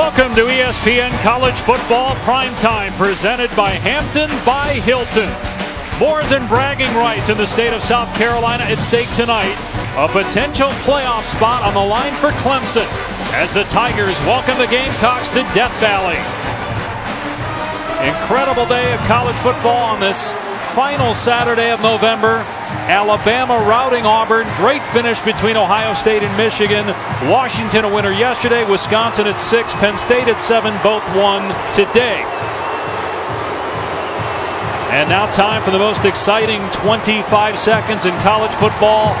Welcome to ESPN College Football Primetime, presented by Hampton by Hilton. More than bragging rights in the state of South Carolina at stake tonight. A potential playoff spot on the line for Clemson as the Tigers welcome the Gamecocks to Death Valley. Incredible day of college football on this final Saturday of November. Alabama routing Auburn. Great finish between Ohio State and Michigan. Washington a winner yesterday. Wisconsin at six. Penn State at seven. Both won today. And now time for the most exciting 25 seconds in college football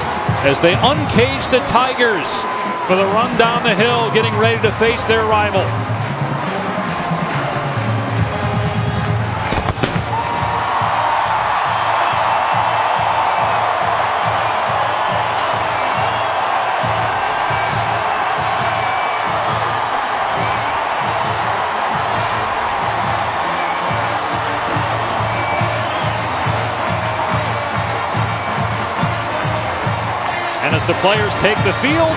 as they uncage the Tigers for the run down the hill, getting ready to face their rival. The players take the field,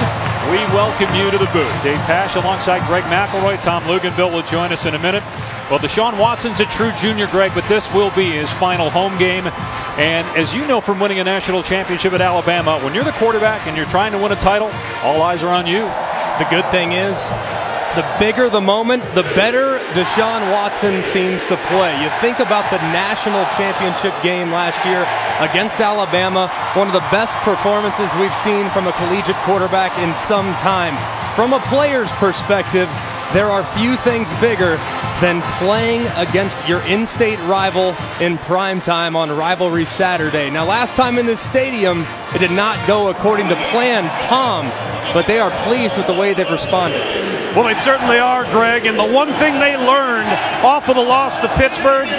we welcome you to the booth. Dave Pasch alongside Greg McElroy. Tom Luginbill will join us in a minute. Well, Deshaun Watson's a true junior, Greg, but this will be his final home game. And as you know from winning a national championship at Alabama, when you're the quarterback and you're trying to win a title, all eyes are on you. The good thing is, the bigger the moment, the better Deshaun Watson seems to play. You think about the national championship game last year against Alabama, one of the best performances we've seen from a collegiate quarterback in some time. From a player's perspective, there are few things bigger than playing against your in-state rival in prime time on rivalry Saturday. Now, last time in this stadium, it did not go according to plan, Tom, but they are pleased with the way they've responded. Well, they certainly are, Greg. And the one thing they learned off of the loss to Pittsburgh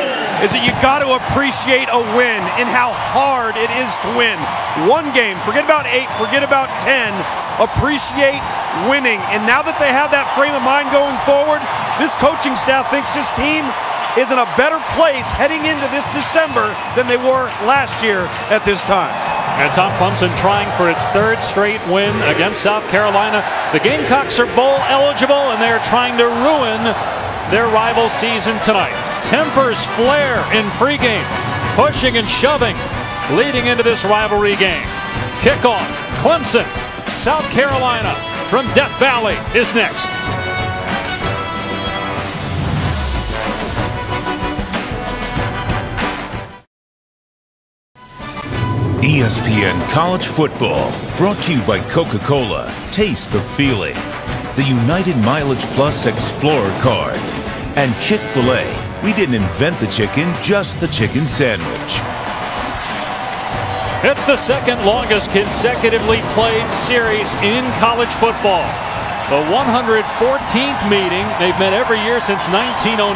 is that you've got to appreciate a win and how hard it is to win. One game, forget about eight, forget about ten. Appreciate winning. And now that they have that frame of mind going forward, this coaching staff thinks this team is in a better place heading into this December than they were last year at this time. And Tom Clemson trying for its third straight win against South Carolina. The Gamecocks are bowl eligible and they are trying to ruin their rival season tonight. Tempers flare in pregame, pushing and shoving, leading into this rivalry game. Kickoff, Clemson, South Carolina from Death Valley is next. ESPN College Football, brought to you by Coca Cola. Taste the feeling. The United Mileage Plus Explorer Card. And Chick fil A. We didn't invent the chicken, just the chicken sandwich. It's the second longest consecutively played series in college football. The 114th meeting. They've met every year since 1909.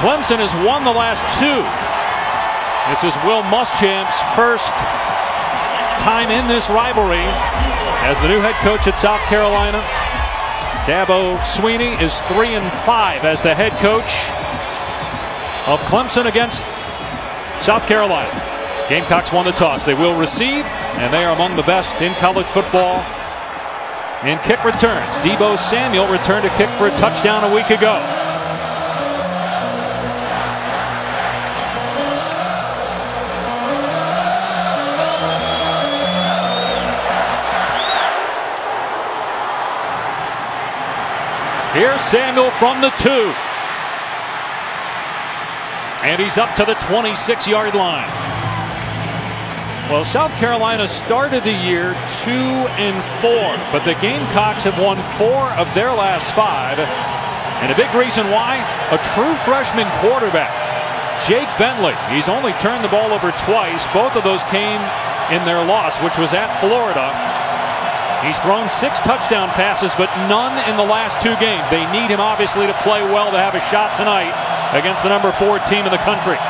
Clemson has won the last two. This is Will Muschamp's first time in this rivalry as the new head coach at South Carolina. Dabo Swinney is three and five as the head coach of Clemson against South Carolina. Gamecocks won the toss. They will receive, and they are among the best in college football in kick returns. Deebo Samuel returned a kick for a touchdown a week ago. Here's Samuel from the two. And he's up to the 26 yard line. Well, South Carolina started the year two and four, but the Gamecocks have won four of their last five. And a big reason why a true freshman quarterback, Jake Bentley. He's only turned the ball over twice. Both of those came in their loss, which was at Florida. He's thrown six touchdown passes, but none in the last two games. They need him, obviously, to play well to have a shot tonight against the number four team in the country.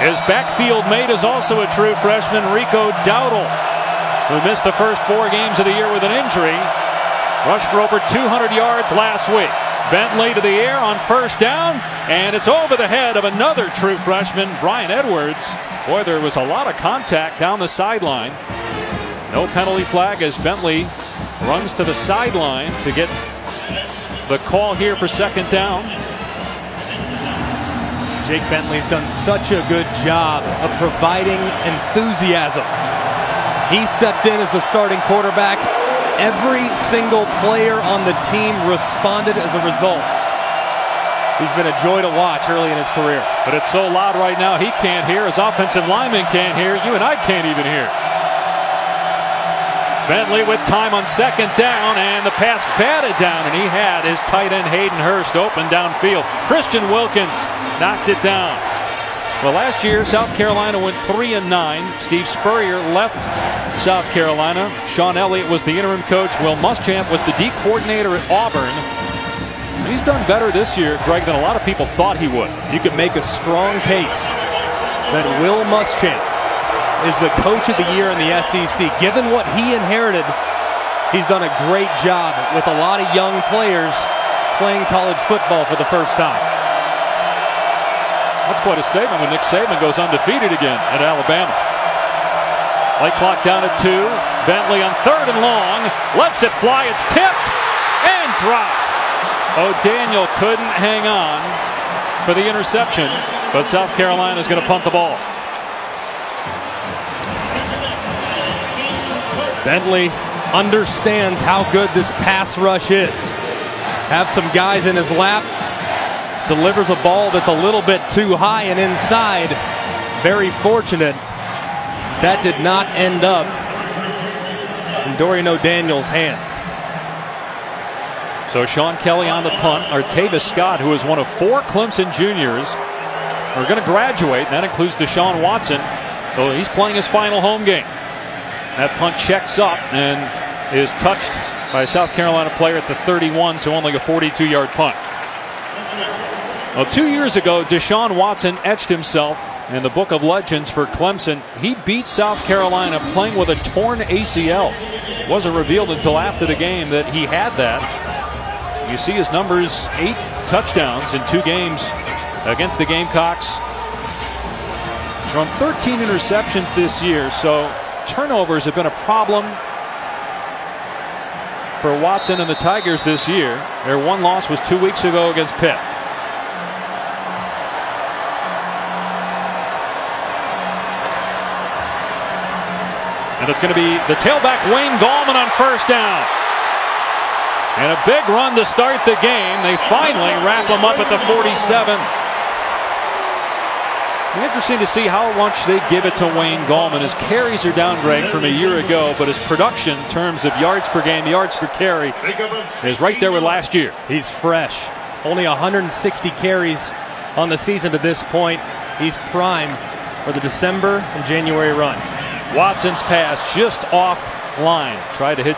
His backfield mate is also a true freshman, Rico Dowdle, who missed the first four games of the year with an injury. Rushed for over 200 yards last week. Bentley to the air on first down, and it's over the head of another true freshman, Bryan Edwards. Boy, there was a lot of contact down the sideline. No penalty flag as Bentley runs to the sideline to get the call here for second down. Jake Bentley's done such a good job of providing enthusiasm. He stepped in as the starting quarterback. Every single player on the team responded as a result. He's been a joy to watch early in his career. But it's so loud right now, he can't hear. His offensive lineman can't hear. You and I can't even hear. Bentley with time on second down, and the pass batted down, and he had his tight end Hayden Hurst open downfield. Christian Wilkins knocked it down. Well, last year South Carolina went three and nine. Steve Spurrier left South Carolina. Shawn Elliott was the interim coach. Will Muschamp was the D coordinator at Auburn. He's done better this year, Greg, than a lot of people thought he would. You could make a strong case that Will Muschamp is the coach of the year in the SEC. Given what he inherited, he's done a great job with a lot of young players playing college football for the first time. That's quite a statement when Nick Saban goes undefeated again at Alabama. Light clock down at two. Bentley on third and long. Lets it fly. It's tipped and dropped. Oh, O'Daniel couldn't hang on for the interception, but South Carolina is going to punt the ball. Bentley understands how good this pass rush is. Have some guys in his lap. Delivers a ball that's a little bit too high and inside. Very fortunate. That did not end up in Dorian O'Daniel's hands. So Sean Kelly on the punt. Artavis Scott, who is one of four Clemson juniors, are going to graduate. And that includes Deshaun Watson. So he's playing his final home game. That punt checks up and is touched by a South Carolina player at the 31, so only a 42 yard punt. Well, two years ago, Deshaun Watson etched himself in the book of legends for Clemson. He beat South Carolina playing with a torn ACL. It wasn't revealed until after the game that he had that. You see his numbers eight touchdowns in two games against the Gamecocks. From 13 interceptions this year, so turnovers have been a problem for Watson and the Tigers this year. Their one loss was two weeks ago against Pitt. And it's going to be the tailback Wayne Gallman on first down. And a big run to start the game. They finally wrap him up at the 47. Interesting to see how much they give it to Wayne Gallman. His carries are down, Greg, from a year ago, but his production in terms of yards per game, yards per carry, is right there with last year. He's fresh. Only 160 carries on the season to this point. He's prime for the December and January run. Watson's pass just off line. Tried to hit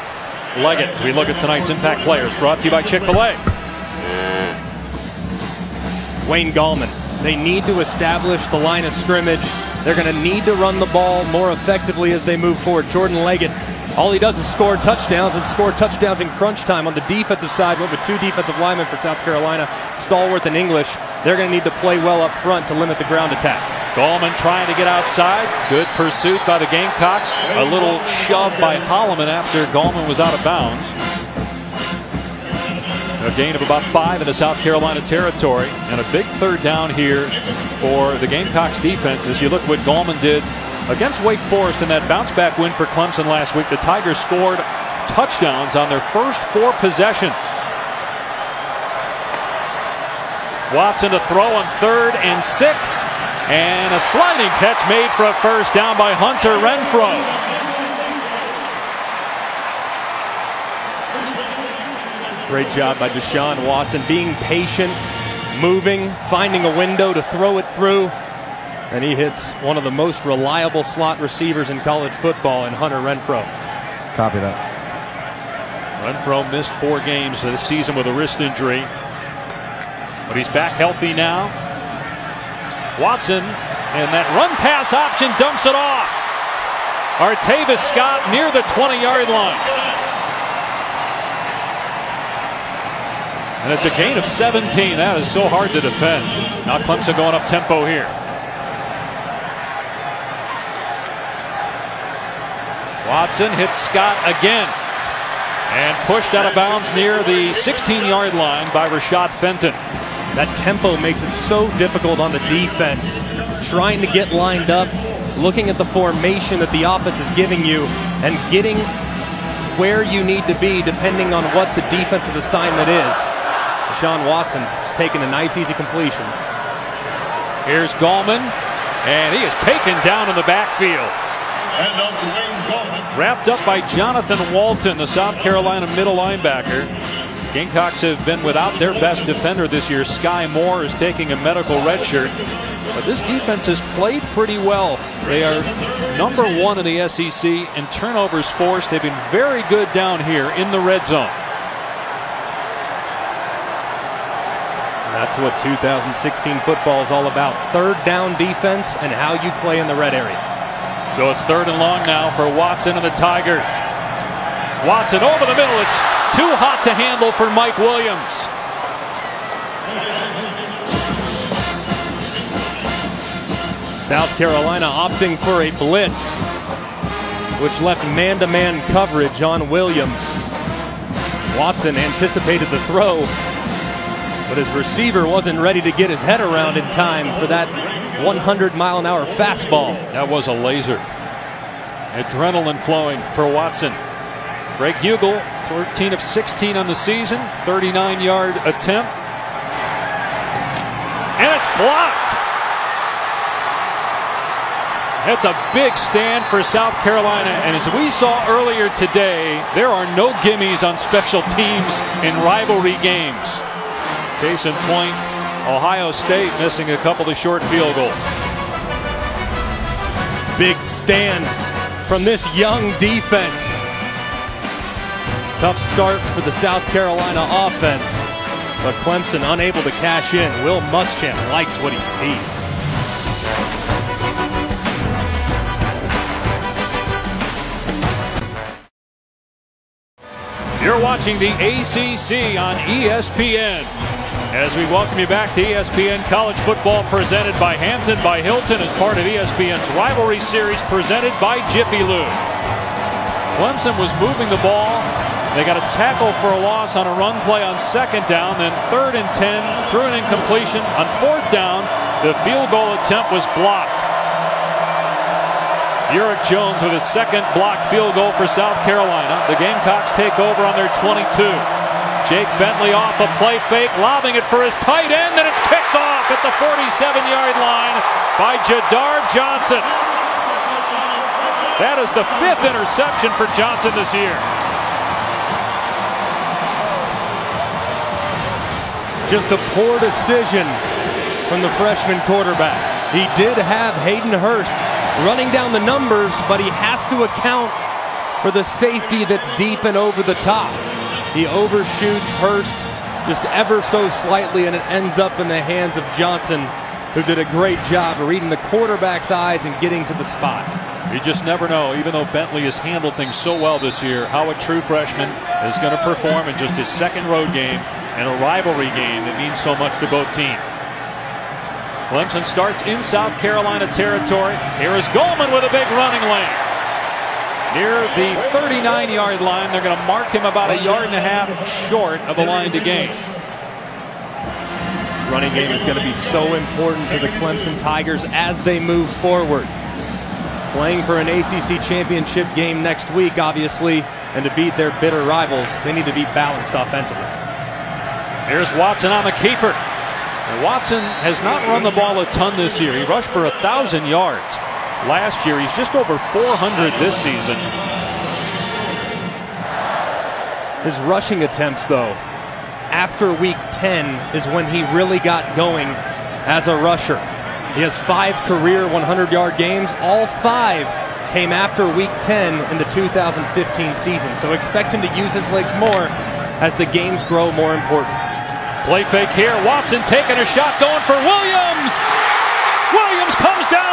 Leggett we look at tonight's impact players. Brought to you by Chick fil A. Wayne Gallman. They need to establish the line of scrimmage. They're going to need to run the ball more effectively as they move forward. Jordan Leggett, all he does is score touchdowns and score touchdowns in crunch time. On the defensive side, went with two defensive linemen for South Carolina, Stallworth and English. They're going to need to play well up front to limit the ground attack. Gallman trying to get outside. Good pursuit by the Gamecocks. A little shove by Holloman after Gallman was out of bounds. A gain of about five in the South Carolina territory, and a big third down here for the Gamecocks defense. As you look what Gallman did against Wake Forest in that bounce back win for Clemson last week, the Tigers scored touchdowns on their first four possessions. Watson to throw on third and six. And a sliding catch made for a first down by Hunter Renfrow. Great job by Deshaun Watson being patient, moving, finding a window to throw it through. And he hits one of the most reliable slot receivers in college football in Hunter Renfrow. Copy that. Renfrow missed four games this season with a wrist injury. But he's back healthy now. Watson and that run pass option dumps it off. Artavis Scott near the 20 yard line. And it's a gain of 17. That is so hard to defend. Now Clemson going up tempo here. Watson hits Scott again and pushed out of bounds near the 16 yard line by Rashad Fenton. That tempo makes it so difficult on the defense. Trying to get lined up, looking at the formation that the offense is giving you, and getting where you need to be depending on what the defensive assignment is. Deshaun Watson is taking a nice, easy completion. Here's Gallman, and he is taken down in the backfield. Wrapped up by Jonathan Walton, the South Carolina middle linebacker. Gamecocks have been without their best defender this year. Skai Moore is taking a medical red shirt. But this defense has played pretty well. They are number one in the SEC in turnovers forced. They've been very good down here in the red zone. That's what 2016 football is all about. Third down defense and how you play in the red area. So it's third and long now for Watson and the Tigers. Watson over the middle. It's too hot to handle for Mike Williams. South Carolina opting for a blitz, which left man to man coverage on Williams. Watson anticipated the throw, but his receiver wasn't ready to get his head around in time for that 100 mile an hour fastball. That was a laser. Adrenaline flowing for Watson. Greg Huegel, 13 of 16 on the season, 39 yard attempt. And it's blocked. That's a big stand for South Carolina. And as we saw earlier today, there are no gimmies on special teams in rivalry games. Case in point, Ohio State missing a couple of short field goals. Big stand from this young defense. Tough start for the South Carolina offense, but Clemson unable to cash in. Will Muschamp likes what he sees. You're watching the ACC on ESPN. As we welcome you back to ESPN College Football presented by Hampton by Hilton as part of ESPN's rivalry series presented by Jiffy Lube. Clemson was moving the ball. They got a tackle for a loss on a run play on second down, then third and 10, through an incompletion. On fourth down, the field goal attempt was blocked. Ulric Jones with his second blocked field goal for South Carolina. The Gamecocks take over on their 22. Jake Bentley off a play fake, lobbing it for his tight end, and it's picked off at the 47-yard line by Jadar Johnson. That is the fifth interception for Johnson this year. Just a poor decision from the freshman quarterback. He did have Hayden Hurst running down the numbers, but he has to account for the safety that's deep and over the top. He overshoots Hurst just ever so slightly, and it ends up in the hands of Johnson, who did a great job of reading the quarterback's eyes and getting to the spot. You just never know, even though Bentley has handled things so well this year, how a true freshman is going to perform in just his second road game and a rivalry game that means so much to both teams. Clemson starts in South Carolina territory. Here is Gallman with a big running lane. Near the 39 yard line, they're going to mark him about a yard and a half short of the line to gain. This running game is going to be so important for the Clemson Tigers as they move forward. Playing for an ACC championship game next week, obviously, and to beat their bitter rivals, they need to be balanced offensively. Here's Watson on the keeper. And Watson has not run the ball a ton this year. He rushed for a thousand yards last year. He's just over 400 this season. His rushing attempts, though, after week 10 is when he really got going as a rusher. He has five career 100 yard games. All five came after week 10 in the 2015 season. So expect him to use his legs more as the games grow more important. Play fake here. Watson taking a shot, going for Williams. Williams comes down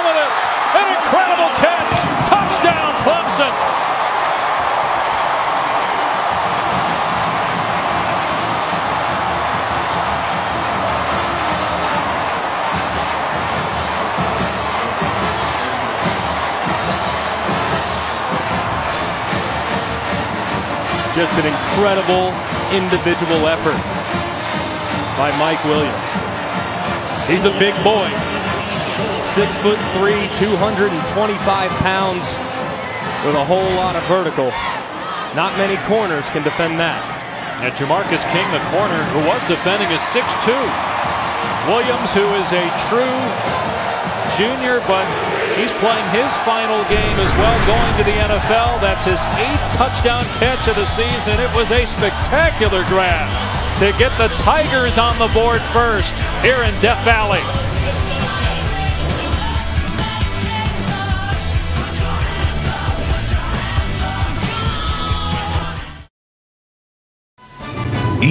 Thompson. Just an incredible individual effort by Mike Williams. He's a big boy. Six foot three, 225 pounds with a whole lot of vertical. Not many corners can defend that. And Jamarcus King, the corner who was defending, is 6'2. Williams, who is a true junior, but he's playing his final game as well, going to the NFL. That's his eighth touchdown catch of the season. It was a spectacular grab to get the Tigers on the board first here in Death Valley.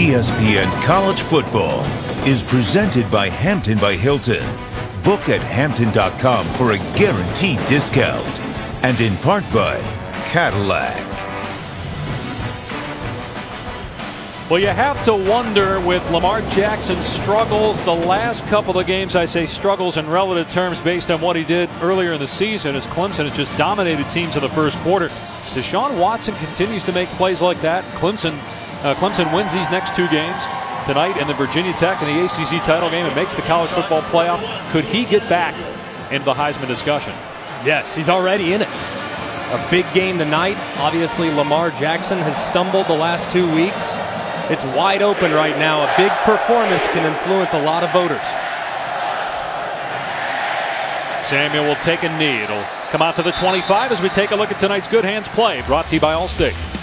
ESPN College Football is presented by Hampton by Hilton. Book at Hampton.com for a guaranteed discount. And in part by Cadillac. Well, you have to wonder with Lamar Jackson's struggles the last couple of games. I say struggles in relative terms based on what he did earlier in the season as Clemson has just dominated teams in the first quarter. Deshaun Watson continues to make plays like that. Clemson, uh, Clemson wins these next two games tonight and the Virginia Tech in the ACC title game and makes the college football playoff. Could he get back into the Heisman discussion? Yes, he's already in it. A big game tonight. Obviously, Lamar Jackson has stumbled the last two weeks. It's wide open right now. A big performance can influence a lot of voters. Samuel will take a knee. It'll come out to the 25 as we take a look at tonight's Good Hands play, brought to you by Allstate.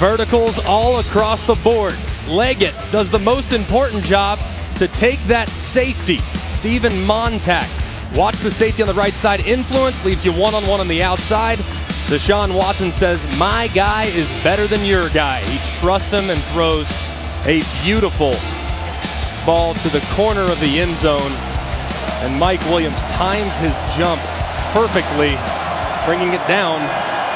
Verticals all across the board. Leggett does the most important job to take that safety. Steven Montac. Watch the safety on the right side. Influence leaves you one on one on the outside. Deshaun Watson says, My guy is better than your guy. He trusts him and throws a beautiful ball to the corner of the end zone. And Mike Williams times his jump perfectly, bringing it down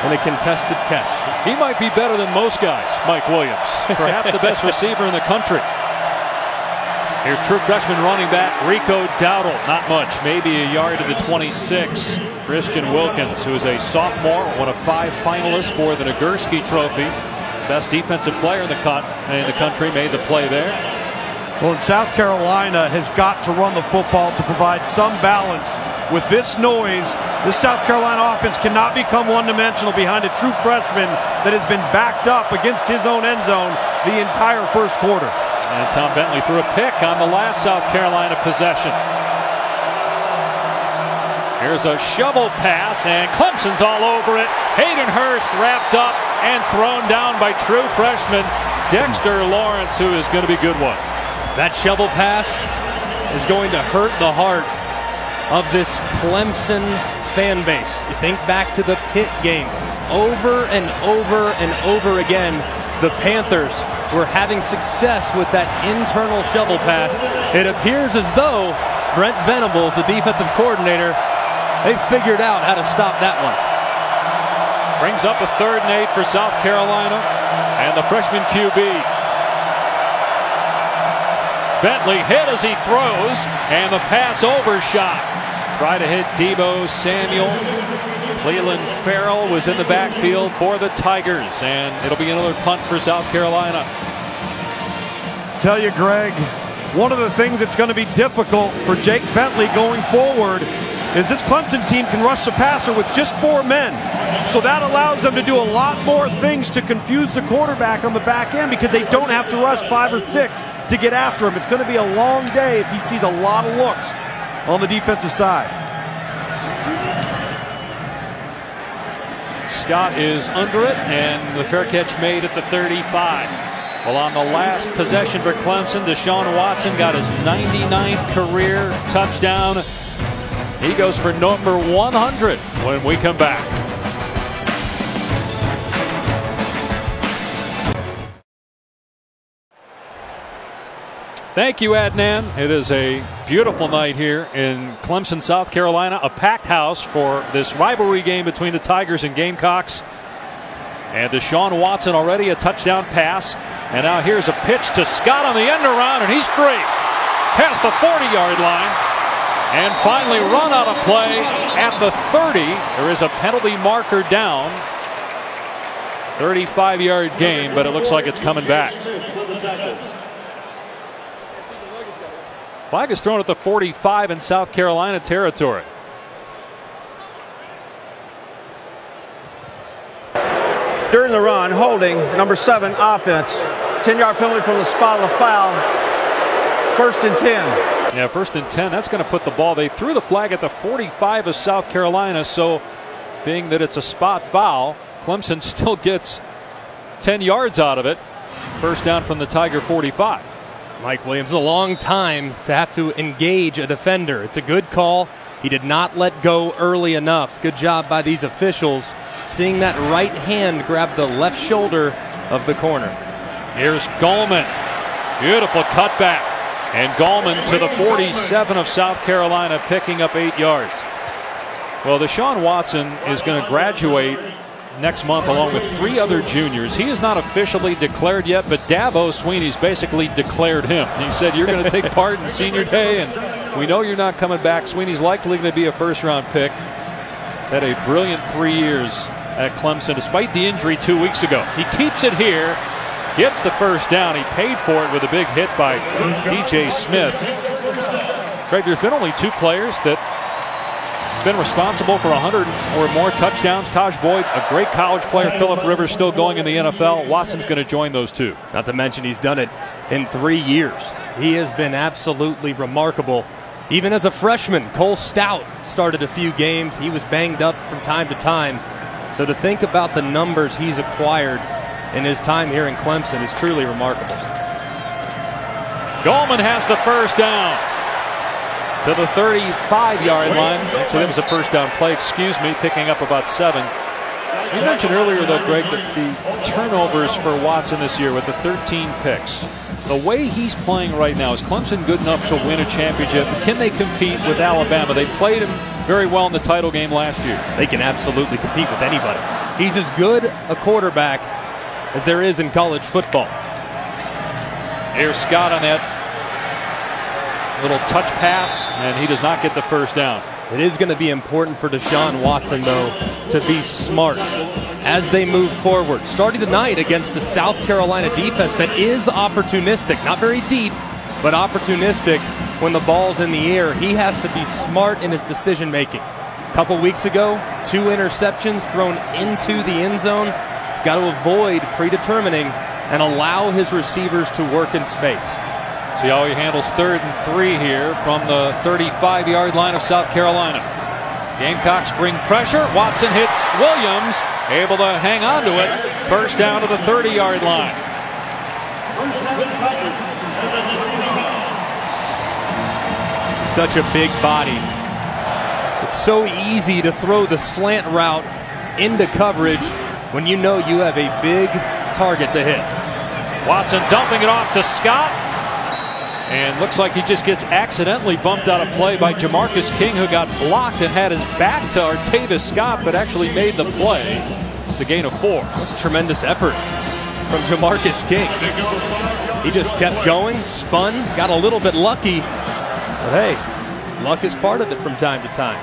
in a contested catch. He might be better than most guys, Mike Williams. Perhaps the best receiver in the country. Here's true freshman running back Rico Dowdle. Not much, maybe a yard to the 26. Christian Wilkins, who is a sophomore, one of five finalists for the Nagurski Trophy. Best defensive player in the, in the country made the play there. Well, and South Carolina has got to run the football to provide some balance. With this noise, the South Carolina offense cannot become one-dimensional behind a true freshman that has been backed up against his own end zone the entire first quarter. And Tom Bentley threw a pick on the last South Carolina possession. Here's a shovel pass, and Clemson's all over it. Hayden Hurst wrapped up and thrown down by true freshman Dexter Lawrence, who is going to be a good one. That shovel pass is going to hurt the heart of this Clemson fan base. You think back to the Pitt game. Over and over and over again, the Panthers were having success with that internal shovel pass. It appears as though Brent Venables, the defensive coordinator, they figured out how to stop that one. Brings up a third and eight for South Carolina and the freshman QB. Bentley hit as he throws and the pass overshot. Try to hit Deebo Samuel. Clelin Ferrell was in the backfield for the Tigers, and it'll be another punt for South Carolina. Tell you, Greg, one of the things that's going to be difficult for Jake Bentley going forward is this Clemson team can rush the passer with just four men. So that allows them to do a lot more things to confuse the quarterback on the back end because they don't have to rush five or six to get after him. It's going to be a long day if he sees a lot of looks on the defensive side. Scott is under it, and the fair catch made at the 35. Well, on the last possession for Clemson, Deshaun Watson got his 99th career touchdown. He goes for number 100 when we come back. Thank you, Adnan. It is a beautiful night here in Clemson, South Carolina. A packed house for this rivalry game between the Tigers and Gamecocks. And Deshaun Watson already a touchdown pass. And now here's a pitch to Scott on the end around, and he's free. Past the 40 yard line. And finally run out of play at the 30. There is a penalty marker down. 35 yard game, but it looks like it's coming back. Flag is thrown at the 45 in South Carolina territory. During the run, holding number seven offense. 10 yard penalty from the spot of the foul. First and 10. Yeah, first and 10. That's going to put the ball. They threw the flag at the 45 of South Carolina. So, being that it's a spot foul, Clemson still gets 10 yards out of it. First down from the Tiger 45. Mike Williams, a long time to have to engage a defender. It's a good call. He did not let go early enough. Good job by these officials seeing that right hand grab the left shoulder of the corner. Here's Gallman. Beautiful cutback. And Gallman to the 47 of South Carolina, picking up eight yards. Well, Deshaun Watson is going to graduate next month along with three other juniors. He is not officially declared yet, but Dabo Swinney's basically declared him. He said, You're going to take part in senior day, and we know you're not coming back. Sweeney's likely going to be a first round pick. He's had a brilliant three years at Clemson despite the injury two weeks ago. He keeps it here, gets the first down. He paid for it with a big hit by DJ Smith. Craig, there's been only two players that been responsible for 100 or more touchdowns. Tajh Boyd, a great college player. Philip Rivers still going in the NFL. Watson's going to join those two. Not to mention he's done it in three years. He has been absolutely remarkable. Even as a freshman, Cole Stoudt started a few games. He was banged up from time to time. So to think about the numbers he's acquired in his time here in Clemson is truly remarkable. Gallman has the first down to the 35 yard line. So that was a first down play, excuse me, picking up about seven. You mentioned earlier, though, Greg, that the turnovers for Watson this year with the 13 picks. The way he's playing right now, is Clemson good enough to win a championship? Can they compete with Alabama? They played him very well in the title game last year. They can absolutely compete with anybody. He's as good a quarterback as there is in college football. Here's Scott on that little touch pass, and he does not get the first down. It is going to be important for Deshaun Watson, though, to be smart as they move forward. Starting tonight against a South Carolina defense that is opportunistic, not very deep, but opportunistic when the ball's in the air. He has to be smart in his decision making. A couple weeks ago, two interceptions thrown into the end zone. He's got to avoid predetermining and allow his receivers to work in space. See how he handles third and three here from the 35 yard line of South Carolina. Gamecocks bring pressure. Watson hits Williams, able to hang on to it. First down to the 30 yard line. Such a big body. It's so easy to throw the slant route into coverage when you know you have a big target to hit. Watson dumping it off to Scott. And looks like he just gets accidentally bumped out of play by Jamarcus King, who got blocked and had his back to Artavis Scott, but actually made the play to gain a four. That's a tremendous effort from Jamarcus King. He just kept going, spun, got a little bit lucky. But hey, luck is part of it from time to time.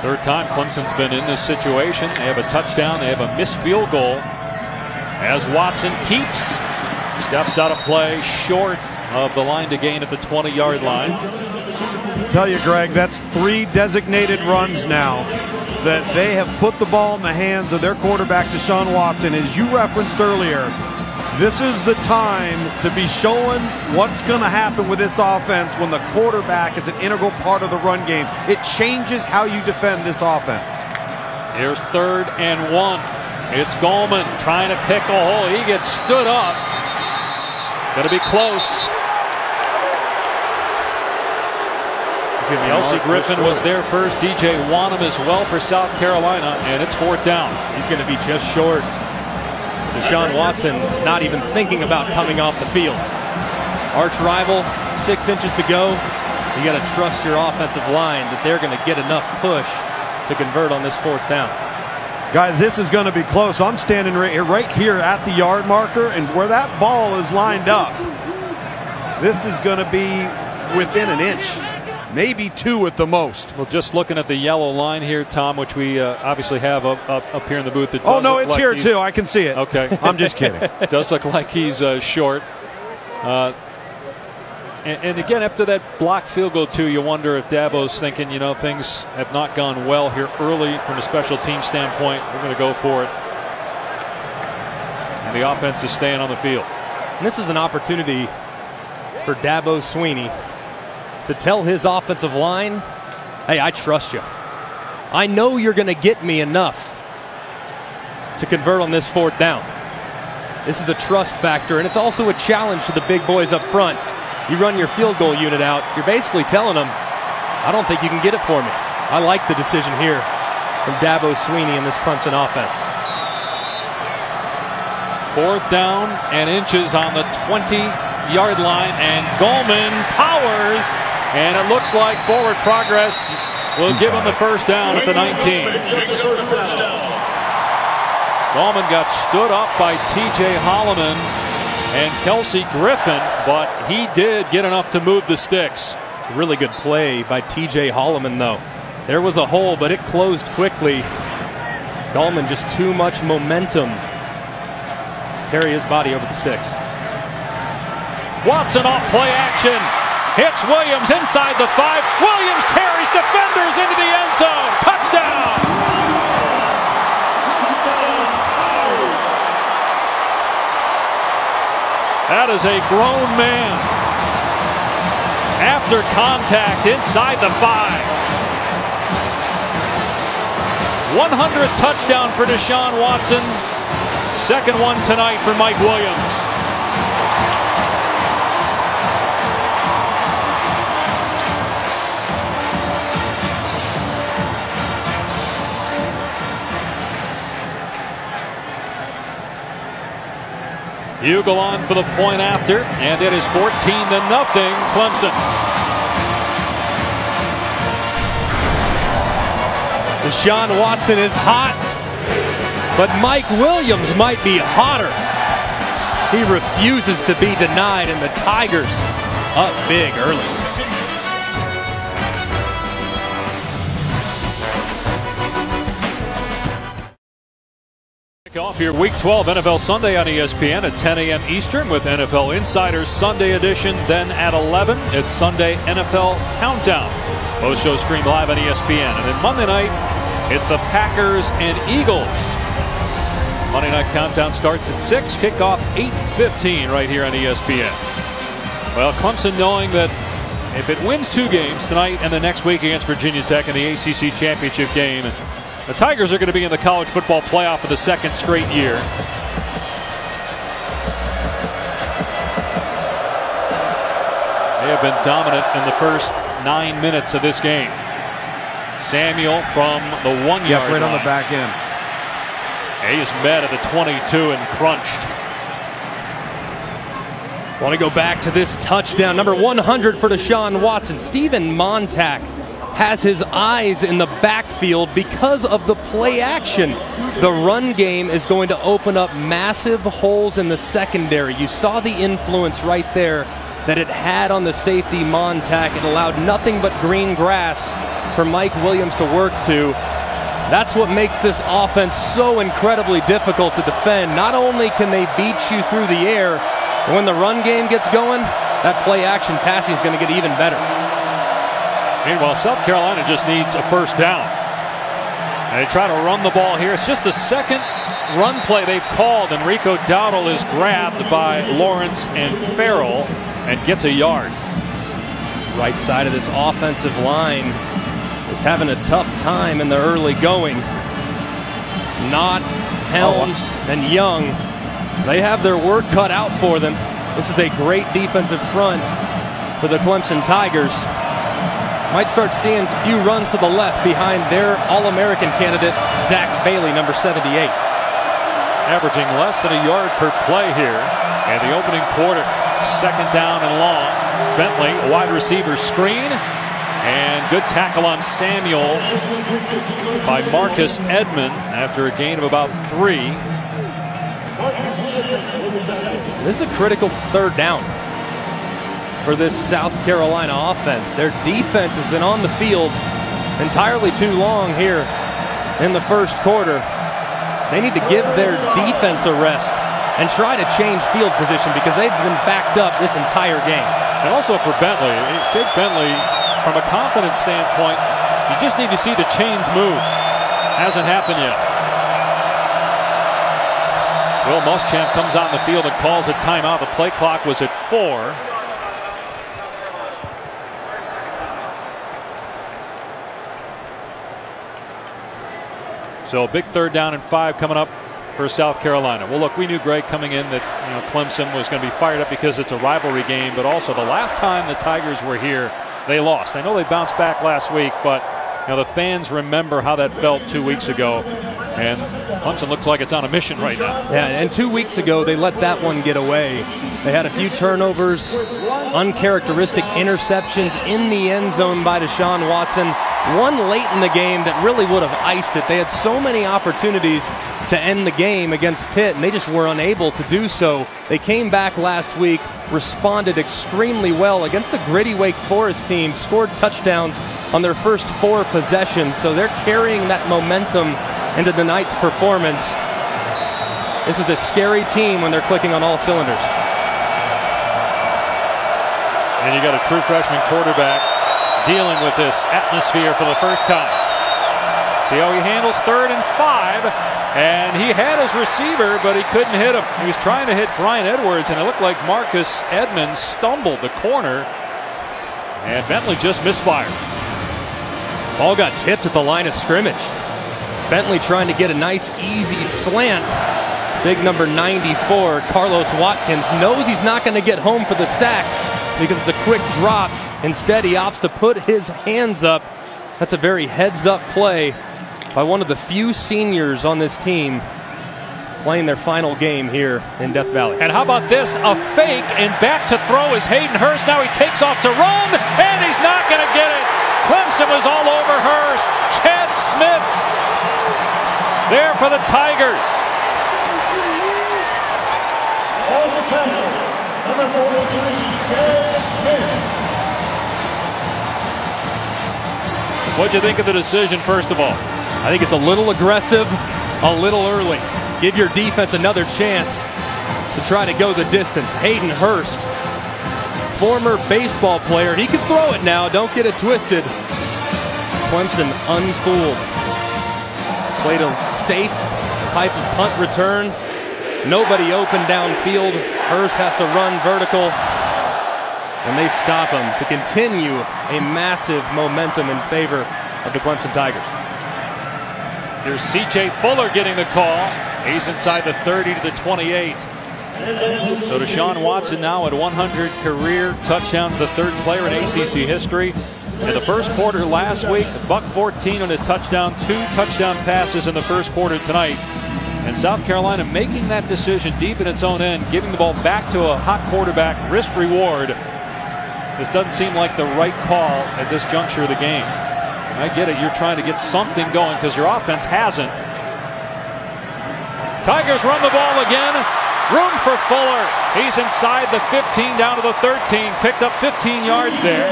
Third time Clemson's been in this situation. They have a touchdown, they have a missed field goal. As Watson keeps, steps out of play, short of the line to gain at the 20 yard line. Tell you, Greg, that's three designated runs now that they have put the ball in the hands of their quarterback, Deshaun Watson. As you referenced earlier, this is the time to be showing what's going to happen with this offense when the quarterback is an integral part of the run game. It changes how you defend this offense. Here's third and one. It's Gallman trying to pick a hole. He gets stood up. Going to be close. Kelsey Griffin was there first. DJ Wonnum as well for South Carolina, and it's fourth down. He's going to be just short. Deshaun Watson not even thinking about coming off the field. Arch rival, six inches to go. You got to trust your offensive line that they're going to get enough push to convert on this fourth down. Guys, this is going to be close. I'm standing right here, right here at the yard marker, and where that ball is lined up, this is going to be within an inch. Maybe two at the most. Well, just looking at the yellow line here, Tom, which we uh, obviously have up, up, up here in the booth. It Oh no, it's like here too. I can see it. Okay. I'm just kidding. It does look like he's uh, short. Uh, and, and again, after that block field goal, too, you wonder if Dabo's thinking, you know, things have not gone well here early from a special team standpoint. We're going to go for it. And the offense is staying on the field. And this is an opportunity for Dabo Swinney to tell his offensive line, hey, I trust you. I know you're going to get me enough to convert on this fourth down. This is a trust factor, and it's also a challenge to the big boys up front. You run your field goal unit out, you're basically telling them, I don't think you can get it for me. I like the decision here from Dabo Swinney in this Clemson offense. Fourth down and inches on the 20 yard line, and Gallman powers, and it looks like forward progress will give him the first down at the 19. Gallman got stood up by TJ Holloman and Kelsey Griffin, but he did get enough to move the sticks. It's a really good play by TJ Holloman, though. There was a hole, but it closed quickly. Gallman just too much momentum to carry his body over the sticks. Watson off play action. Hits Williams inside the five. Williams carries defenders into the end zone. Touchdown. That is a grown man. After contact inside the five. 100th touchdown for Deshaun Watson. Second one tonight for Mike Williams. Huegel on for the point after, and it is 14 to nothing Clemson. Deshaun Watson is hot, but Mike Williams might be hotter. He refuses to be denied, and the Tigers up big early. Your Week 12 NFL Sunday on ESPN at 10 a.m. Eastern with NFL Insiders Sunday edition. Then at 11, it's Sunday NFL Countdown. Both shows stream live on ESPN. And then Monday night, it's the Packers and Eagles. Monday night countdown starts at 6, kickoff 8:15 right here on ESPN. Well, Clemson knowing that if it wins two games tonight and the next week against Virginia Tech in the ACC championship game, the Tigers are going to be in the college football playoff for the second straight year. They have been dominant in the first nine minutes of this game. Samuel from the one Yep, yard right on the back end. He is met at the 22 and crunched. Want to go back to this touchdown. Number 100 for Deshaun Watson. Steven Montac has his eyes in the backfield because of the play action. The run game is going to open up massive holes in the secondary. You saw the influence right there that it had on the safety Montac. It allowed nothing but green grass for Mike Williams to work to. That's what makes this offense so incredibly difficult to defend. Not only can they beat you through the air, when the run game gets going, that play action passing is going to get even better. Meanwhile, South Carolina just needs a first down. And they try to run the ball here. It's just the second run play they've called, Enrico Rico Dowdle is grabbed by Lawrence and Ferrell and gets a yard. Right side of this offensive line is having a tough time in the early going. Not Helms and Young. They have their work cut out for them. This is a great defensive front for the Clemson Tigers. Might start seeing a few runs to the left behind their All American candidate, Zach Bailey, number 78. Averaging less than a yard per play here And the opening quarter. Second down and long. Bentley, wide receiver screen. And good tackle on Samuel by Marcus Edmond after a gain of about three. This is a critical third down. For this South Carolina offense. Their defense has been on the field entirely too long here in the first quarter. They need to give their defense a rest and try to change field position because they've been backed up this entire game. And also for Bentley, Jake Bentley, from a confidence standpoint, you just need to see the chains move. Hasn't happened yet. Will Muschamp comes on the field and calls a timeout. The play clock was at four. So big third down and five coming up for South Carolina. Well, look, we knew Greg coming in that you know Clemson was going to be fired up because it's a rivalry game, but also the last time the Tigers were here, they lost. I know they bounced back last week, but you know the fans remember how that felt two weeks ago, and Clemson looks like it's on a mission right now. Yeah, and two weeks ago they let that one get away. They had a few turnovers, uncharacteristic interceptions in the end zone by Deshaun Watson. One late in the game that really would have iced it. They had so many opportunities to end the game against Pitt, and they just were unable to do so. They came back last week, responded extremely well against a gritty Wake Forest team, scored touchdowns on their first four possessions, so they're carrying that momentum into tonight's performance. This is a scary team when they're clicking on all cylinders. And you got a true freshman quarterback dealing with this atmosphere for the first time. See how he handles third and five. And he had his receiver, but he couldn't hit him. He was trying to hit Bryan Edwards, and it looked like Marcus Edmonds stumbled the corner. And Bentley just misfired. Ball got tipped at the line of scrimmage. Bentley trying to get a nice, easy slant. Big number 94, Carlos Watkins, knows he's not going to get home for the sack because it's a quick drop. Instead, he opts to put his hands up. That's a very heads up play by one of the few seniors on this team playing their final game here in Death Valley. And how about this? A fake and back to throw is Hayden Hurst. Now he takes off to run, and he's not going to get it. Clemson was all over Hurst. Chad Smith there for the Tigers. All Number 43, What'd you think of the decision, first of all? I think it's a little aggressive, a little early. Give your defense another chance to try to go the distance. Hayden Hurst, former baseball player, he can throw it now. Don't get it twisted. Clemson unfooled. Played a safe type of punt return. Nobody open downfield. Hurst has to run vertical. And they stop him to continue a massive momentum in favor of the Clemson Tigers. Here's C.J. Fuller getting the call. He's inside the 30 to the 28. So Deshaun Watson now at 100 career touchdowns, the third player in ACC history. In the first quarter last week, buck 14 on a touchdown, two touchdown passes in the first quarter tonight. And South Carolina making that decision deep in its own end, giving the ball back to a hot quarterback, risk reward. This doesn't seem like the right call at this juncture of the game. I get it. You're trying to get something going because your offense hasn't. Tigers run the ball again. Room for Fuller. He's inside the 15 down to the 13. Picked up 15 yards there.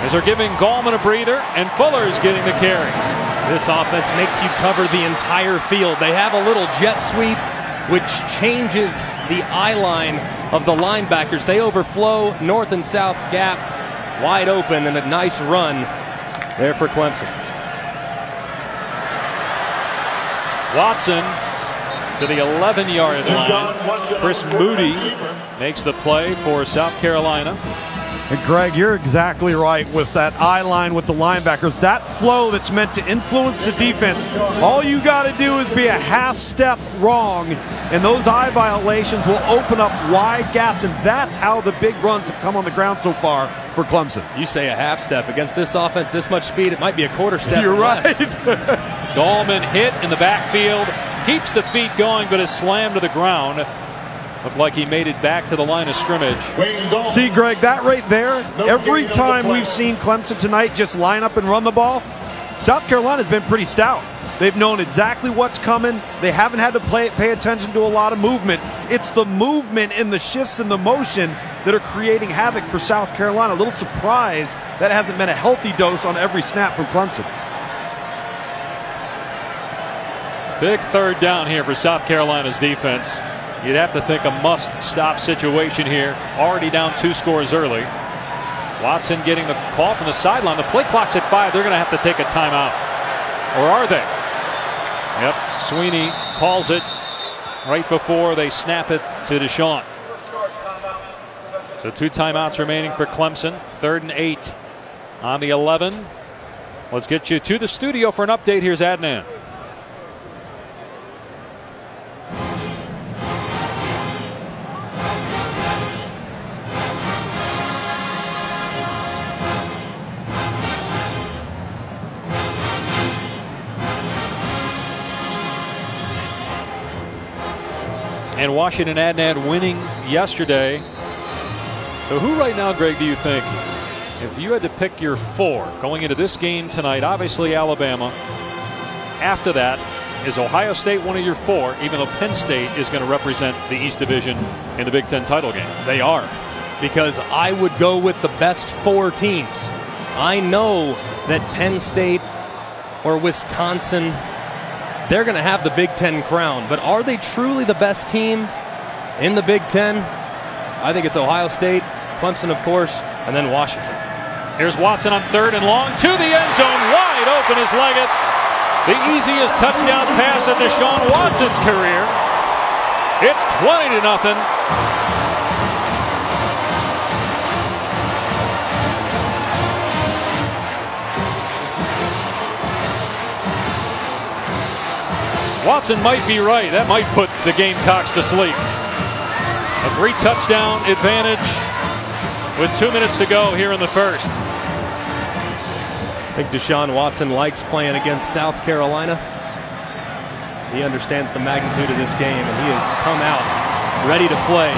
As they're giving Gallman a breather, and Fuller is getting the carries. This offense makes you cover the entire field. They have a little jet sweep, which changes the eye line of the linebackers. They overflow north and south gap wide open and a nice run there for Clemson. Watson to the 11 yard line. Chris Moody makes the play for South Carolina. And Greg, you're exactly right with that eye line with the linebackers. That flow that's meant to influence the defense. All you got to do is be a half step wrong, and those eye violations will open up wide gaps. And that's how the big runs have come on the ground so far for Clemson. You say a half step against this offense, this much speed, it might be a quarter step. You're right. Gallman hit in the backfield, keeps the feet going, but is slammed to the ground. Looked like he made it back to the line of scrimmage. See, Greg, that right there, every time we've seen Clemson tonight just line up and run the ball, South Carolina's been pretty stout. They've known exactly what's coming. They haven't had to play, pay attention to a lot of movement. It's the movement and the shifts in the motion that are creating havoc for South Carolina. A little surprise that hasn't been a healthy dose on every snap from Clemson. Big third down here for South Carolina's defense. You'd have to think a must stop situation here. Already down two scores early. Watson getting the call from the sideline. The play clock's at five. They're going to have to take a timeout. Or are they? Yep. Swinney calls it right before they snap it to Deshaun. So two timeouts remaining for Clemson. Third and eight on the 11. Let's get you to the studio for an update. Here's Adnan. And Washington Adnan winning yesterday. So who right now, Greg, do you think, if you had to pick your four going into this game tonight, obviously Alabama. After that, is Ohio State one of your four, even though Penn State is going to represent the East Division in the Big Ten title game? They are, because I would go with the best four teams. I know that Penn State or Wisconsin they're going to have the Big Ten crown. But are they truly the best team in the Big Ten? I think it's Ohio State, Clemson, of course, and then Washington. Here's Watson on third and long to the end zone. Wide open is Leggett. The easiest touchdown pass in Deshaun Watson's career. It's 20 to nothing. Watson might be right. That might put the Gamecocks to sleep. A three touchdown advantage with two minutes to go here in the first. I think Deshaun Watson likes playing against South Carolina. He understands the magnitude of this game, and he has come out ready to play.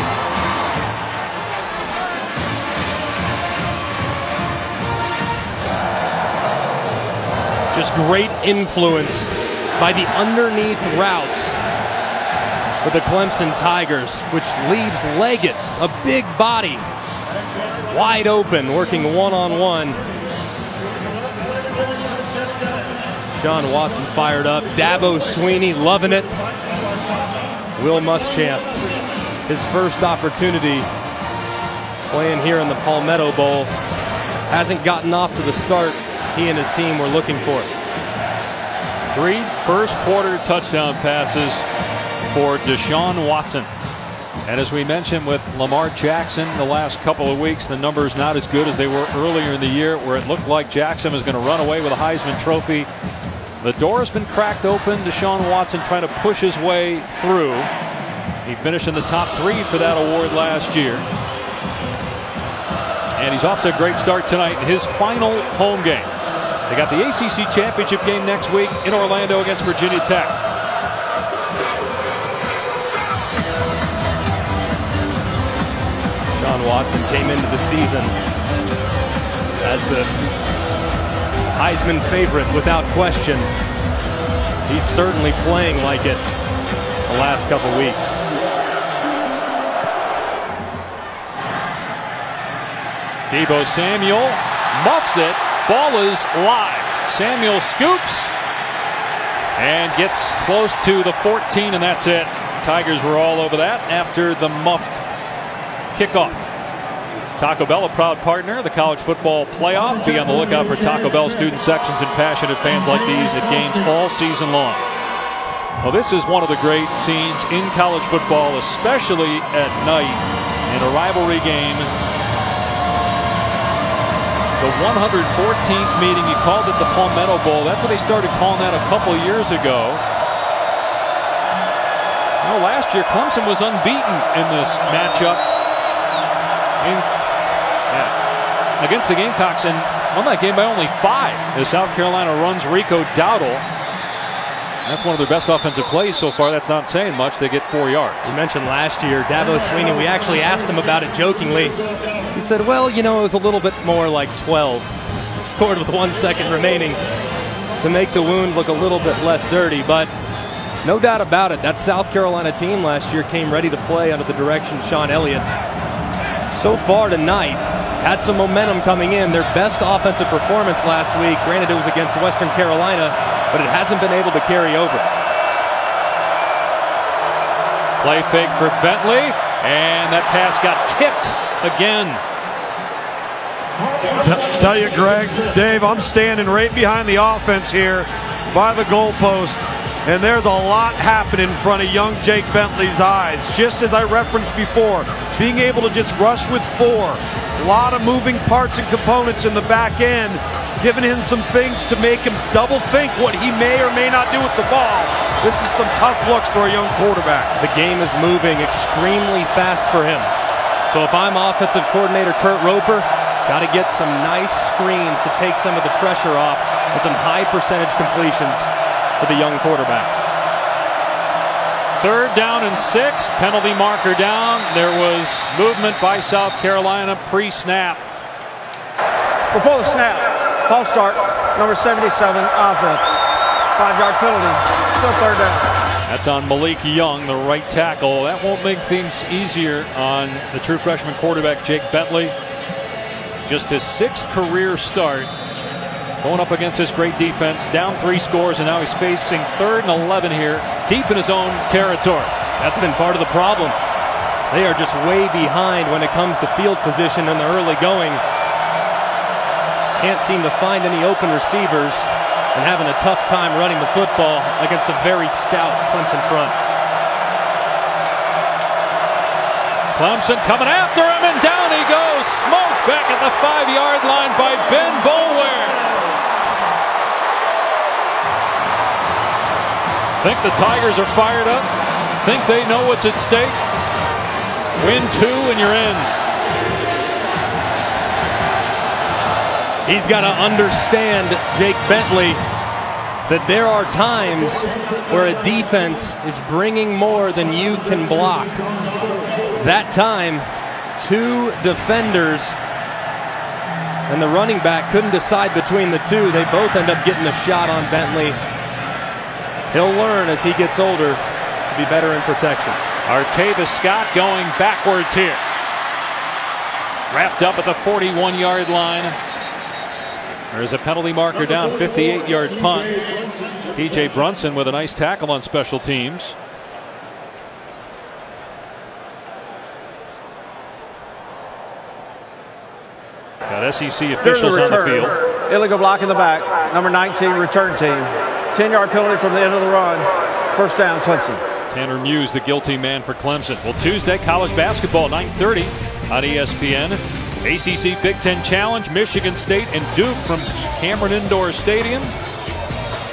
Just great influence by the underneath routes for the Clemson Tigers, which leaves Leggett, a big body, wide open, working one on one. Sean Watson fired up. Dabo Swinney loving it. Will Muschamp, his first opportunity playing here in the Palmetto Bowl, hasn't gotten off to the start he and his team were looking for. Three first quarter touchdown passes for Deshaun Watson. And as we mentioned with Lamar Jackson the last couple of weeks, the numbers not as good as they were earlier in the year, where it looked like Jackson was going to run away with a Heisman Trophy. The door has been cracked open. Deshaun Watson trying to push his way through. He finished in the top three for that award last year. And he's off to a great start tonight in his final home game. They got the ACC championship game next week in Orlando against Virginia Tech. Sean Watson came into the season as the Heisman favorite without question. He's certainly playing like it the last couple weeks. Deebo Samuel muffs it Ball is live. Samuel scoops and gets close to the 14, and that's it. Tigers were all over that after the muffed kickoff. Taco Bell, a proud partner, the college football playoff. Be on the lookout for Taco Bell student sections and passionate fans like these at games all season long. Well, this is one of the great scenes in college football, especially at night in a rivalry game the 114th meeting. He called it the Palmetto Bowl. That's what they started calling that a couple years ago. Well, last year Clemson was unbeaten in this matchup yeah, against the Gamecocks and won that game by only five as South Carolina runs Rico Dowdle that's one of their best offensive plays so far. That's not saying much. They get four yards. You mentioned last year, Dabo Swinney. we actually asked him about it jokingly. He said, well, you know, it was a little bit more like 12. Scored with one second remaining to make the wound look a little bit less dirty. But no doubt about it, that South Carolina team last year came ready to play under the direction of Shawn Elliott. so far tonight had some momentum coming in. Their best offensive performance last week. Granted, it was against Western Carolina, but it hasn't been able to carry over. Play fake for Bentley, and that pass got tipped again. T- tell you, Greg, Dave, I'm standing right behind the offense here by the goalpost, and there's a lot happening in front of young Jake Bentley's eyes. Just as I referenced before, being able to just rush with four, a lot of moving parts and components in the back end, giving him some things to make him double think what he may or may not do with the ball. This is some tough looks for a young quarterback. The game is moving extremely fast for him. So if I'm offensive coordinator Kurt Roper, got to get some nice screens to take some of the pressure off and some high percentage completions for the young quarterback. Third down and six, penalty marker down. There was movement by South Carolina pre-snap. Before the snap, false start, number 77, offense. Five yard penalty, still third down. That's on Malik Young, the right tackle. That won't make things easier on the true freshman quarterback, Jake Bentley. Just his sixth career start. Going up against this great defense, down three scores, and now he's facing third and 11 here, deep in his own territory. That's been part of the problem. They are just way behind when it comes to field position in the early going. Can't seem to find any open receivers and having a tough time running the football against a very stout Clemson front. Clemson coming after him, and down he goes. Smoke back at the five yard line by Ben Boulware. Think the Tigers are fired up? Think they know what's at stake? Win two and you're in. He's got to understand, Jake Bentley, that there are times where a defense is bringing more than you can block. That time, two defenders and the running back couldn't decide between the two. They both end up getting a shot on Bentley. He'll learn as he gets older to be better in protection. Artavis Scott going backwards here. Wrapped up at the 41 yard line. There's a penalty marker down, 58 yard punt. TJ Brunson with a nice tackle on special teams. Got SEC officials the on the field. Illegal block in the back, number 19, return team. 10 yard penalty from the end of the run. First down, Clemson. Tanner Muse, the guilty man for Clemson. Well, Tuesday, college basketball, 9:30 on ESPN. ACC Big Ten Challenge, Michigan State and Duke from Cameron Indoor Stadium.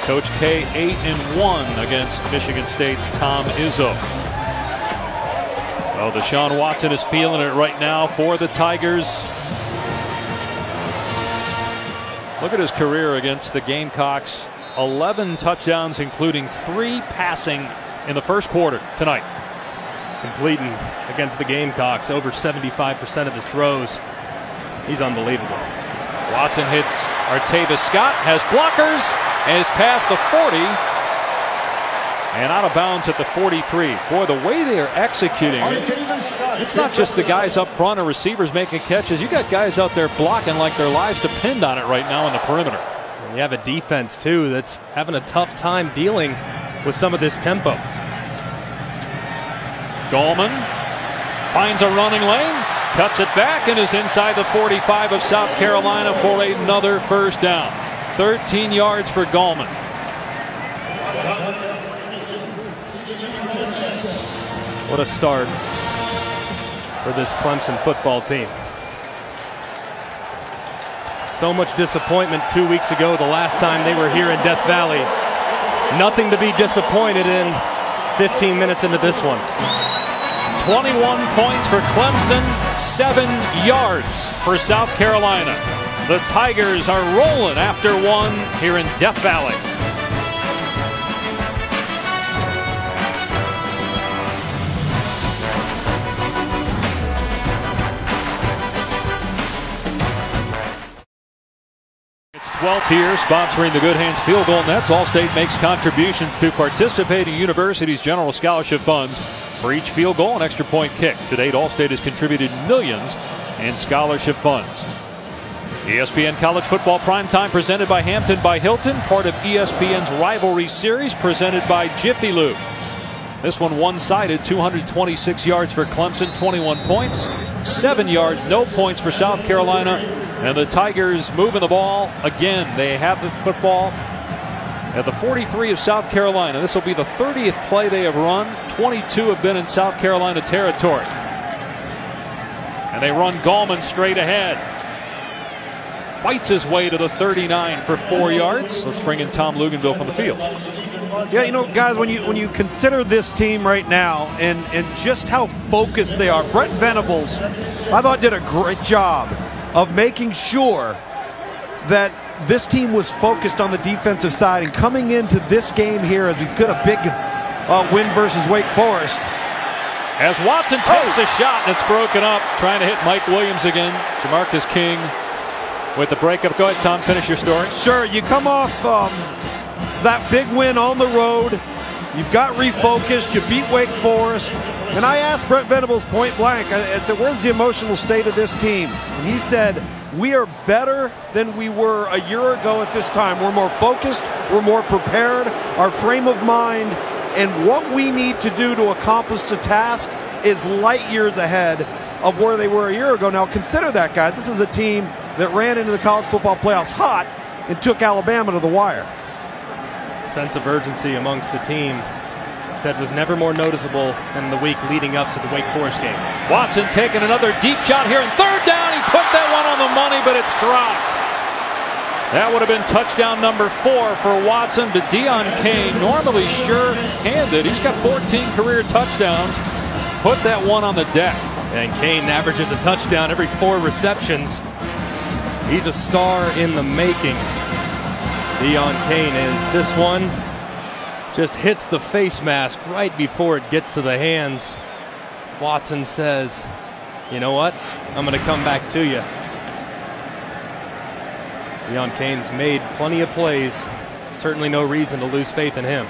Coach K, eight and one against Michigan State's Tom Izzo. Well, Deshaun Watson is feeling it right now for the Tigers. Look at his career against the Gamecocks. 11 touchdowns, including three passing in the first quarter tonight. Completing against the Gamecocks, over 75% of his throws. He's unbelievable. Watson hits Artavis Scott, has blockers, and is past the 40 and out of bounds at the 43. Boy, the way they're executing, it's not just the guys up front or receivers making catches. You got guys out there blocking like their lives depend on it right now in the perimeter. And you have a defense, too, that's having a tough time dealing with some of this tempo. Gallman finds a running lane, cuts it back, and is inside the 45 of South Carolina for another first down. 13 yards for Gallman. What a start for this Clemson football team. So much disappointment two weeks ago, the last time they were here in Death Valley. Nothing to be disappointed in 15 minutes into this one. 21 points for Clemson, seven yards for South Carolina. The Tigers are rolling after one here in Death Valley. Its 12th year sponsoring the Good Hands Field Goal Nets. Allstate makes contributions to participating universities' general scholarship funds. For each field goal and extra point kick. To date, Allstate has contributed millions in scholarship funds. ESPN College Football Primetime presented by Hampton by Hilton, part of ESPN's rivalry series presented by Jiffy Lube. This one one sided 226 yards for Clemson, 21 points, 7 yards, no points for South Carolina. And the Tigers moving the ball again. They have the football at the 43 of South Carolina. This will be the 30th play they have run. 22 have been in South Carolina territory. And they run Gallman straight ahead. Fights his way to the 39 for four yards. Let's bring in Tom Luginbill from the field. Yeah, you know, guys, when you when you consider this team right now and and just how focused they are, Brent Venables, I thought did a great job of making sure that this team was focused on the defensive side and coming into this game here as we get a big uh, win versus Wake Forest. As Watson takes oh. a shot and it's broken up, trying to hit Mike Williams again. Jamarcus King with the breakup. Go ahead, Tom. Finish your story. Sure. You come off um, that big win on the road. You've got refocused. You beat Wake Forest. And I asked Brent Venables point blank, I said, where's the emotional state of this team? And he said, we are better than we were a year ago at this time. We're more focused. We're more prepared. Our frame of mind and what we need to do to accomplish the task is light years ahead of where they were a year ago. Now, consider that, guys. This is a team that ran into the college football playoffs hot and took Alabama to the wire. Sense of urgency amongst the team said was never more noticeable than the week leading up to the Wake Forest game. Watson taking another deep shot here and third down. He put that one on the money, but it's dropped. That would have been touchdown number four for Watson, but Deon Cain, normally sure handed. He's got 14 career touchdowns. Put that one on the deck. And Cain averages a touchdown every four receptions. He's a star in the making. Deon Cain is. This one just hits the face mask right before it gets to the hands. Watson says, You know what? I'm going to come back to you. Deon Cain's made plenty of plays. Certainly no reason to lose faith in him.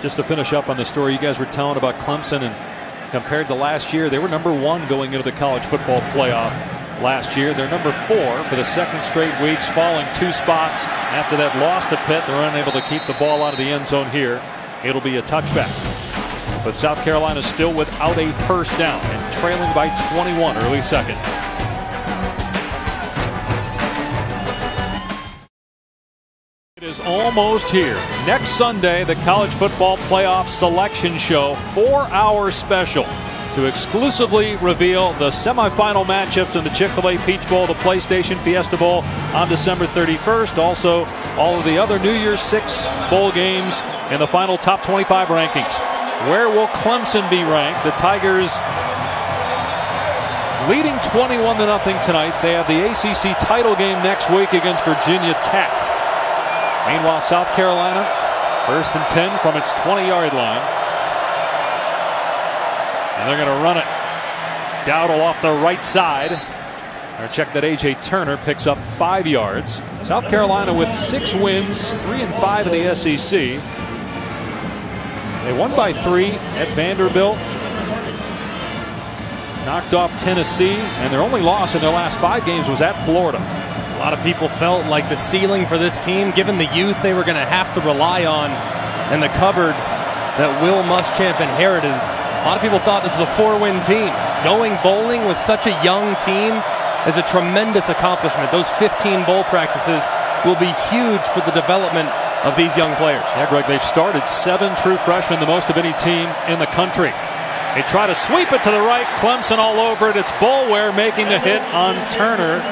Just to finish up on the story you guys were telling about Clemson and compared to last year, they were number one going into the college football playoff last year. They're number four for the second straight weeks, falling two spots after that loss to Pitt. They're unable to keep the ball out of the end zone here. It'll be a touchback. But South Carolina still without a first down and trailing by 21 early second. It is almost here. Next Sunday, the college football playoff selection show, four hour special to exclusively reveal the semifinal matchups in the Chick fil A Peach Bowl, the PlayStation Fiesta Bowl on December 31st. Also, all of the other New Year's Six bowl games in the final top 25 rankings. Where will Clemson be ranked? The Tigers leading 21 to nothing tonight. They have the ACC title game next week against Virginia Tech. Meanwhile, South Carolina, first and 10 from its 20 yard line. And they're going to run it. Dowdle off the right side. Or check that A.J. Turner picks up five yards. South Carolina with six wins, three and five in the SEC. They won by three at Vanderbilt. Knocked off Tennessee, and their only loss in their last five games was at Florida. A lot of people felt like the ceiling for this team, given the youth they were going to have to rely on and the cupboard that Will Muschamp inherited a lot of people thought this was a four-win team. Going bowling with such a young team is a tremendous accomplishment. Those 15 bowl practices will be huge for the development of these young players. Yeah, Greg, they've started seven true freshmen, the most of any team in the country. They try to sweep it to the right. Clemson all over it. It's Boulware making the hit on Turner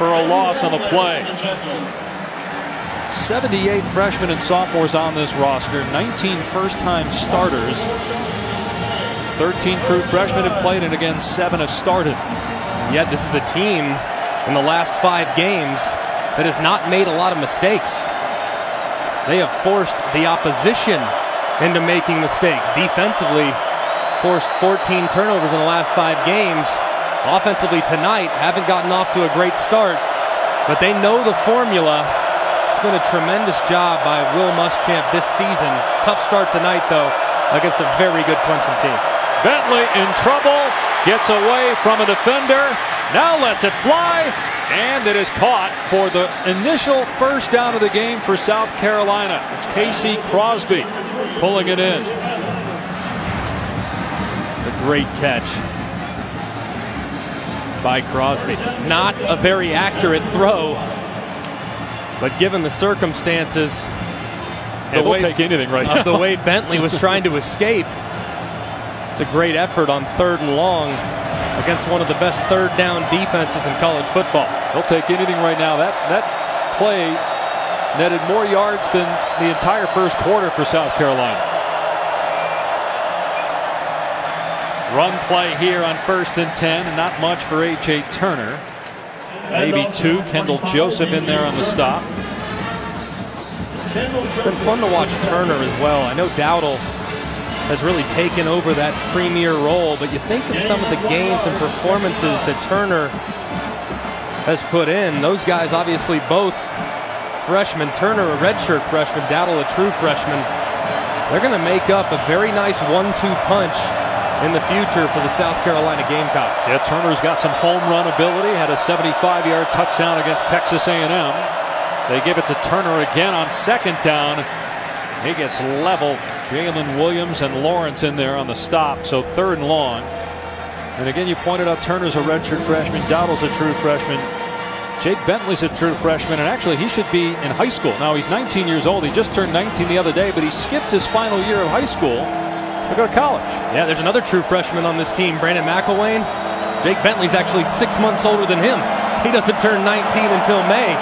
for a loss on the play. 78 freshmen and sophomores on this roster, 19 first-time starters. 13 true freshmen have played, and again, seven have started. Yet this is a team in the last five games that has not made a lot of mistakes. They have forced the opposition into making mistakes. Defensively, forced 14 turnovers in the last five games. Offensively tonight, haven't gotten off to a great start, but they know the formula. It's been a tremendous job by Will Muschamp this season. Tough start tonight, though, against a very good Clemson team. Bentley in trouble, gets away from a defender, now lets it fly, and it is caught for the initial first down of the game for South Carolina. It's Casey Crosby pulling it in. It's a great catch by Crosby. Not a very accurate throw, but given the circumstances, the will way, take anything right now. the way Bentley was trying to escape, it's a great effort on third and long against one of the best third down defenses in college football. He'll take anything right now. That that play netted more yards than the entire first quarter for South Carolina. Run play here on first and 10, and not much for A.J. Turner. Maybe two. Kendall Joseph in there on the stop. It's been fun to watch Turner as well. I know Dowdle has really taken over that premier role, but you think of some of the games and performances that Turner has put in. Those guys, obviously, both freshmen. Turner, a redshirt freshman, Dowdle, a true freshman. They're going to make up a very nice one-two punch in the future for the South Carolina Gamecocks. Yeah, Turner's got some home run ability. Had a 75-yard touchdown against Texas A&M. They give it to Turner again on second down. He gets level. Jalen Williams and Lawrence in there on the stop. So third and long. And again, you pointed out Turner's a redshirt freshman. Dowdle's a true freshman. Jake Bentley's a true freshman, and actually he should be in high school. Now he's 19 years old. He just turned 19 the other day, but he skipped his final year of high school to go to college. Yeah, there's another true freshman on this team, Brandon McIlwain. Jake Bentley's actually six months older than him. He doesn't turn 19 until May.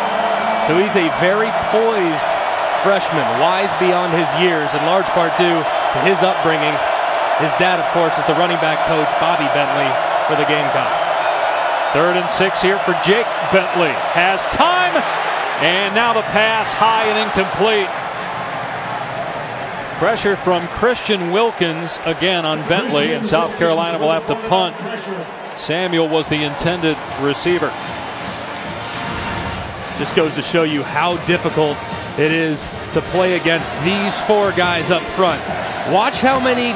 So he's a very poised freshman, wise beyond his years, in large part due to his upbringing. His dad, of course, is the running back coach, Bobby Bentley, for the Gamecocks. Third and six here for Jake Bentley. Has time, and now the pass high and incomplete. Pressure from Christian Wilkins again on Bentley, and South Carolina will have to punt. Samuel was the intended receiver. Just goes to show you how difficult it is to play against these four guys up front. Watch how many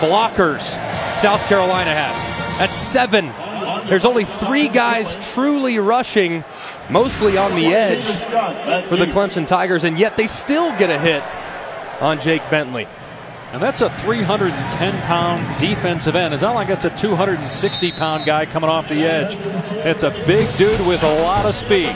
blockers South Carolina has. That's seven. There's only three guys truly rushing, mostly on the edge for the Clemson Tigers, and yet they still get a hit on Jake Bentley. And that's a 310 pound defensive end. It's not like it's a 260 pound guy coming off the edge. It's a big dude with a lot of speed.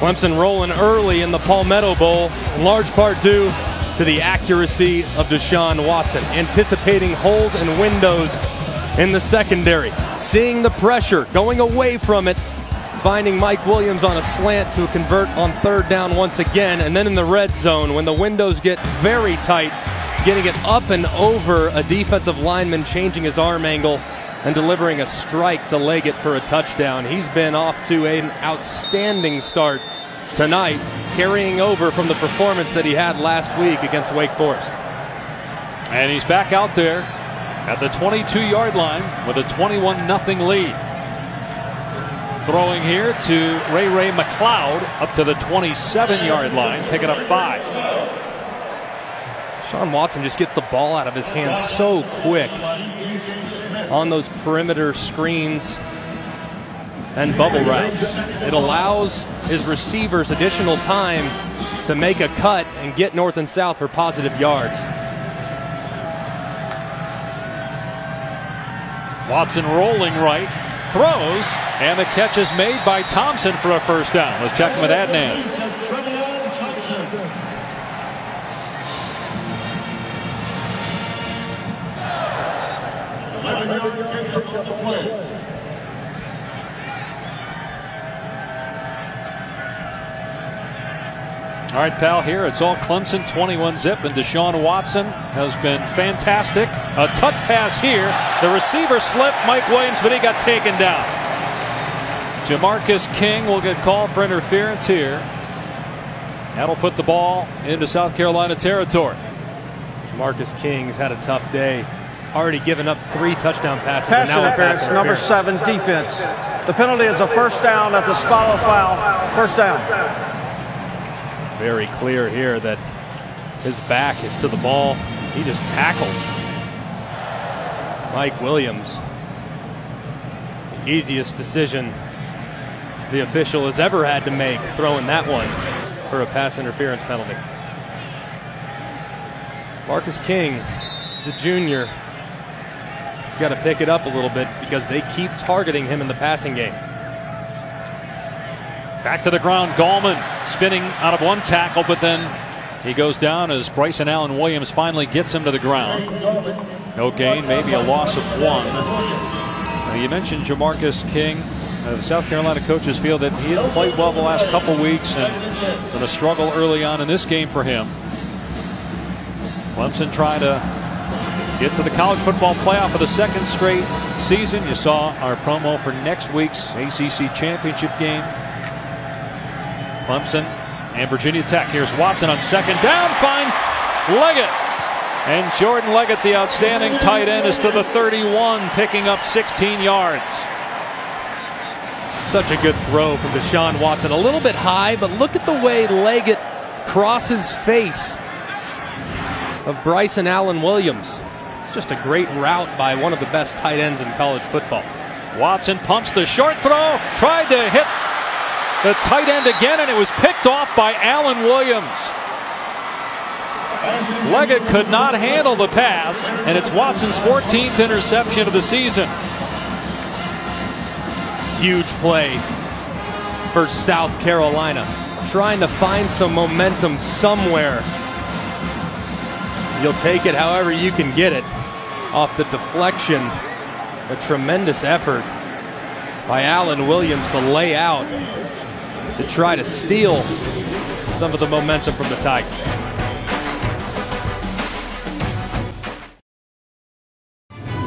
Clemson rolling early in the Palmetto Bowl, in large part due to the accuracy of Deshaun Watson, anticipating holes and windows in the secondary, seeing the pressure, going away from it, finding Mike Williams on a slant to convert on third down once again, and then in the red zone when the windows get very tight, getting it up and over a defensive lineman, changing his arm angle and delivering a strike to Leggett for a touchdown. He's been off to an outstanding start tonight, carrying over from the performance that he had last week against Wake Forest. And he's back out there at the 22 yard line with a 21 0 lead. Throwing here to Ray Ray McLeod up to the 27 yard line, picking up five. Sean Watson just gets the ball out of his hands so quick on those perimeter screens and bubble routes. It allows his receivers additional time to make a cut and get north and south for positive yards. Watson rolling right, throws, and the catch is made by Thompson for a first down. Let's check him with Adnan. All right, pal, here it's all Clemson 21 zip, and Deshaun Watson has been fantastic. A touch pass here. The receiver slipped, Mike Williams, but he got taken down. Jamarcus King will get called for interference here. That'll put the ball into South Carolina territory. Jamarcus King's had a tough day. Already given up three touchdown passes. Pass interference, pass number seven, defense. The penalty is a first down at the spot of the foul. First down. Very clear here that his back is to the ball. He just tackles. Mike Williams. The easiest decision the official has ever had to make, throwing that one for a pass interference penalty. Marcus King is a junior. Got to pick it up a little bit because they keep targeting him in the passing game. Back to the ground, Gallman spinning out of one tackle, but then he goes down as Bryson Allen Williams finally gets him to the ground. No gain, maybe a loss of one. Now, you mentioned Jamarcus King. Uh, the South Carolina coaches feel that he hadn't played well the last couple weeks and been a struggle early on in this game for him. Clemson trying to get to the college football playoff for the second straight season. You saw our promo for next week's ACC championship game. Clemson and Virginia Tech. Here's Watson on second down, finds Leggett. And Jordan Leggett, the outstanding tight end, is to the 31, picking up 16 yards. Such a good throw from Deshaun Watson. A little bit high, but look at the way Leggett crosses face of Bryson Allen Williams. It's just a great route by one of the best tight ends in college football. Watson pumps the short throw, tried to hit the tight end again, and it was picked off by Allen Williams. Leggett could not handle the pass, and it's Watson's 14th interception of the season. Huge play for South Carolina, trying to find some momentum somewhere. You'll take it however you can get it. Off the deflection, a tremendous effort by Allen Williams to lay out to try to steal some of the momentum from the Tigers.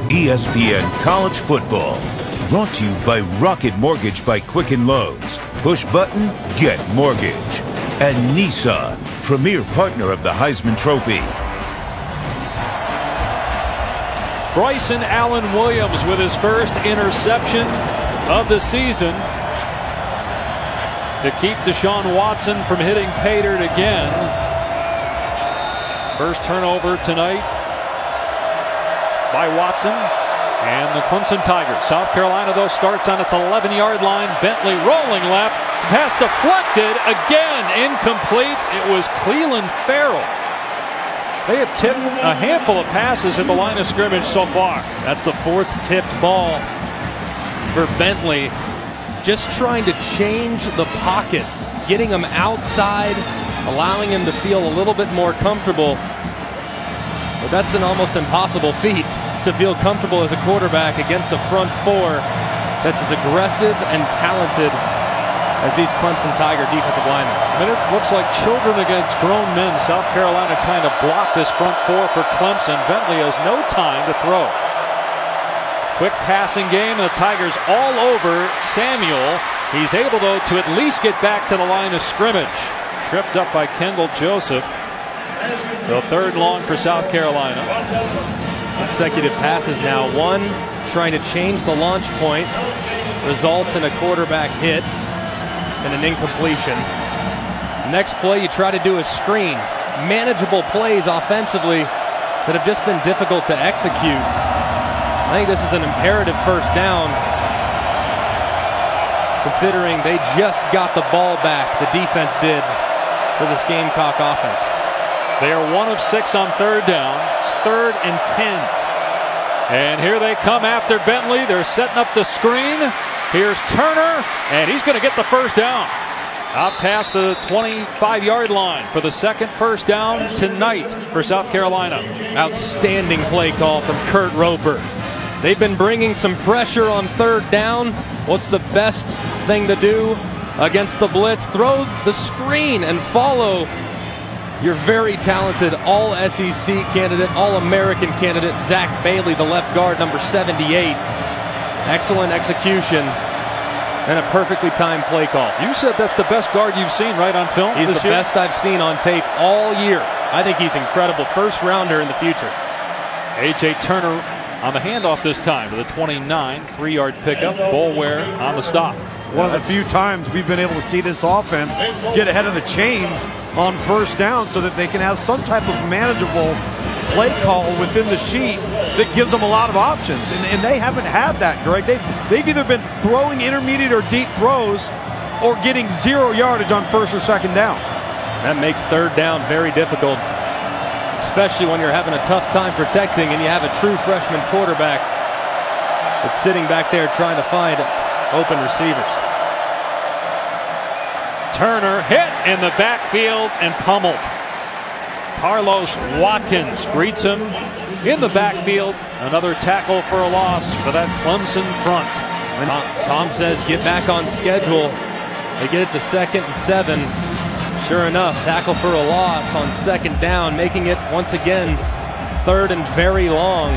ESPN College Football. Brought to you by Rocket Mortgage by Quicken Loans. Push button, get mortgage. And Nissan, premier partner of the Heisman Trophy. Bryson Allen Williams with his first interception of the season to keep Deshaun Watson from hitting dirt again. First turnover tonight by Watson and the Clemson Tigers. South Carolina, though, starts on its 11 yard line. Bentley rolling left. Pass deflected again. Incomplete. It was Clelin Ferrell. They have tipped a handful of passes at the line of scrimmage so far. That's the fourth tipped ball for Bentley. Just trying to change the pocket, getting him outside, allowing him to feel a little bit more comfortable. But that's an almost impossible feat to feel comfortable as a quarterback against a front four that's as aggressive and talented as these Clemson Tiger defensive linemen. I mean, it looks like children against grown men. South Carolina trying to block this front four for Clemson. Bentley has no time to throw. Quick passing game, and the Tigers all over Samuel. He's able, though, to at least get back to the line of scrimmage. Tripped up by Kendall Joseph. The third long for South Carolina. Consecutive passes now. One trying to change the launch point results in a quarterback hit and an incompletion. Next play, you try to do a screen. Manageable plays offensively that have just been difficult to execute. I think this is an imperative first down, considering they just got the ball back, the defense did, for this Gamecock offense. They are one of six on third down. It's third and 10. And here they come after Bentley. They're setting up the screen. Here's Turner, and he's going to get the first down. Out past the 25 yard line for the second first down tonight for South Carolina. Outstanding play call from Kurt Roper. They've been bringing some pressure on third down. What's the best thing to do against the blitz? Throw the screen and follow your very talented all SEC candidate, all American candidate, Zach Bailey, the left guard, number 78. Excellent execution and a perfectly timed play call. You said that's the best guard you've seen right on film He's this the year? best I've seen on tape all year. I think he's incredible. First rounder in the future. A.J. Turner on the handoff this time to the 29. Three yard pickup. Boulware on the stop. One of the few times we've been able to see this offense get ahead of the chains on first down so that they can have some type of manageable play call within the sheet that gives them a lot of options. And, and they haven't had that, Greg. They've, they've either been throwing intermediate or deep throws or getting zero yardage on first or second down. That makes third down very difficult, especially when you're having a tough time protecting and you have a true freshman quarterback that's sitting back there trying to find open receivers. Turner hit in the backfield and pummeled. Carlos Watkins greets him in the backfield. Another tackle for a loss for that Clemson front. Tom, Tom says get back on schedule. They get it to second and seven. Sure enough, tackle for a loss on second down, making it once again third and very long.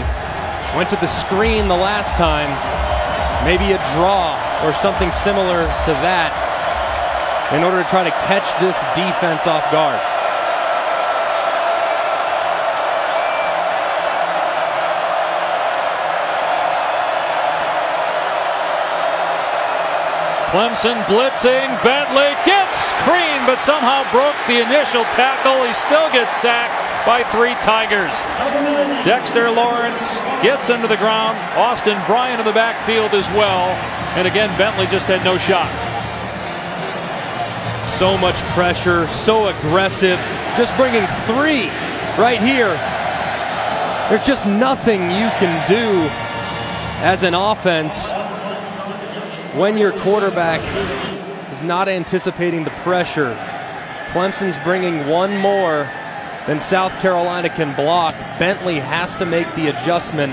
Went to the screen the last time. Maybe a draw or something similar to that in order to try to catch this defense off guard. Clemson blitzing. Bentley gets screened, but somehow broke the initial tackle. He still gets sacked by three Tigers. Dexter Lawrence gets into the ground. Austin Bryant in the backfield as well. And again, Bentley just had no shot. So much pressure, so aggressive. Just bringing three right here. There's just nothing you can do as an offense when your quarterback is not anticipating the pressure. Clemson's bringing one more than South Carolina can block. Bentley has to make the adjustment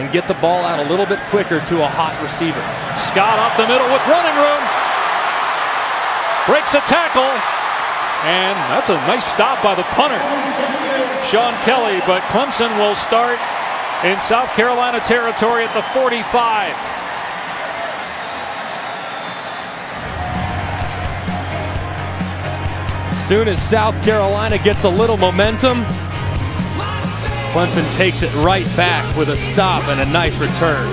and get the ball out a little bit quicker to a hot receiver. Scott up the middle with running room. Breaks a tackle. And that's a nice stop by the punter, Sean Kelly. But Clemson will start in South Carolina territory at the 45. Soon as South Carolina gets a little momentum, Clemson takes it right back with a stop and a nice return.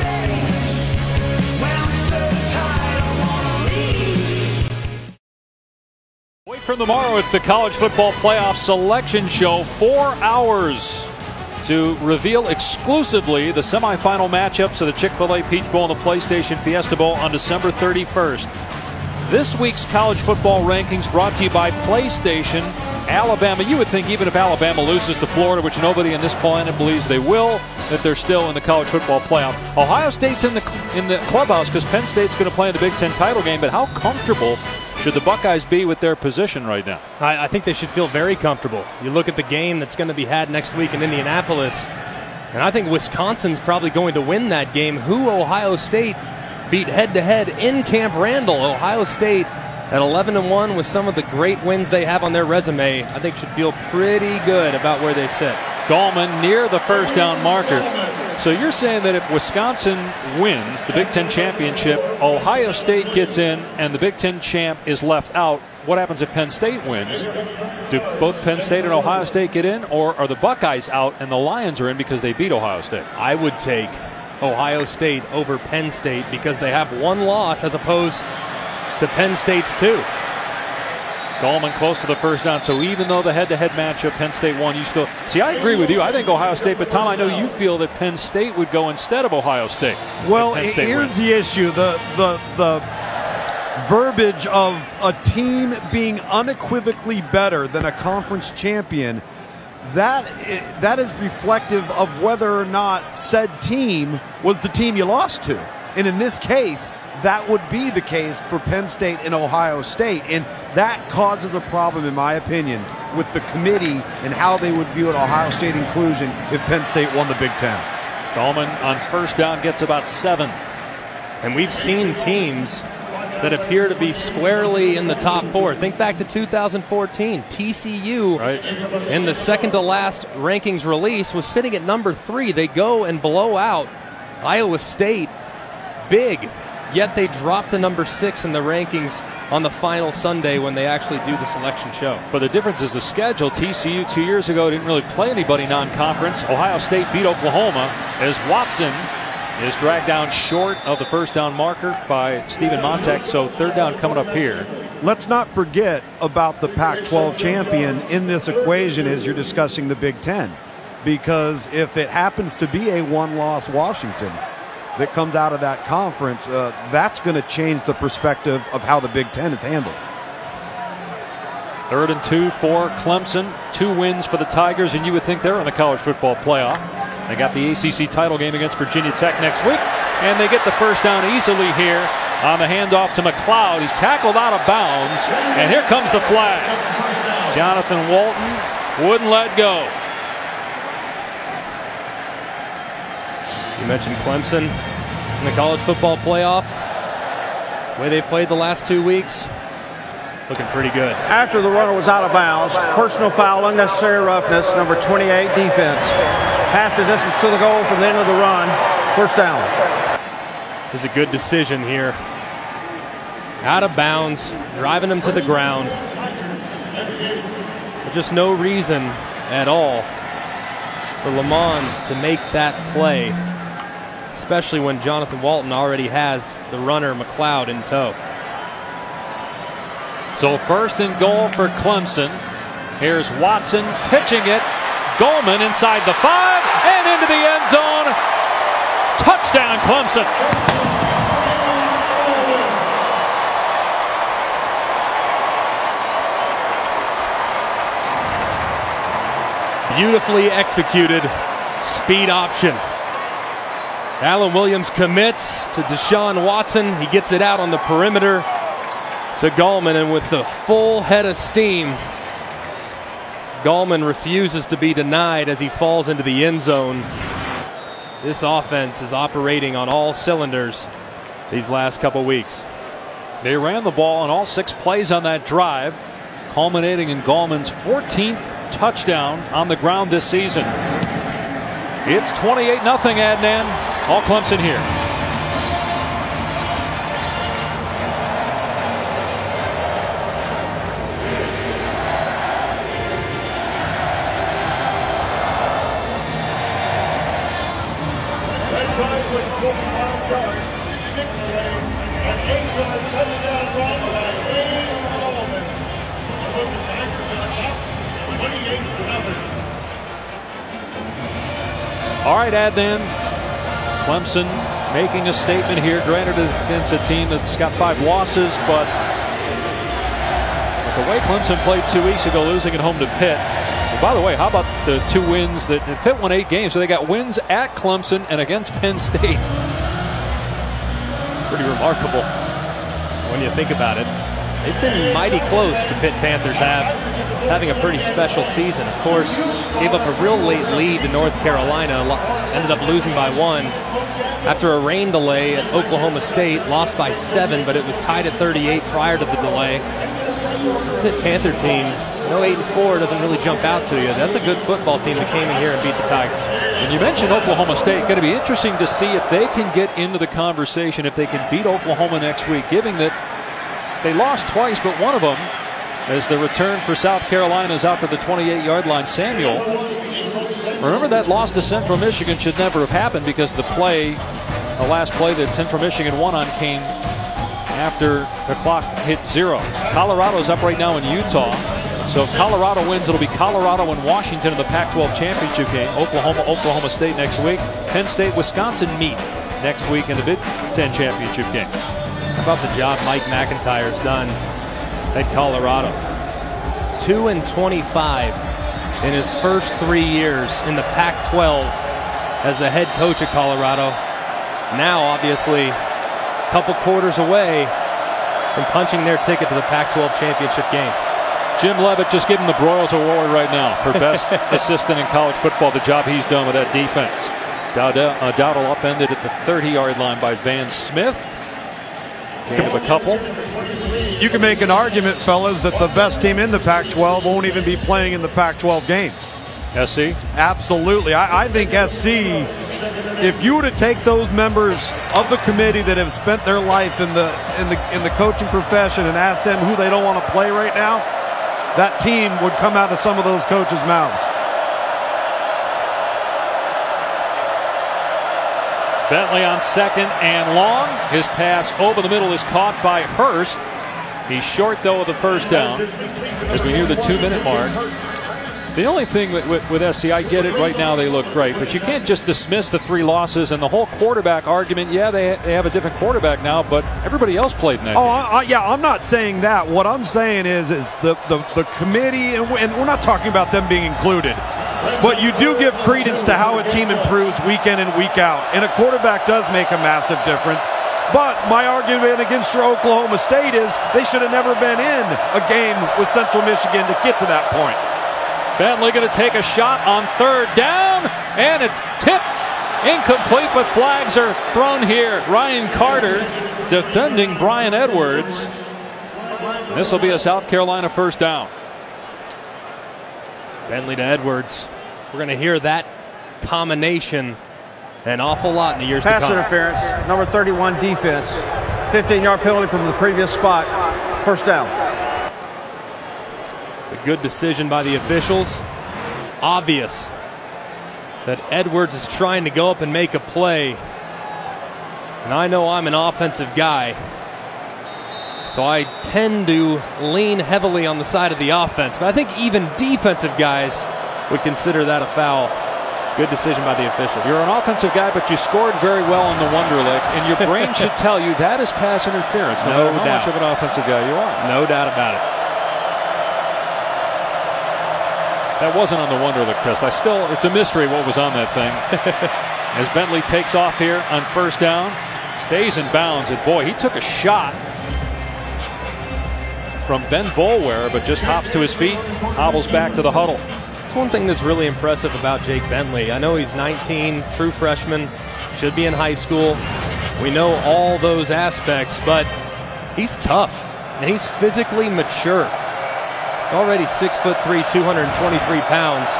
Wait for tomorrow. It's the College Football Playoff Selection Show. Four hours to reveal exclusively the semifinal matchups of the Chick fil A Peach Bowl and the PlayStation Fiesta Bowl on December 31st. This week's college football rankings brought to you by PlayStation. Alabama, you would think even if Alabama loses to Florida, which nobody in this planet believes they will, that they're still in the college football playoff. Ohio State's in the in the clubhouse because Penn State's going to play in the Big Ten title game. But how comfortable should the Buckeyes be with their position right now? I, I think they should feel very comfortable. You look at the game that's going to be had next week in Indianapolis, and I think Wisconsin's probably going to win that game. Who Ohio State beat head to head in Camp Randall. Ohio State at 11 and 1 with some of the great wins they have on their resume. I think should feel pretty good about where they sit. Gallman near the first down marker. So you're saying that if Wisconsin wins the Big Ten championship, Ohio State gets in, and the Big Ten champ is left out. What happens if Penn State wins? Do both Penn State and Ohio State get in, or are the Buckeyes out and the Lions are in because they beat Ohio State? I would take Ohio State over Penn State because they have one loss as opposed to Penn State's two. Gallman close to the first down. So even though the head-to-head matchup, Penn State won, you still see. I agree with you. I think Ohio State, but Tom, I know you feel that Penn State would go instead of Ohio State. Well, here's wins. the issue: the the the verbiage of a team being unequivocally better than a conference champion that that is reflective of whether or not said team was the team you lost to. And in this case, that would be the case for Penn State and Ohio State. And that causes a problem, in my opinion, with the committee and how they would view an Ohio State inclusion if Penn State won the Big Ten. Gallman on first down gets about seven. And we've seen teams that appear to be squarely in the top four. Think back to 2014. TCU, right. in the second to last rankings release, was sitting at number three. They go and blow out Iowa State big, yet they drop the number six in the rankings on the final Sunday when they actually do the selection show. But the difference is the schedule. TCU two years ago didn't really play anybody non conference. Ohio State beat Oklahoma as Watson is dragged down short of the first down marker by Steven Montac. So third down coming up here. Let's not forget about the Pac 12 champion in this equation as you're discussing the Big Ten. Because if it happens to be a one loss Washington that comes out of that conference, uh, that's going to change the perspective of how the Big Ten is handled. Third and two for Clemson. Two wins for the Tigers, and you would think they're in the college football playoff. They got the ACC title game against Virginia Tech next week, and they get the first down easily here on the handoff to McCloud. He's tackled out of bounds, and here comes the flag. Jonathan Walton wouldn't let go. You mentioned Clemson in the college football playoff. The way they played the last two weeks, looking pretty good. After the runner was out of bounds, personal foul, unnecessary roughness, number 28 defense. Half the distance to the goal from the end of the run, first down. This is a good decision here. Out of bounds, driving him to the ground. Just no reason at all for Lamons to make that play, especially when Jonathan Walton already has the runner McCloud in tow. So first and goal for Clemson. Here's Watson pitching it. Gallman inside the five and into the end zone. Touchdown, Clemson. Beautifully executed speed option. Alan Williams commits to Deshaun Watson. He gets it out on the perimeter to Gallman, and with the full head of steam, Gallman refuses to be denied as he falls into the end zone. This offense is operating on all cylinders these last couple weeks. They ran the ball on all six plays on that drive, culminating in Gallman's 14th touchdown on the ground this season. It's 28 0 Adnan. All Clemson here. All right, Adnan. Clemson making a statement here. Granted, against a team that's got five losses, but the way Clemson played two weeks ago, losing at home to Pitt. And by the way, how about the two wins that Pitt won eight games, so they got wins at Clemson and against Penn State. Pretty remarkable when you think about it. They've been mighty close, the Pitt Panthers have, having a pretty special season. Of course, gave up a real late lead to North Carolina, ended up losing by one. After a rain delay at Oklahoma State, lost by seven, but it was tied at 38 prior to the delay. Pitt Panther team, no 8 and 4 doesn't really jump out to you. That's a good football team that came in here and beat the Tigers. And you mentioned Oklahoma State. Going to be interesting to see if they can get into the conversation, if they can beat Oklahoma next week, given that they lost twice, but one of them as the return for South Carolina is out to the 28 yard line. Samuel. Remember that loss to Central Michigan should never have happened because the play, the last play that Central Michigan won on came after the clock hit zero. Colorado's up right now in Utah. So if Colorado wins, it'll be Colorado and Washington in the Pac 12 championship game. Oklahoma, Oklahoma State next week. Penn State, Wisconsin meet next week in the Big Ten championship game. How about the job Mike MacIntyre's done at Colorado? 2 and 25 in his first three years in the Pac 12 as the head coach at Colorado. Now, obviously, a couple quarters away from punching their ticket to the Pac 12 championship game. Jim Leavitt just giving the Broyles Award right now for best assistant in college football. The job he's done with that defense. Dowdle, uh, Dowdle upended at the 30 yard line by Van Smith. Give him a couple. You can make an argument, fellas, that the best team in the Pac 12 won't even be playing in the Pac 12 game. SC? Absolutely. I, I think SC, if you were to take those members of the committee that have spent their life in the in the in the coaching profession and ask them who they don't want to play right now, that team would come out of some of those coaches' mouths. Bentley on second and long. His pass over the middle is caught by Hurst. He's short, though, of the first down as we near the two minute mark. The only thing with, with, with, SC, I get it right now, they look great, but you can't just dismiss the three losses and the whole quarterback argument. Yeah, they, they have a different quarterback now, but everybody else played in that. Oh, I, I, yeah, I'm not saying that. What I'm saying is, is the, the, the committee, and we're not talking about them being included, but you do give credence to how a team improves week in and week out. And a quarterback does make a massive difference. But my argument against your Oklahoma State is they should have never been in a game with Central Michigan to get to that point. Bentley going to take a shot on third down, and it's tipped incomplete, but flags are thrown here. Ryan Carter defending Bryan Edwards. This will be a South Carolina first down. Bentley to Edwards. We're going to hear that combination an awful lot in the years Pass to come. interference, number 31 defense. 15 yard penalty from the previous spot. First down. It's a good decision by the officials. Obvious that Edwards is trying to go up and make a play. And I know I'm an offensive guy. So I tend to lean heavily on the side of the offense. But I think even defensive guys would consider that a foul. Good decision by the officials. You're an offensive guy, but you scored very well in the Wonderlic, and your brain should tell you that is pass interference. No, no doubt. of an offensive guy you are. No doubt about it. That wasn't on the Wonderlic test. I still, it's a mystery what was on that thing. As Bentley takes off here on first down, stays in bounds, and boy, he took a shot from Ben Boulware, but just hops to his feet, hobbles back to the huddle. That's one thing that's really impressive about Jake Bentley. I know he's 19, true freshman, should be in high school. We know all those aspects, but he's tough and he's physically mature. He's already six foot three, 223 pounds.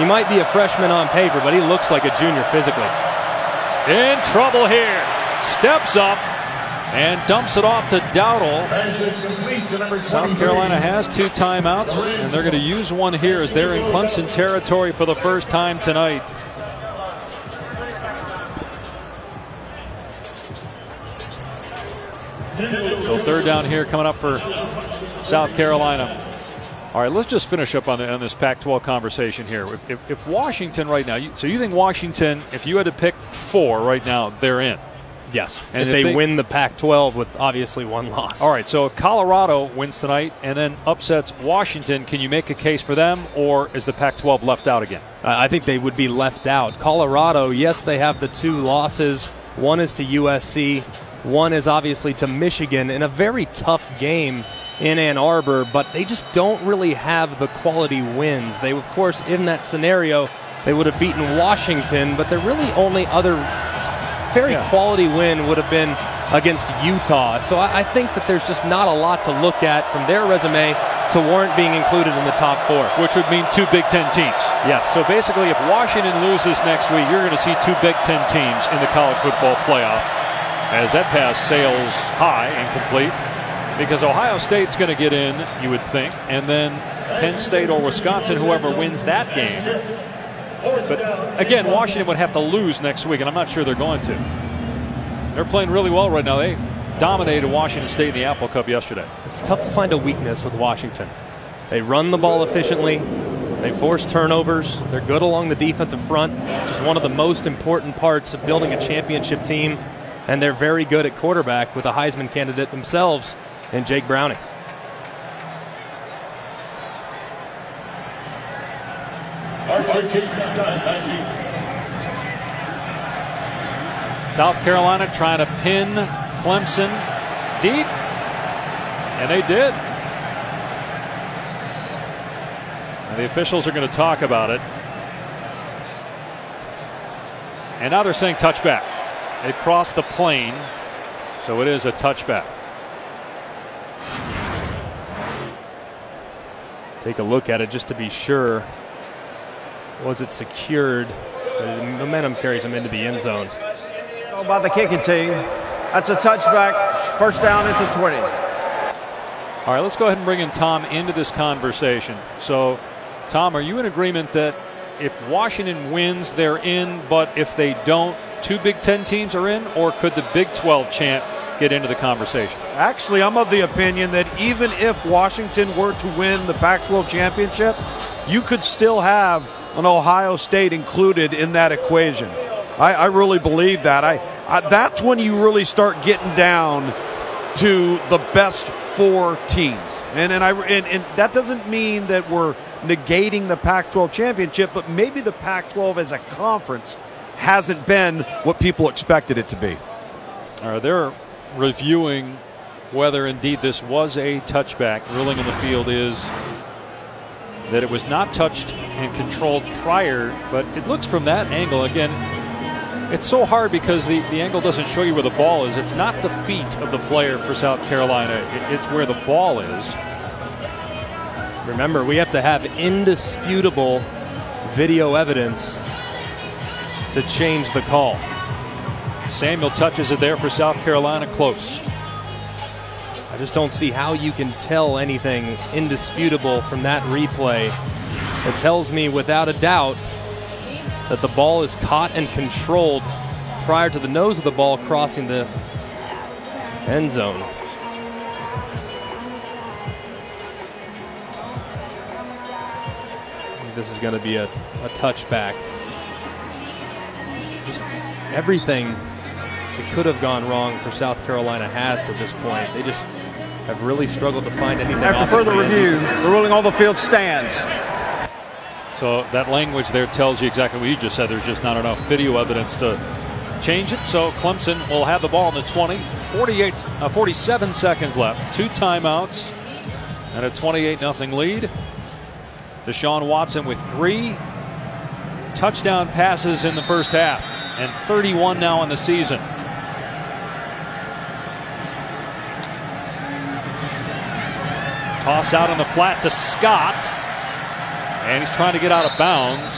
He might be a freshman on paper, but he looks like a junior physically. In trouble here. Steps up, and dumps it off to Dowdle. South Carolina has two timeouts, and they're going to use one here as they're in Clemson territory for the first time tonight. So third down here coming up for South Carolina. All right, let's just finish up on, the, on this Pac-12 conversation here. If, if, if Washington right now, you, so you think Washington, if you had to pick four right now, they're in? Yes, and if, they, they, win the Pac-12 with obviously one loss. All right, so if Colorado wins tonight and then upsets Washington, can you make a case for them, or is the Pac-12 left out again? I think they would be left out. Colorado, yes, they have the two losses. One is to USC, one is obviously to Michigan in a very tough game in Ann Arbor, but they just don't really have the quality wins. They, of course, in that scenario, they would have beaten Washington, but they're really only other very yeah. quality win would have been against Utah. So I, I, think that there's just not a lot to look at from their resume to warrant being included in the top four. Which would mean two Big Ten teams. Yes. So basically, if Washington loses next week, you're going to see two Big Ten teams in the college football playoff as that pass sails high and complete because Ohio State's going to get in, you would think, and then Penn State or Wisconsin, whoever wins that game, but again, Washington would have to lose next week, and I'm not sure they're going to. They're playing really well right now. They dominated Washington State in the Apple Cup yesterday. It's tough to find a weakness with Washington. They run the ball efficiently. They force turnovers. They're good along the defensive front, which is one of the most important parts of building a championship team. And they're very good at quarterback with a Heisman candidate themselves in Jake Browning. South Carolina trying to pin Clemson deep, and they did. And the officials are going to talk about it. And now they're saying touchback. They crossed the plane, so it is a touchback. Take a look at it just to be sure was it secured? The momentum carries him into the end zone. By the kicking team. That's a touchback. First down at the 20. All right, let's go ahead and bring in Tom into this conversation. So, Tom, are you in agreement that if Washington wins, they're in, but if they don't, two Big Ten teams are in, or could the Big 12 chant get into the conversation? Actually, I'm of the opinion that even if Washington were to win the Pac 12 championship, you could still have an Ohio State included in that equation. I, I really believe that. I, I, that's when you really start getting down to the best four teams, and and I and, and that doesn't mean that we're negating the Pac-12 championship, but maybe the Pac-12 as a conference hasn't been what people expected it to be. Are they're reviewing whether indeed this was a touchback. Ruling in the field is that it was not touched and controlled prior, but it looks from that angle again. It's so hard because the, the angle doesn't show you where the ball is. It's not the feet of the player for South Carolina, it, it's where the ball is. Remember, we have to have indisputable video evidence to change the call. Samuel touches it there for South Carolina, close. I just don't see how you can tell anything indisputable from that replay. It tells me without a doubt that the ball is caught and controlled prior to the nose of the ball crossing the end zone. This is going to be a, a touchback. Just everything that could have gone wrong for South Carolina has to this point. They just have really struggled to find anything. After further review, the ruling on the field stands. So that language there tells you exactly what you just said. There's just not enough video evidence to change it. So Clemson will have the ball in the 20. 48, uh, 47 seconds left. Two timeouts and a 28 0 lead. Deshaun Watson with three touchdown passes in the first half and 31 now in the season. Toss out on the flat to Scott. And he's trying to get out of bounds.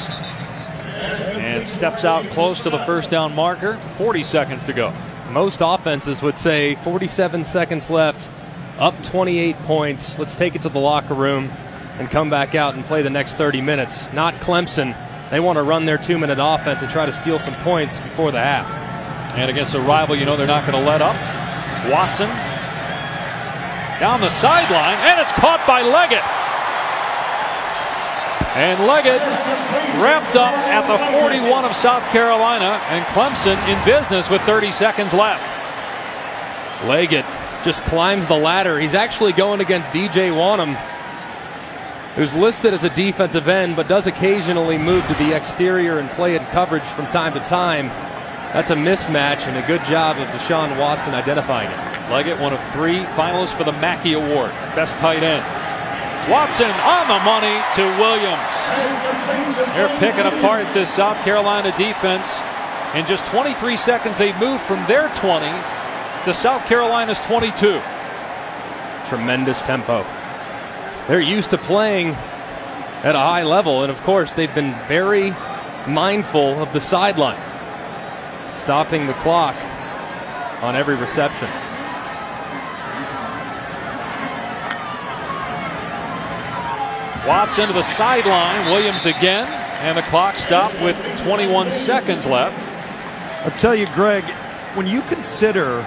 And steps out close to the first down marker. 40 seconds to go. Most offenses would say 47 seconds left, up 28 points. Let's take it to the locker room and come back out and play the next 30 minutes. Not Clemson. They want to run their two minute offense and try to steal some points before the half. And against a rival, you know they're not going to let up. Watson down the sideline, and it's caught by Leggett. And Leggett wrapped up at the 41 of South Carolina, and Clemson in business with 30 seconds left. Leggett just climbs the ladder. He's actually going against DJ Wonnum, who's listed as a defensive end, but does occasionally move to the exterior and play in coverage from time to time. That's a mismatch, and a good job of Deshaun Watson identifying it. Leggett, one of three finalists for the Mackey Award, best tight end. Watson on the money to Williams. They're picking apart this South Carolina defense. In just 23 seconds, they moved from their 20 to South Carolina's 22. Tremendous tempo. They're used to playing at a high level, and of course, they've been very mindful of the sideline, stopping the clock on every reception. Watson to the sideline. Williams again. And the clock stopped with 21 seconds left. I'll tell you, Greg, when you consider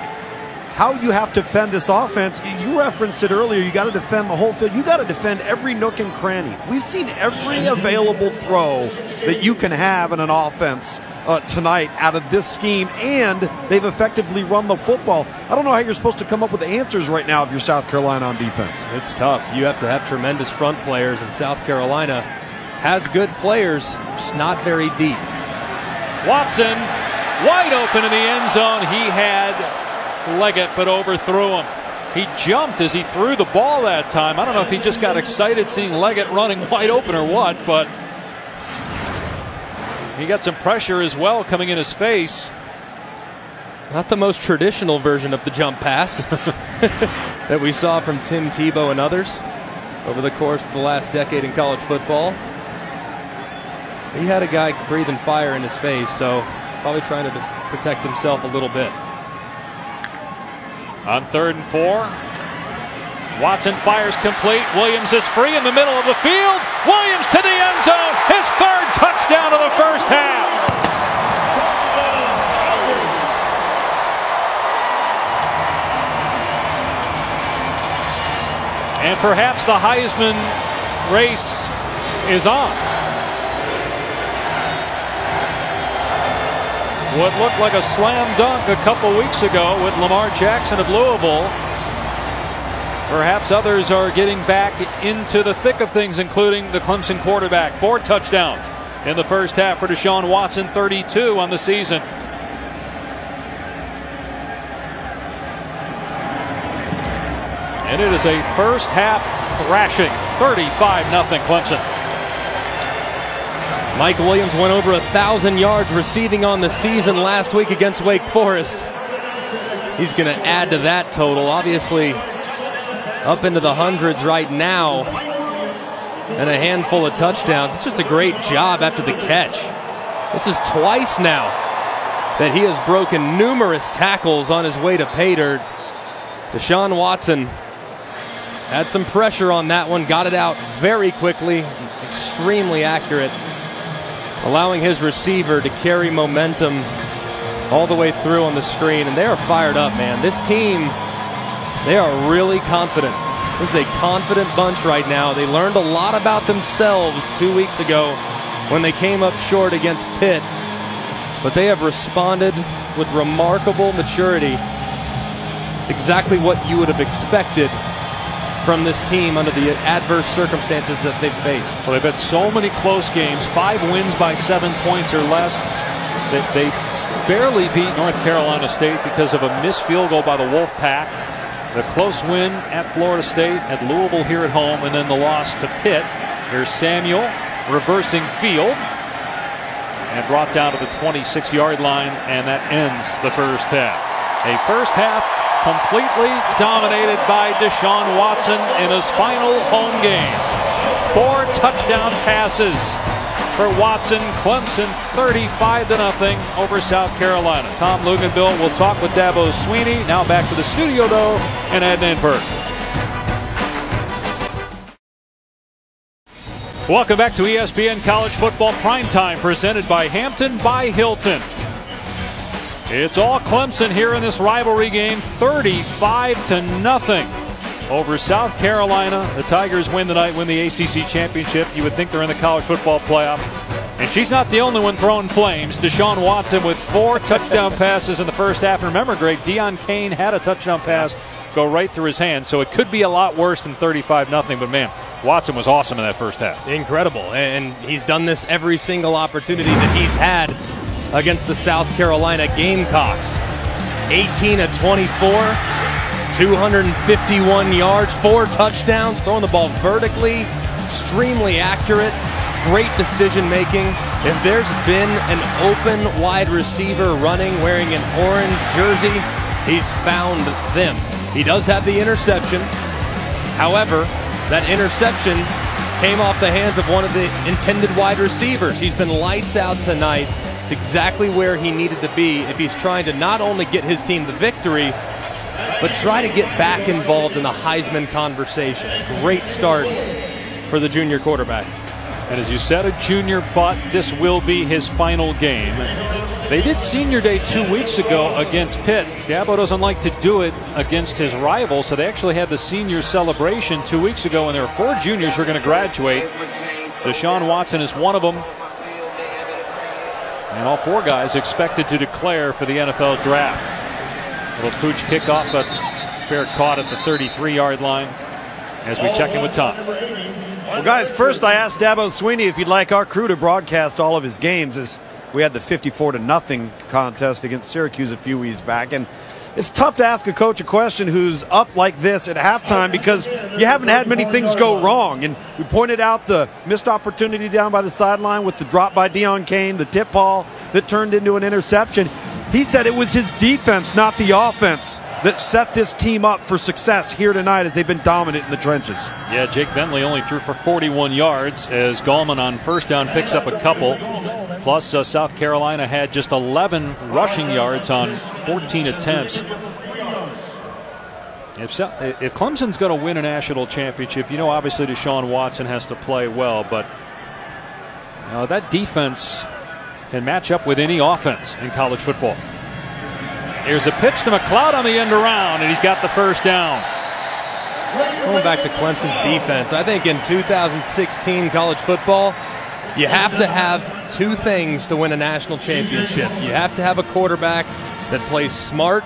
how you have to defend this offense, you referenced it earlier. You got to defend the whole field. You got to defend every nook and cranny. We've seen every available throw that you can have in an offense uh, tonight out of this scheme, and they've effectively run the football. I don't know how you're supposed to come up with the answers right now if you're South Carolina on defense. It's tough. You have to have tremendous front players, and South Carolina has good players, just not very deep. Watson wide open in the end zone. He had Leggett, but overthrew him. He jumped as he threw the ball that time. I don't know if he just got excited seeing Leggett running wide open or what, but he got some pressure as well coming in his face. Not the most traditional version of the jump pass that we saw from Tim Tebow and others over the course of the last decade in college football. He had a guy breathing fire in his face, so probably trying to protect himself a little bit. On third and four, Watson fires complete. Williams is free in the middle of the field. Williams to the end zone. His third touchdown of the first half. And perhaps the Heisman race is on. What looked like a slam dunk a couple weeks ago with Lamar Jackson of Louisville Perhaps others are getting back into the thick of things, including the Clemson quarterback. Four touchdowns in the first half for Deshaun Watson, 32 on the season. And it is a first half thrashing, 35 0 Clemson. Mike Williams went over a thousand yards receiving on the season last week against Wake Forest. He's going to add to that total. Obviously, up into the hundreds right now, and a handful of touchdowns. It's just a great job after the catch. This is twice now that he has broken numerous tackles on his way to pay dirt. Deshaun Watson had some pressure on that one, got it out very quickly, extremely accurate, allowing his receiver to carry momentum all the way through on the screen. And they are fired up, man. This team, they are really confident. This is a confident bunch right now. They learned a lot about themselves two weeks ago when they came up short against Pitt, but they have responded with remarkable maturity. It's exactly what you would have expected from this team under the adverse circumstances that they've faced. Well, they've had so many close games, five wins by seven points or less. They, they barely beat North Carolina State because of a missed field goal by the Wolfpack. The close win at Florida State, at Louisville here at home, and then the loss to Pitt. Here's Samuel reversing field and brought down to the 26 yard line, and that ends the first half. A first half completely dominated by Deshaun Watson in his final home game. Four touchdown passes for Watson. Clemson 35 to nothing over South Carolina. Tom Luginbill will talk with Dabo Swinney. Now back to the studio though, and Adnan Virk. Welcome back to ESPN College Football Primetime, presented by Hampton by Hilton. It's all Clemson here in this rivalry game, 35 to nothing over South Carolina. The Tigers win tonight, win the ACC championship. You would think they're in the college football playoff. And she's not the only one throwing flames. Deshaun Watson with four touchdown passes in the first half. And remember, Greg, Deon Cain had a touchdown pass go right through his hands, so it could be a lot worse than 35 nothing. But man, Watson was awesome in that first half. Incredible. And he's done this every single opportunity that he's had against the South Carolina Gamecocks. 18 of 24, 251 yards, four touchdowns, throwing the ball vertically, extremely accurate, great decision making. If there's been an open wide receiver running wearing an orange jersey, he's found them. He does have the interception. However, that interception came off the hands of one of the intended wide receivers. He's been lights out tonight. It's exactly where he needed to be if he's trying to not only get his team the victory, but try to get back involved in the Heisman conversation. Great start for the junior quarterback. And as you said, a junior, but this will be his final game. They did senior day two weeks ago against Pitt. Dabo doesn't like to do it against his rival, so they actually had the senior celebration two weeks ago, and there are four juniors who are going to graduate. Deshaun Watson is one of them. And all four guys expected to declare for the NFL draft. Little pooch kickoff, but fair caught at the 33 yard line as we check in with Tom. Well, guys, first I asked Dabo Swinney if he'd like our crew to broadcast all of his games as we had the 54 to nothing contest against Syracuse a few weeks back. And it's tough to ask a coach a question who's up like this at halftime because you haven't had many things go wrong. And we pointed out the missed opportunity down by the sideline with the drop by Deon Cain, the tip ball that turned into an interception. He said it was his defense, not the offense, that set this team up for success here tonight as they've been dominant in the trenches. Yeah, Jake Bentley only threw for 41 yards as Gallman on first down picks up a couple. Plus, uh, South Carolina had just 11 rushing yards on 14 attempts. If, if Clemson's going to win a national championship, you know, obviously Deshaun Watson has to play well, but you know, that defense can match up with any offense in college football. Here's a pitch to McCloud on the end around, and he's got the first down. Going back to Clemson's defense, I think in 2016 college football, you have to have two things to win a national championship. You have to have a quarterback that plays smart,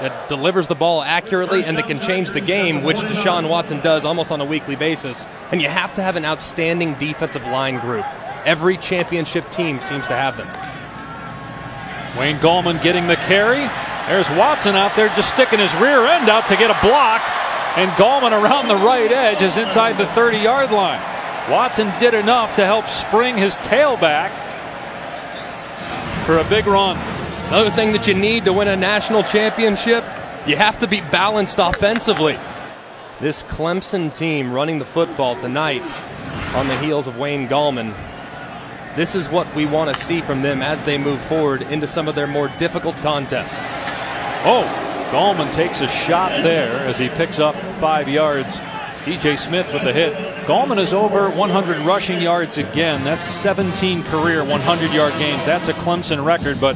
that delivers the ball accurately, and that can change the game, which Deshaun Watson does almost on a weekly basis. And you have to have an outstanding defensive line group. Every championship team seems to have them. Wayne Gallman getting the carry. There's Watson out there just sticking his rear end out to get a block. And Gallman around the right edge is inside the 30 yard line. Watson did enough to help spring his tailback for a big run. Another thing that you need to win a national championship, you have to be balanced offensively. This Clemson team running the football tonight on the heels of Wayne Gallman. This is what we want to see from them as they move forward into some of their more difficult contests. Oh, Gallman takes a shot there as he picks up five yards. DJ Smith with the hit. Gallman is over 100 rushing yards again. That's 17 career 100 yard games. That's a Clemson record, but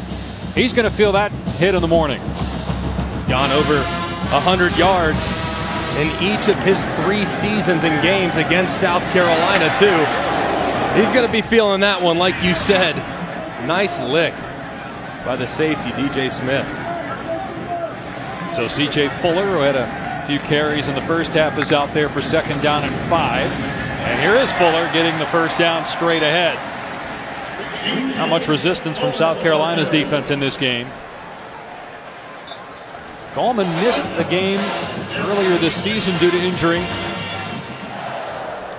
he's going to feel that hit in the morning. He's gone over 100 yards in each of his three seasons and games against South Carolina, too. He's going to be feeling that one, like you said. Nice lick by the safety, DJ Smith. So CJ Fuller, who had a few carries in the first half, is out there for second down and five. And here is Fuller getting the first down straight ahead. Not much resistance from South Carolina's defense in this game. Gallman missed the game earlier this season due to injury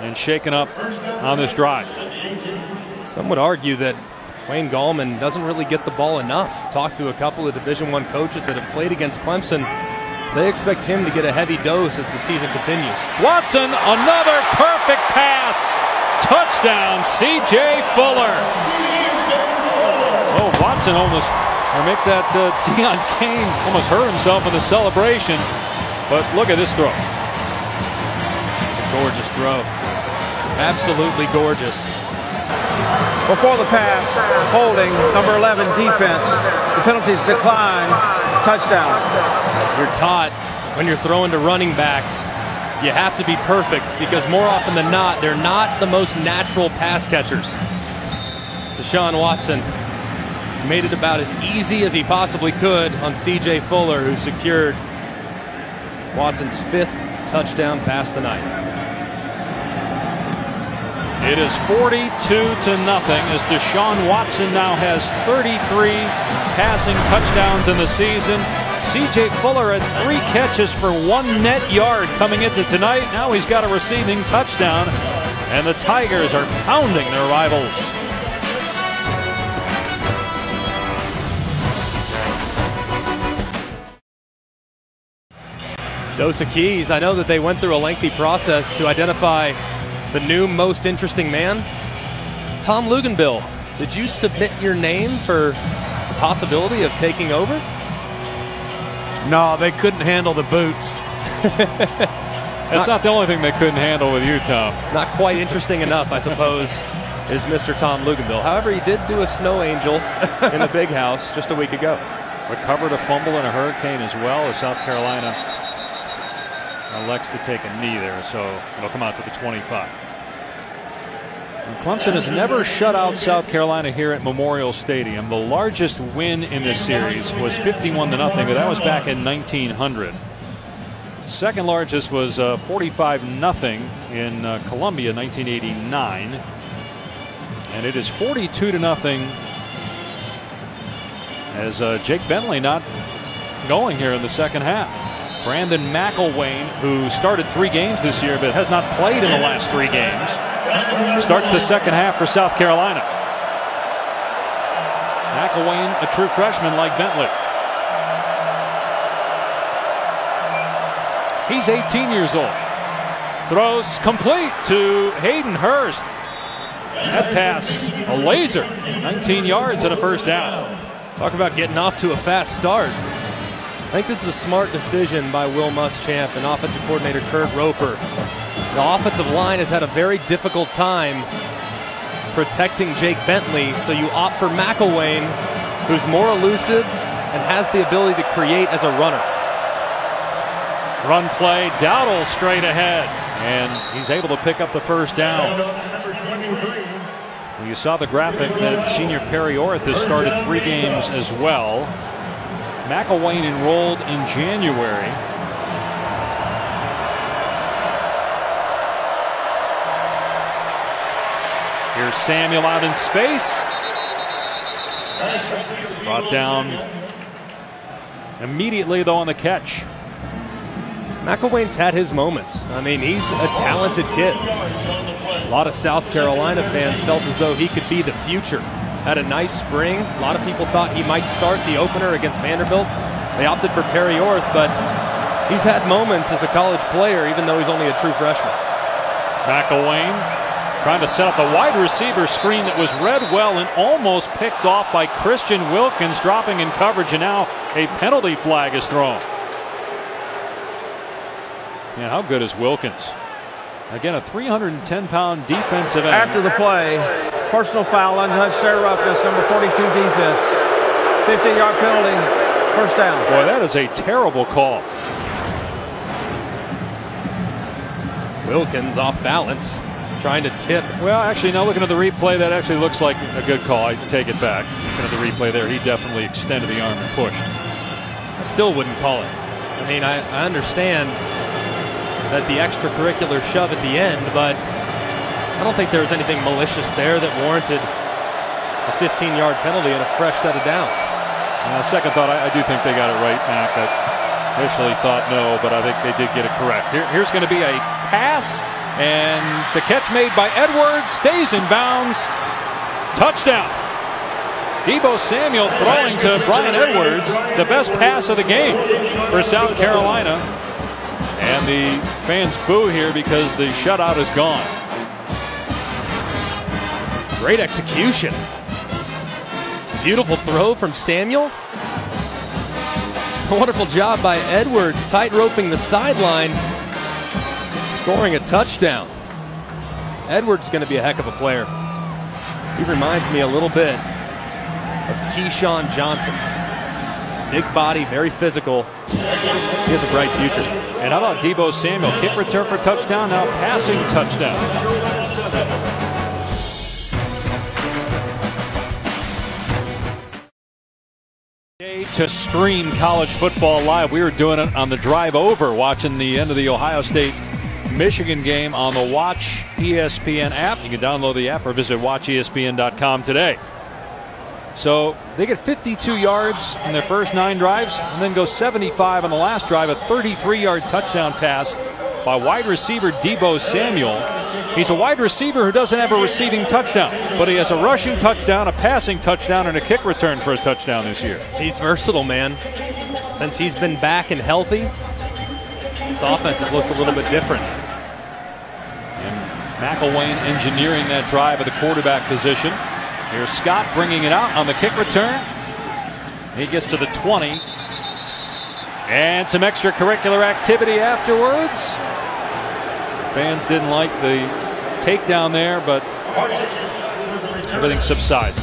and shaken up on this drive. Some would argue that Wayne Gallman doesn't really get the ball enough. Talked to a couple of Division One coaches that have played against Clemson. They expect him to get a heavy dose as the season continues. Watson, another perfect pass. Touchdown, C.J. Fuller. Oh, Watson almost, or make that uh, Deon Cain almost hurt himself in the celebration. But look at this throw. Gorgeous throw. Absolutely gorgeous. Before the pass, holding, number 11, defense. The penalties decline, touchdown. You're taught when you're throwing to running backs, you have to be perfect because more often than not, they're not the most natural pass catchers. Deshaun Watson made it about as easy as he possibly could on C.J. Fuller, who secured Watson's fifth touchdown pass tonight. It is 42 to nothing as Deshaun Watson now has 33 passing touchdowns in the season. CJ Fuller had three catches for one net yard coming into tonight. Now he's got a receiving touchdown, and the Tigers are pounding their rivals. Dos Equis. I know that they went through a lengthy process to identify the new most interesting man. Tom Luginbill, did you submit your name for the possibility of taking over? No, they couldn't handle the boots. That's not, not, the only thing they couldn't handle with you, Tom. Not quite interesting enough, I suppose, is Mr. Tom Luginbill. However, he did do a snow angel in the big house just a week ago. Recovered a fumble in a hurricane as well as South Carolina elects to take a knee there, so it'll come out to the 25. And Clemson has never shut out South Carolina here at Memorial Stadium. The largest win in this series was 51 to nothing, but that was back in 1900. Second largest was uh, 45 nothing in uh, Columbia 1989. And it is 42 to nothing as uh, Jake Bentley not going here in the second half. Brandon McIlwain, who started three games this year but has not played in the last three games, starts the second half for South Carolina. McIlwain, a true freshman like Bentley. He's 18 years old. Throws complete to Hayden Hurst. That pass, a laser, 19 yards and a first down. Talk about getting off to a fast start. I think this is a smart decision by Will Muschamp and offensive coordinator Kurt Roper. The offensive line has had a very difficult time protecting Jake Bentley, so you opt for McIlwain, who's more elusive and has the ability to create as a runner. Run play, Dowdle straight ahead, and he's able to pick up the first down. You saw the graphic that senior Perry Orth has started three games as well. McIlwain enrolled in January. Here's Samuel out in space. Brought down immediately, though, on the catch. McIlwain's had his moments. I mean, he's a talented kid. A lot of South Carolina fans felt as though he could be the future. Had a nice spring. A lot of people thought he might start the opener against Vanderbilt. They opted for Perry Orth, but he's had moments as a college player, even though he's only a true freshman. McIlwain trying to set up the wide receiver screen that was read well and almost picked off by Christian Wilkins, dropping in coverage, and now a penalty flag is thrown. Man, how good is Wilkins? Again, a 310 pound defensive end. After the play, personal foul, unnecessary roughness, number 42 defense. 15 yard penalty, first down. Boy, that is a terrible call. Wilkins off balance, trying to tip. Well, actually, now looking at the replay, that actually looks like a good call. I take it back. Looking at the replay there, he definitely extended the arm and pushed. I still wouldn't call it. I mean, I, I understand that the extracurricular shove at the end, but I don't think there was anything malicious there that warranted a 15 yard penalty and a fresh set of downs. Uh, second thought, I, I, do think they got it right, Mac. I initially thought no, but I think they did get it correct. Here, here's going to be a pass, and the catch made by Edwards stays in bounds. Touchdown. Deebo Samuel throwing to Bryan Edwards, the best pass of the game for South Carolina. And the fans boo here because the shutout is gone. Great execution. Beautiful throw from Samuel. Wonderful job by Edwards, tight roping the sideline, scoring a touchdown. Edwards is going to be a heck of a player. He reminds me a little bit of Keyshawn Johnson. Big body, very physical. He has a bright future. And how about Deebo Samuel? Kick return for touchdown, now passing touchdown. To stream college football live. We were doing it on the drive over, watching the end of the Ohio State Michigan game on the Watch ESPN app. You can download the app or visit watchespn.com today. So they get 52 yards in their first nine drives and then go 75 on the last drive, a 33 yard touchdown pass by wide receiver Deebo Samuel. He's a wide receiver who doesn't have a receiving touchdown, but he has a rushing touchdown, a passing touchdown, and a kick return for a touchdown this year. He's versatile, man. Since he's been back and healthy, his offense has looked a little bit different. And McIlwain engineering that drive at the quarterback position. Here's Scott bringing it out on the kick return. He gets to the 20. And some extracurricular activity afterwards. Fans didn't like the takedown there, but everything subsides.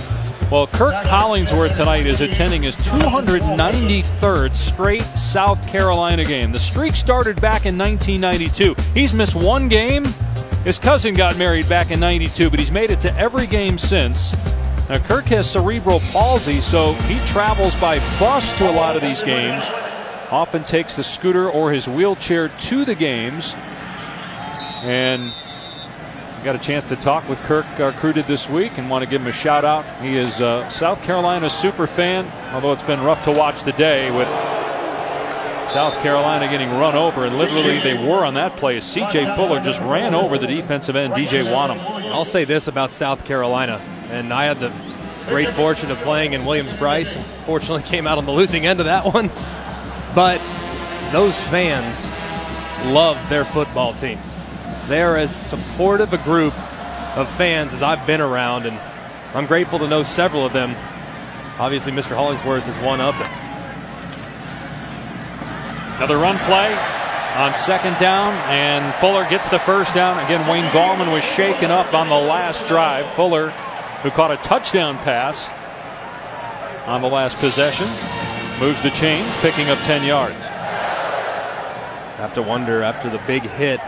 Well, Kirk Collingsworth tonight is attending his 293rd straight South Carolina game. The streak started back in 1992. He's missed one game. His cousin got married back in 92, but he's made it to every game since. Now, Kirk has cerebral palsy, so he travels by bus to a lot of these games, often takes the scooter or his wheelchair to the games. And got a chance to talk with Kirk, uh, our crew did this week, and want to give him a shout out. He is a South Carolina super fan, although it's been rough to watch today with South Carolina getting run over, and literally they were on that play. C.J. Fuller just ran over the defensive end, DJ Wonnum. I'll say this about South Carolina, and I had the great fortune of playing in Williams-Brice. Fortunately, came out on the losing end of that one. But those fans love their football team. They're as supportive a group of fans as I've been around, and I'm grateful to know several of them. Obviously, Mr. Hollingsworth is one of them. Another run play on second down, and Fuller gets the first down. Again, Wayne Gallman was shaken up on the last drive. Fuller, who caught a touchdown pass on the last possession, moves the chains, picking up 10 yards. Have to wonder after the big hit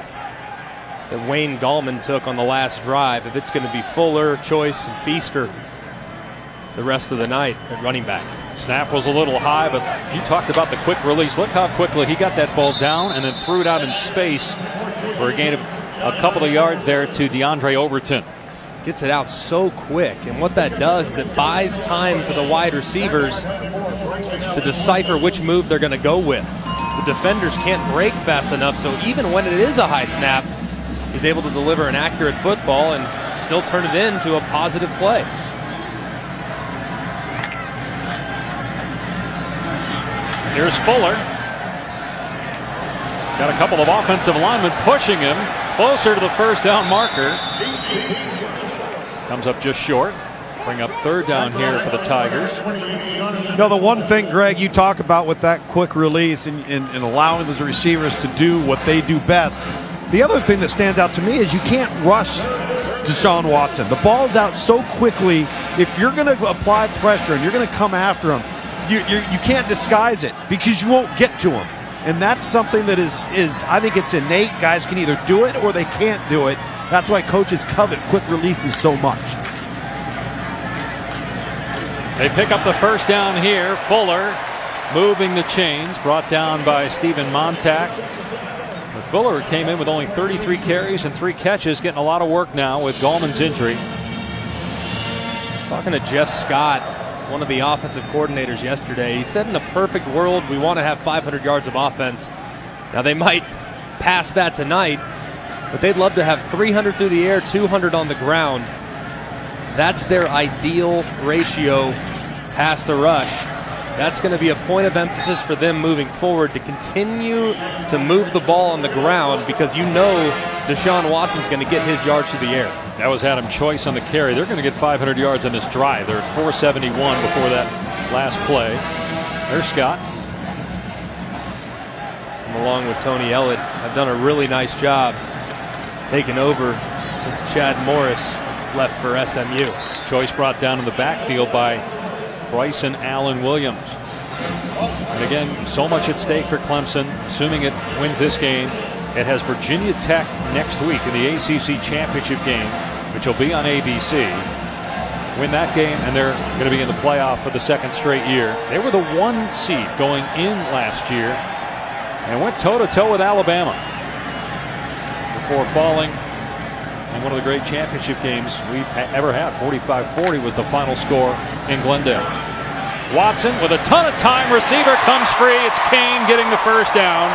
that Wayne Gallman took on the last drive if it's going to be Fuller, Choice, and Feaster the rest of the night at running back. Snap was a little high, but you talked about the quick release. Look how quickly he got that ball down and then threw it out in space for a gain of a couple of yards there to Diondre Overton. Gets it out so quick, and what that does is it buys time for the wide receivers to decipher which move they're going to go with. The defenders can't break fast enough, so even when it is a high snap, he's able to deliver an accurate football and still turn it into a positive play. Here's Fuller. Got a couple of offensive linemen pushing him closer to the first down marker. Comes up just short. Bring up third down here for the Tigers. No, the one thing, Greg, you talk about with that quick release and, and, and allowing those receivers to do what they do best. The other thing that stands out to me is you can't rush Deshaun Watson. The ball's out so quickly. If you're going to apply pressure and you're going to come after him, you, you, you can't disguise it because you won't get to him. And that's something that is, is, I think it's innate. Guys can either do it or they can't do it. That's why coaches covet quick releases so much. They pick up the first down here. Fuller moving the chains, brought down by Steven Montac. Fuller came in with only 33 carries and three catches, getting a lot of work now with Gallman's injury. Talking to Jeff Scott, one of the offensive coordinators yesterday, he said in a perfect world, we want to have 500 yards of offense. Now, they might pass that tonight, but they'd love to have 300 through the air, 200 on the ground. That's their ideal ratio pass to rush. That's going to be a point of emphasis for them moving forward to continue to move the ball on the ground because you know Deshaun Watson's going to get his yards through the air. That was Adam Choice on the carry. They're going to get 500 yards on this drive. They're at 471 before that last play. There's Scott. And along with Tony Elliott, have done a really nice job taking over since Chad Morris left for SMU. Choice brought down in the backfield by Bryson Allen Williams. And again, so much at stake for Clemson, assuming it wins this game. It has Virginia Tech next week in the ACC championship game, which will be on ABC. Win that game, and they're going to be in the playoff for the second straight year. They were the one seed going in last year and went toe to toe with Alabama before falling in one of the great championship games we've ever had. 45 40 was the final score in Glendale. Watson with a ton of time. Receiver comes free. It's Cain getting the first down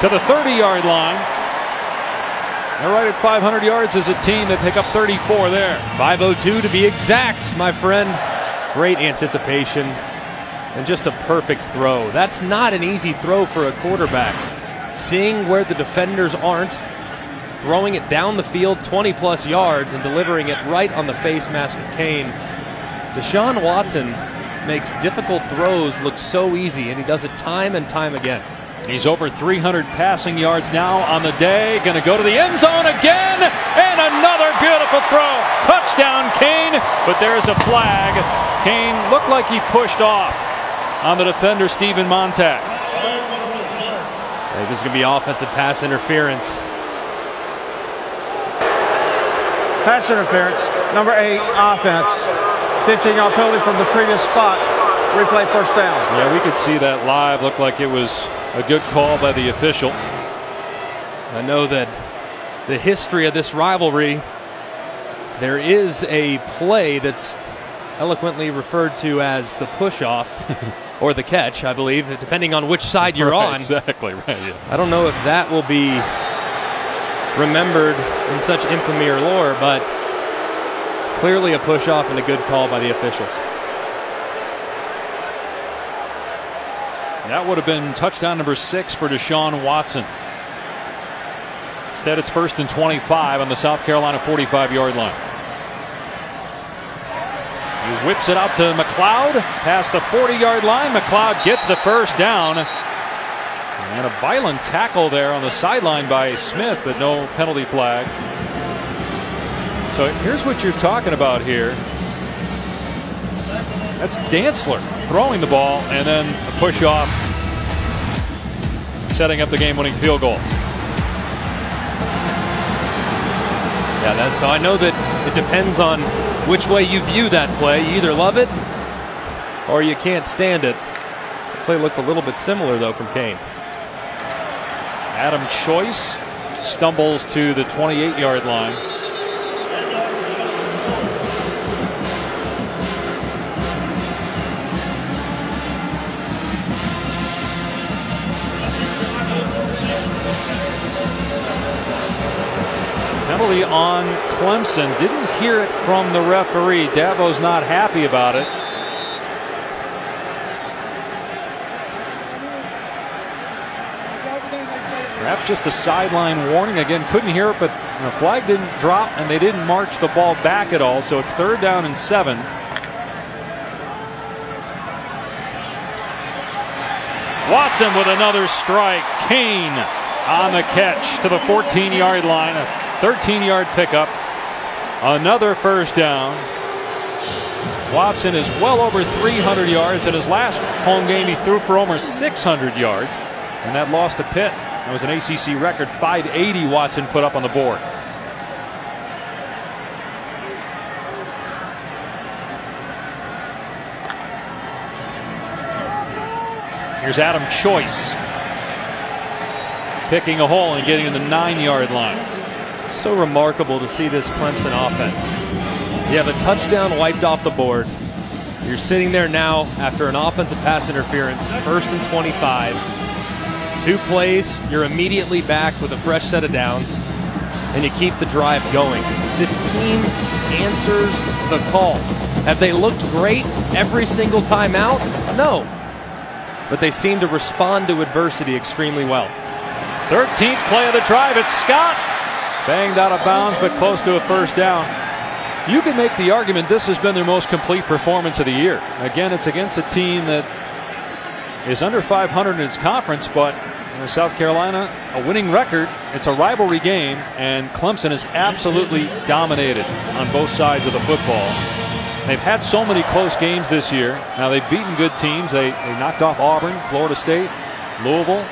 to the 30 yard line. They're right at 500 yards as a team. They pick up 34 there. 502 to be exact, my friend. Great anticipation and just a perfect throw. That's not an easy throw for a quarterback. Seeing where the defenders aren't, throwing it down the field 20 plus yards and delivering it right on the face mask of Cain. Deshaun Watson makes difficult throws look so easy, and he does it time and time again. He's over 300 passing yards now on the day. Going to go to the end zone again, and another beautiful throw. Touchdown, Cain. But there's a flag. Cain looked like he pushed off on the defender, Steven Montac. This is going to be offensive pass interference. Pass interference, number eight, offense. 15 yard penalty from the previous spot. Replay first down. Yeah, we could see that live. Looked like it was a good call by the official. I know that the history of this rivalry, there is a play that's eloquently referred to as the push off or the catch, I believe, depending on which side you're right, on. Exactly, right. Yeah. I don't know if that will be remembered in such infamy or lore, but clearly a push off and a good call by the officials. That would have been touchdown number six for Deshaun Watson. Instead, it's first and 25 on the South Carolina 45 yard line. He whips it out to McCloud past the 40 yard line. McCloud gets the first down. And a violent tackle there on the sideline by Smith, but no penalty flag. So here's what you're talking about here. That's Dantzler throwing the ball and then a push off setting up the game-winning field goal. Yeah, that's so I know that it depends on which way you view that play. You either love it or you can't stand it. The play looked a little bit similar though from Cain. Adam Choice stumbles to the 28 yard line. Penalty on Clemson. Didn't hear it from the referee. Dabo's not happy about it. Perhaps just a sideline warning. Again, couldn't hear it, but the flag didn't drop and they didn't march the ball back at all. So it's third down and seven. Watson with another strike. Cain on the catch to the 14 yard line. A 13 yard pickup. Another first down. Watson is well over 300 yards. In his last home game, he threw for almost 600 yards, and that lost to Pitt. That was an ACC record 580 Watson put up on the board. Here's Adam Choice picking a hole and getting in the nine yard line. So remarkable to see this Clemson offense. You have a touchdown wiped off the board. You're sitting there now after an offensive pass interference, first and 25. Two plays, you're immediately back with a fresh set of downs, and you keep the drive going. This team answers the call. Have they looked great every single time out? No. But they seem to respond to adversity extremely well. 13th play of the drive. It's Scott. Banged out of bounds, but close to a first down. You can make the argument this has been their most complete performance of the year. Again, it's against a team that is under 500 in its conference, but Uh, South Carolina, a winning record. It's a rivalry game, and Clemson is absolutely dominated on both sides of the football. They've had so many close games this year. Now they've beaten good teams. They, they knocked off Auburn, Florida State, Louisville.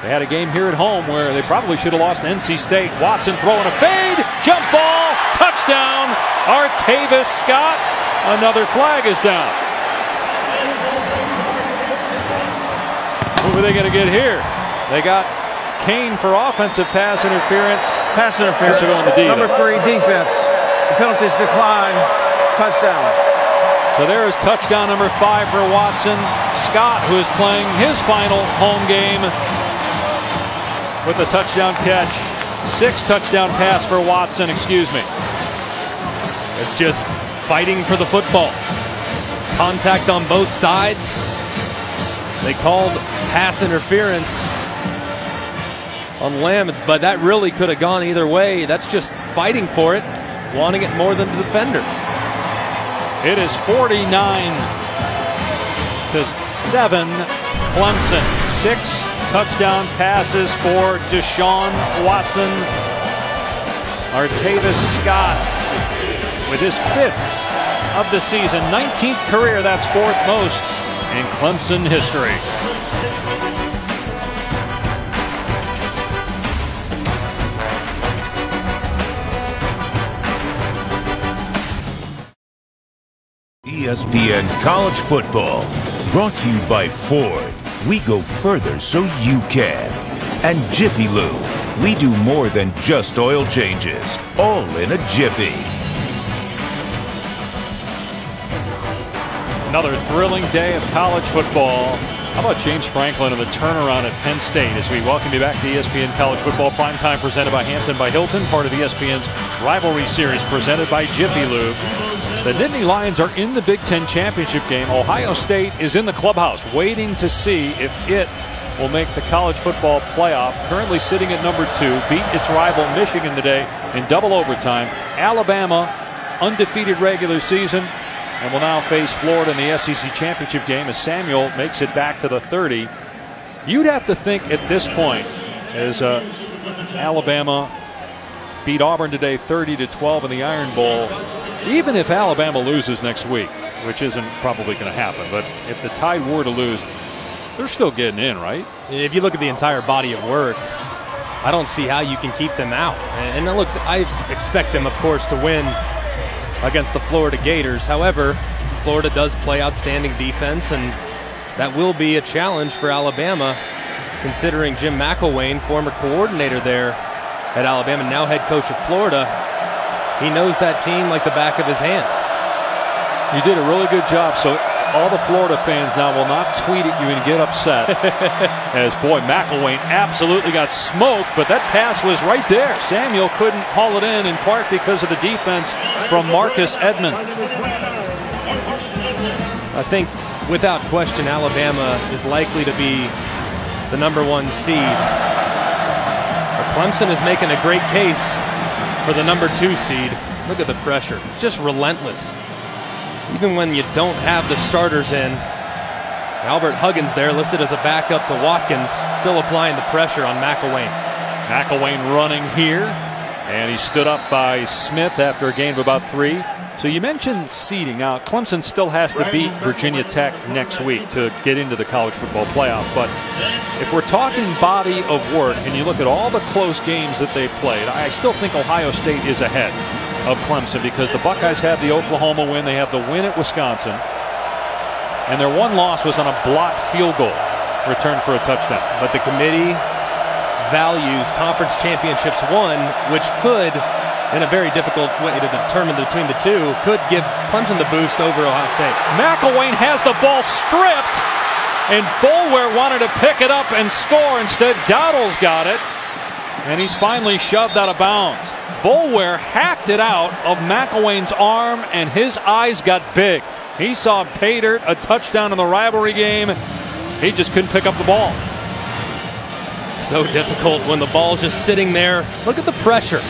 They had a game here at home where they probably should have lost NC State. Watson throwing a fade, jump ball, touchdown, Artavis Scott. Another flag is down. Who are they going to get here? They got Cain for offensive pass interference. Pass interference. This will on the D, Number three, defense. The penalties decline. Touchdown. So there is touchdown number five for Watson. Scott, who is playing his final home game with a touchdown catch. Six touchdown pass for Watson, excuse me. It's just fighting for the football. Contact on both sides. They called pass interference on Lamb, but that really could have gone either way. That's just fighting for it, wanting it more than the defender. It is 49 to 7 Clemson. Six touchdown passes for Deshaun Watson. Artavis Scott with his fifth of the season, 19th career, that's fourth most in Clemson history. ESPN College Football, brought to you by Ford. We go further so you can. And Jiffy Lube. We do more than just oil changes, all in a jiffy. Another thrilling day of college football. How about James Franklin and the turnaround at Penn State as we welcome you back to ESPN College Football Primetime presented by Hampton by Hilton, part of ESPN's rivalry series presented by Jiffy Lube. The Nittany Lions are in the Big Ten championship game. Ohio State is in the clubhouse waiting to see if it will make the college football playoff. Currently sitting at number two, beat its rival Michigan today in double overtime. Alabama, undefeated regular season, and will now face Florida in the SEC championship game as Samuel makes it back to the 30. You'd have to think at this point, as uh, Alabama beat Auburn today 30 to 12 in the Iron Bowl, even if Alabama loses next week, which isn't probably going to happen, but if the Tide were to lose, They're still getting in, right? If you look at the entire body of work, I don't see how you can keep them out. And, and look, I expect them, of course, to win against the Florida Gators. However, Florida does play outstanding defense, and that will be a challenge for Alabama, considering Jim McElwain, former coordinator there at Alabama, now head coach at Florida. He knows that team like the back of his hand. You did a really good job. So all the Florida fans now will not tweet at you and get upset. as boy, McIlwain absolutely got smoked, but that pass was right there. Samuel couldn't haul it in, in part because of the defense from Marcus Edmond. I think without question, Alabama is likely to be the number one seed. Clemson is making a great case for the number two seed. Look at the pressure. Just relentless even when you don't have the starters in. Albert Huggins there listed as a backup to Watkins, still applying the pressure on McIlwain. McIlwain running here, and he stood up by Smith after a gain of about three. So you mentioned seeding. Now, Clemson still has to beat Virginia Tech next week to get into the college football playoff. But if we're talking body of work and you look at all the close games that they played, I still think Ohio State is ahead of Clemson because the Buckeyes have the Oklahoma win. They have the win at Wisconsin. And their one loss was on a blocked field goal returned for a touchdown. But the committee values conference championships won, which could, in a very difficult way to determine between the two, could give Clemson the boost over Ohio State. McIlwain has the ball stripped, and Boulware wanted to pick it up and score. Instead, Dowdle's got it, and he's finally shoved out of bounds. Boulware hacked it out of McIlwain's arm, and his eyes got big. He saw dirt, a touchdown in the rivalry game. He just couldn't pick up the ball. So difficult when the ball's just sitting there. Look at the pressure.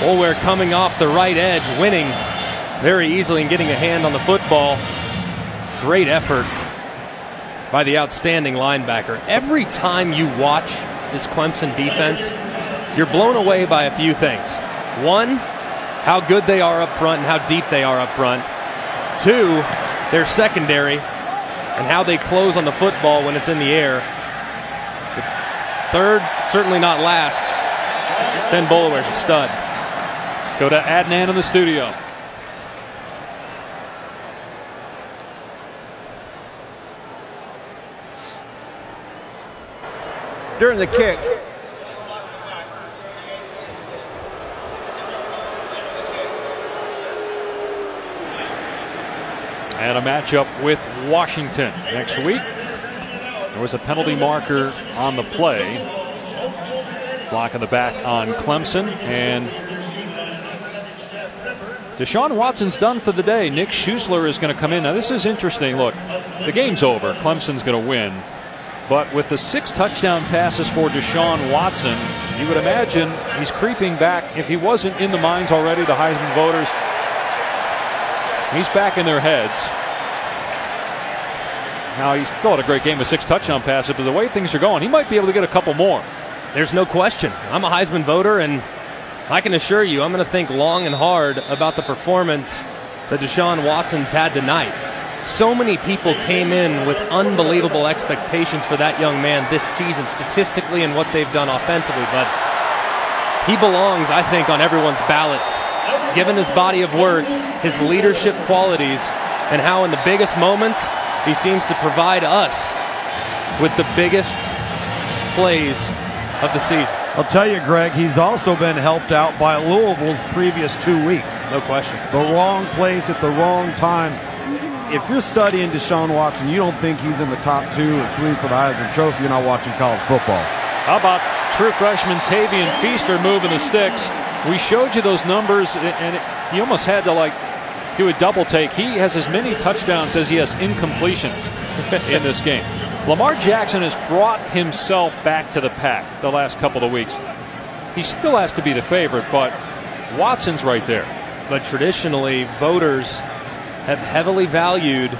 Boulware coming off the right edge, winning very easily and getting a hand on the football. Great effort by the outstanding linebacker. Every time you watch this Clemson defense, you're blown away by a few things. One, how good they are up front and how deep they are up front. Two, their secondary and how they close on the football when it's in the air. Third, certainly not last, Ben Boulware's a stud. Go to Adnan in the studio. During the kick, and a matchup with Washington next week. There was a penalty marker on the play. Block in the back on Clemson. And Deshaun Watson's done for the day. Nick Schuessler is going to come in. Now, this is interesting. Look, the game's over. Clemson's going to win. But with the six touchdown passes for Deshaun Watson, you would imagine he's creeping back. If he wasn't in the minds already, the Heisman voters, He's back in their heads. Now, he's still had a great game with six touchdown passes, but the way things are going, he might be able to get a couple more. There's no question. I'm a Heisman voter, and I can assure you I'm going to think long and hard about the performance that Deshaun Watson's had tonight. So many people came in with unbelievable expectations for that young man this season, statistically and what they've done offensively, but he belongs, I think, on everyone's ballot given his body of work, his leadership qualities, and how in the biggest moments he seems to provide us with the biggest plays of the season. I'll tell you, Greg, he's also been helped out by Louisville's previous two weeks. No question. The wrong place at the wrong time. If you're studying Deshaun Watson, you don't think he's in the top two or three for the Heisman Trophy, you're not watching college football. How about true freshman Tavian Feaster moving the sticks? We showed you those numbers, and it, you almost had to like do a double take. He has as many touchdowns as he has incompletions in this game. Lamar Jackson has brought himself back to the pack the last couple of weeks. He still has to be the favorite, but Watson's right there. But traditionally, voters have heavily valued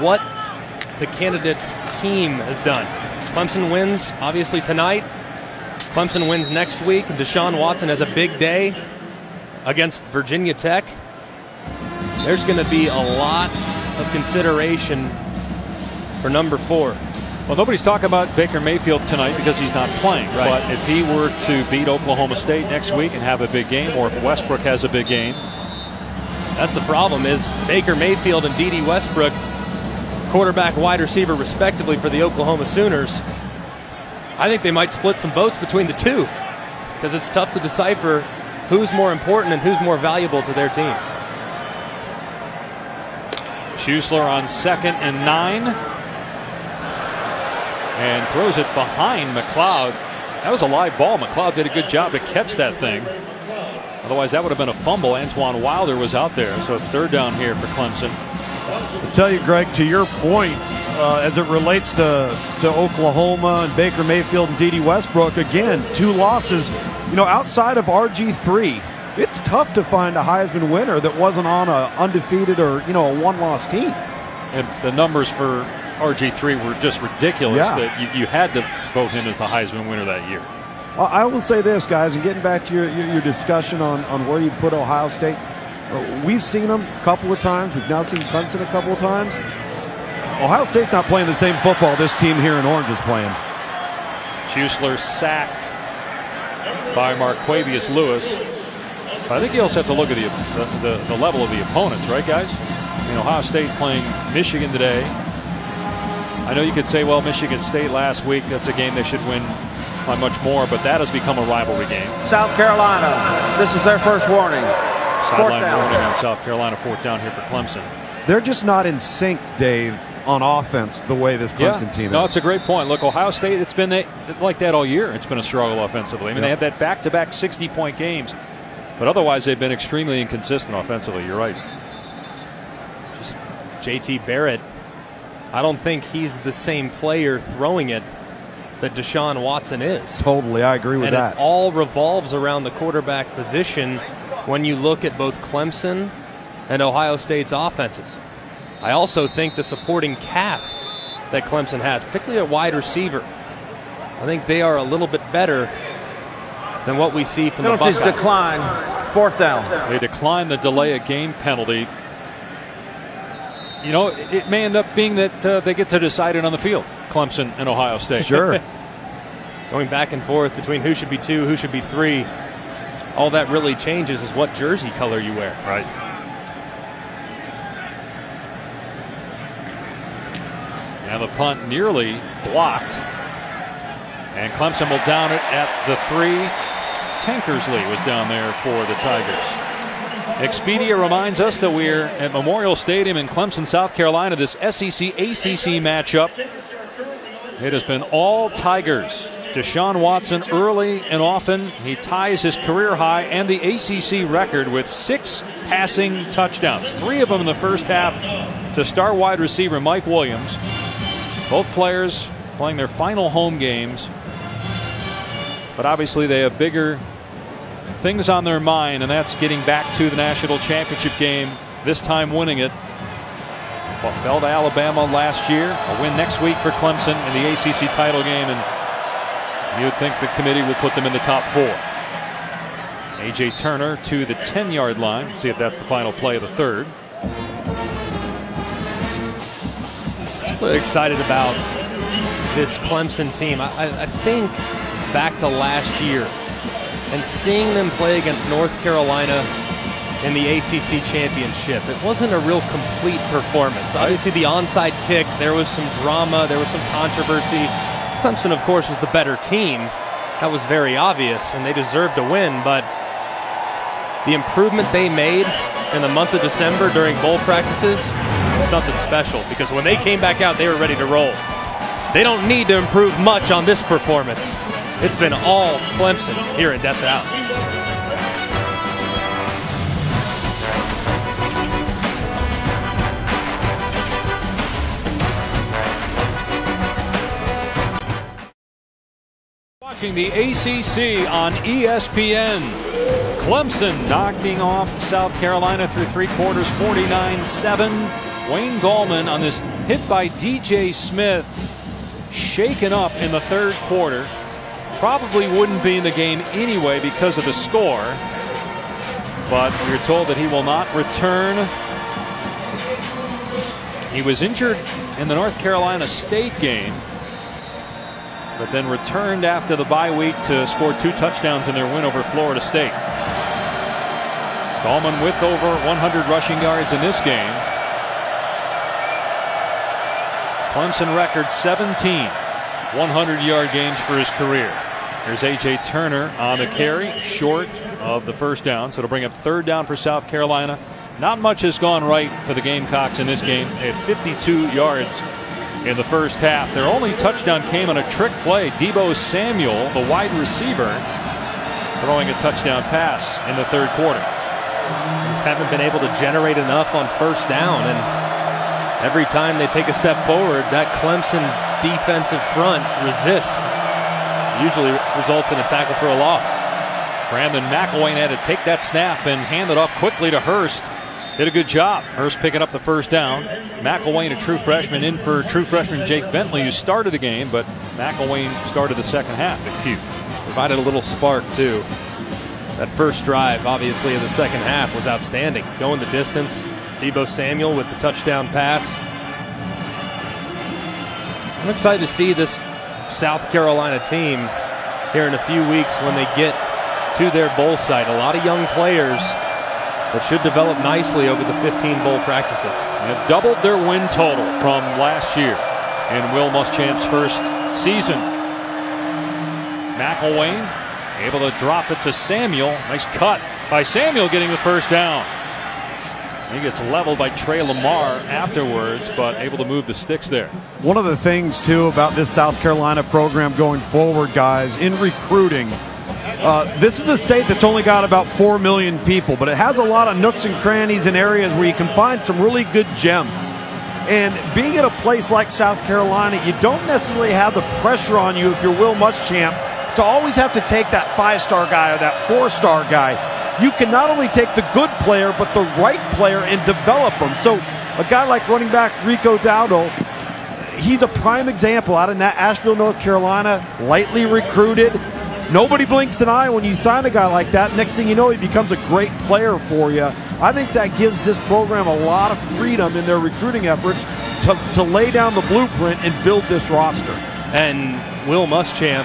what the candidate's team has done. Clemson wins, obviously, tonight. Clemson wins next week. Deshaun Watson has a big day against Virginia Tech. There's going to be a lot of consideration for number four. Well, nobody's talking about Baker Mayfield tonight because he's not playing. Right. But if he were to beat Oklahoma State next week and have a big game, or if Westbrook has a big game, That's the problem is Baker Mayfield and Dede Westbrook, quarterback, wide receiver, respectively for the Oklahoma Sooners. I think they might split some votes between the two because it's tough to decipher who's more important and who's more valuable to their team. Schuessler on second and nine. And throws it behind McCloud. That was a live ball. McCloud did a good job to catch that thing. Otherwise, that would have been a fumble. Antoine Wilder was out there, so it's third down here for Clemson. I tell you, Greg, to your point, uh, as it relates to, to Oklahoma and Baker Mayfield and Dede Westbrook, again, two losses. You know, outside of RG3, it's tough to find a Heisman winner that wasn't on a undefeated or, you know, a one-loss team. And the numbers for RG3 were just ridiculous Yeah. that you, you had to vote him as the Heisman winner that year. I will say this, guys, and getting back to your, your, your discussion on, on where you put Ohio State, uh, we've seen them a couple of times. We've now seen Clemson a couple of times. Ohio State's not playing the same football this team here in Orange is playing. Schuessler sacked by Marquavius Lewis. But I think you also have to look at the, the, the, the level of the opponents, right, guys? I mean, Ohio State playing Michigan today. I know you could say, well, Michigan State last week, that's a game they should win by much more, but that has become a rivalry game. South Carolina, this is their first warning. Fourth Sideline down. warning on South Carolina, fourth down here for Clemson. They're just not in sync, Dave, on offense the way this Clemson team is. No, it's a great point. Look, Ohio State, it's been that, like that all year. It's been a struggle offensively. I mean, they Yep. had that back to back 60 point games, but otherwise, they've been extremely inconsistent offensively. You're right. Just JT Barrett, I don't think he's the same player throwing it that Deshaun Watson is. totally, I agree with and that. it all revolves around the quarterback position when you look at both Clemson and Ohio State's offenses. I also think the supporting cast that Clemson has, particularly at wide receiver, I think they are a little bit better than what we see from Penalties the Buckeyes. decline. Fourth down. They decline the delay of game penalty. You know, it, it may end up being that uh, they get to decide it on the field, Clemson and Ohio State. sure. Going back and forth between who should be two, who should be three. All that really changes is what jersey color you wear. Right. And the punt nearly blocked. And Clemson will down it at the three. Tankersley was down there for the Tigers. Expedia reminds us that we're at Memorial Stadium in Clemson, South Carolina. This SEC ACC matchup. It has been all Tigers. Deshaun Watson early and often. He ties his career high and the ACC record with six passing touchdowns. Three of them in the first half to star wide receiver Mike Williams. Both players playing their final home games. But obviously, they have bigger things on their mind, and that's getting back to the national championship game, this time winning it. Well, fell to Alabama last year. A win next week for Clemson in the ACC title game, and you'd think the committee will put them in the top four. A.J. Turner to the 10 yard line. See if that's the final play of the third. Excited about this Clemson team. I- I think back to last year and seeing them play against North Carolina in the ACC championship. It wasn't a real complete performance. Obviously, the onside kick, there was some drama, there was some controversy. Clemson, of course, was the better team. That was very obvious, and they deserved to win, but the improvement they made in the month of December during bowl practices was something special because when they came back out, they were ready to roll. They don't need to improve much on this performance. It's been all Clemson here at Death Valley. Watching the ACC on ESPN. Clemson knocking off South Carolina through three quarters, 49 7. Wayne Gallman on this hit by DJ Smith, shaken up in the third quarter. Probably wouldn't be in the game anyway because of the score. But we're told that he will not return. He was injured in the North Carolina State game, but then returned after the bye week to score two touchdowns in their win over Florida State. Gallman with over 100 rushing yards in this game. Clemson record 17 100 yard games for his career. There's A.J. Turner on the carry, short of the first down, so it'll bring up third down for South Carolina. Not much has gone right for the Gamecocks in this game. At 52 yards in the first half. Their only touchdown came on a trick play. Deebo Samuel, the wide receiver, throwing a touchdown pass in the third quarter. Just haven't been able to generate enough on first down. And every time they take a step forward, that Clemson defensive front resists. Usually results in a tackle for a loss. Brandon McIlwain had to take that snap and hand it off quickly to Hurst. Did a good job. Hurst picking up the first down. McIlwain, a true freshman, in for true freshman Jake Bentley, who started the game, but McIlwain started the second half at. Provided a little spark, too. That first drive, obviously, in the second half was outstanding. Going the distance. Deebo Samuel with the touchdown pass. I'm excited to see this South Carolina team here in a few weeks when they get to their bowl site. A lot of young players that should develop nicely over the 15 bowl practices. They have doubled their win total from last year in Will Muschamp's first season. McIlwain able to drop it to Samuel. Nice cut by Samuel getting the first down. He gets leveled by Tre Lamar afterwards, but able to move the sticks there. One of the things, too, about this South Carolina program going forward, guys, in recruiting, uh, this is a state that's only got about 4 million people, but it has a lot of nooks and crannies and areas where you can find some really good gems. And being at a place like South Carolina, you don't necessarily have the pressure on you if you're Will Muschamp to always have to take that five star guy or that four star guy. You can not only take the good player, but the right player and develop them. So a guy like running back Rico Dowdle, he's a prime example out of Asheville, North Carolina, lightly recruited. Nobody blinks an eye when you sign a guy like that. Next thing you know, he becomes a great player for you. I think that gives this program a lot of freedom in their recruiting efforts to, to lay down the blueprint and build this roster. And Will Muschamp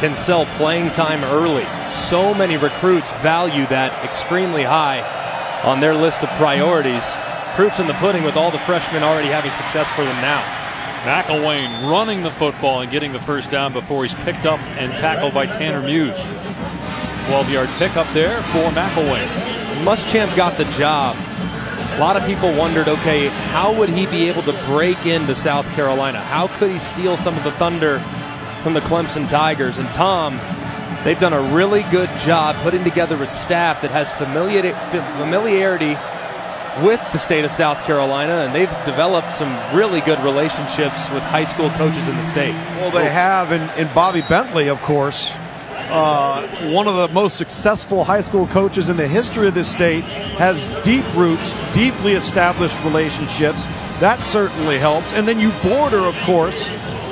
can sell playing time early. So many recruits value that extremely high on their list of priorities. Proof's in the pudding with all the freshmen already having success for them now. McIlwain running the football and getting the first down before he's picked up and tackled by Tanner Muse. 12 yard pickup there for McIlwain. Muschamp got the job. A lot of people wondered okay, how would he be able to break into South Carolina? How could he steal some of the thunder from the Clemson Tigers. And Tom, they've done a really good job putting together a staff that has familiarity with the state of South Carolina, and they've developed some really good relationships with high school coaches in the state. Well, they have, and, and Bobby Bentley, of course, uh, one of the most successful high school coaches in the history of this state, has deep roots, deeply established relationships. That certainly helps. And then you border, of course,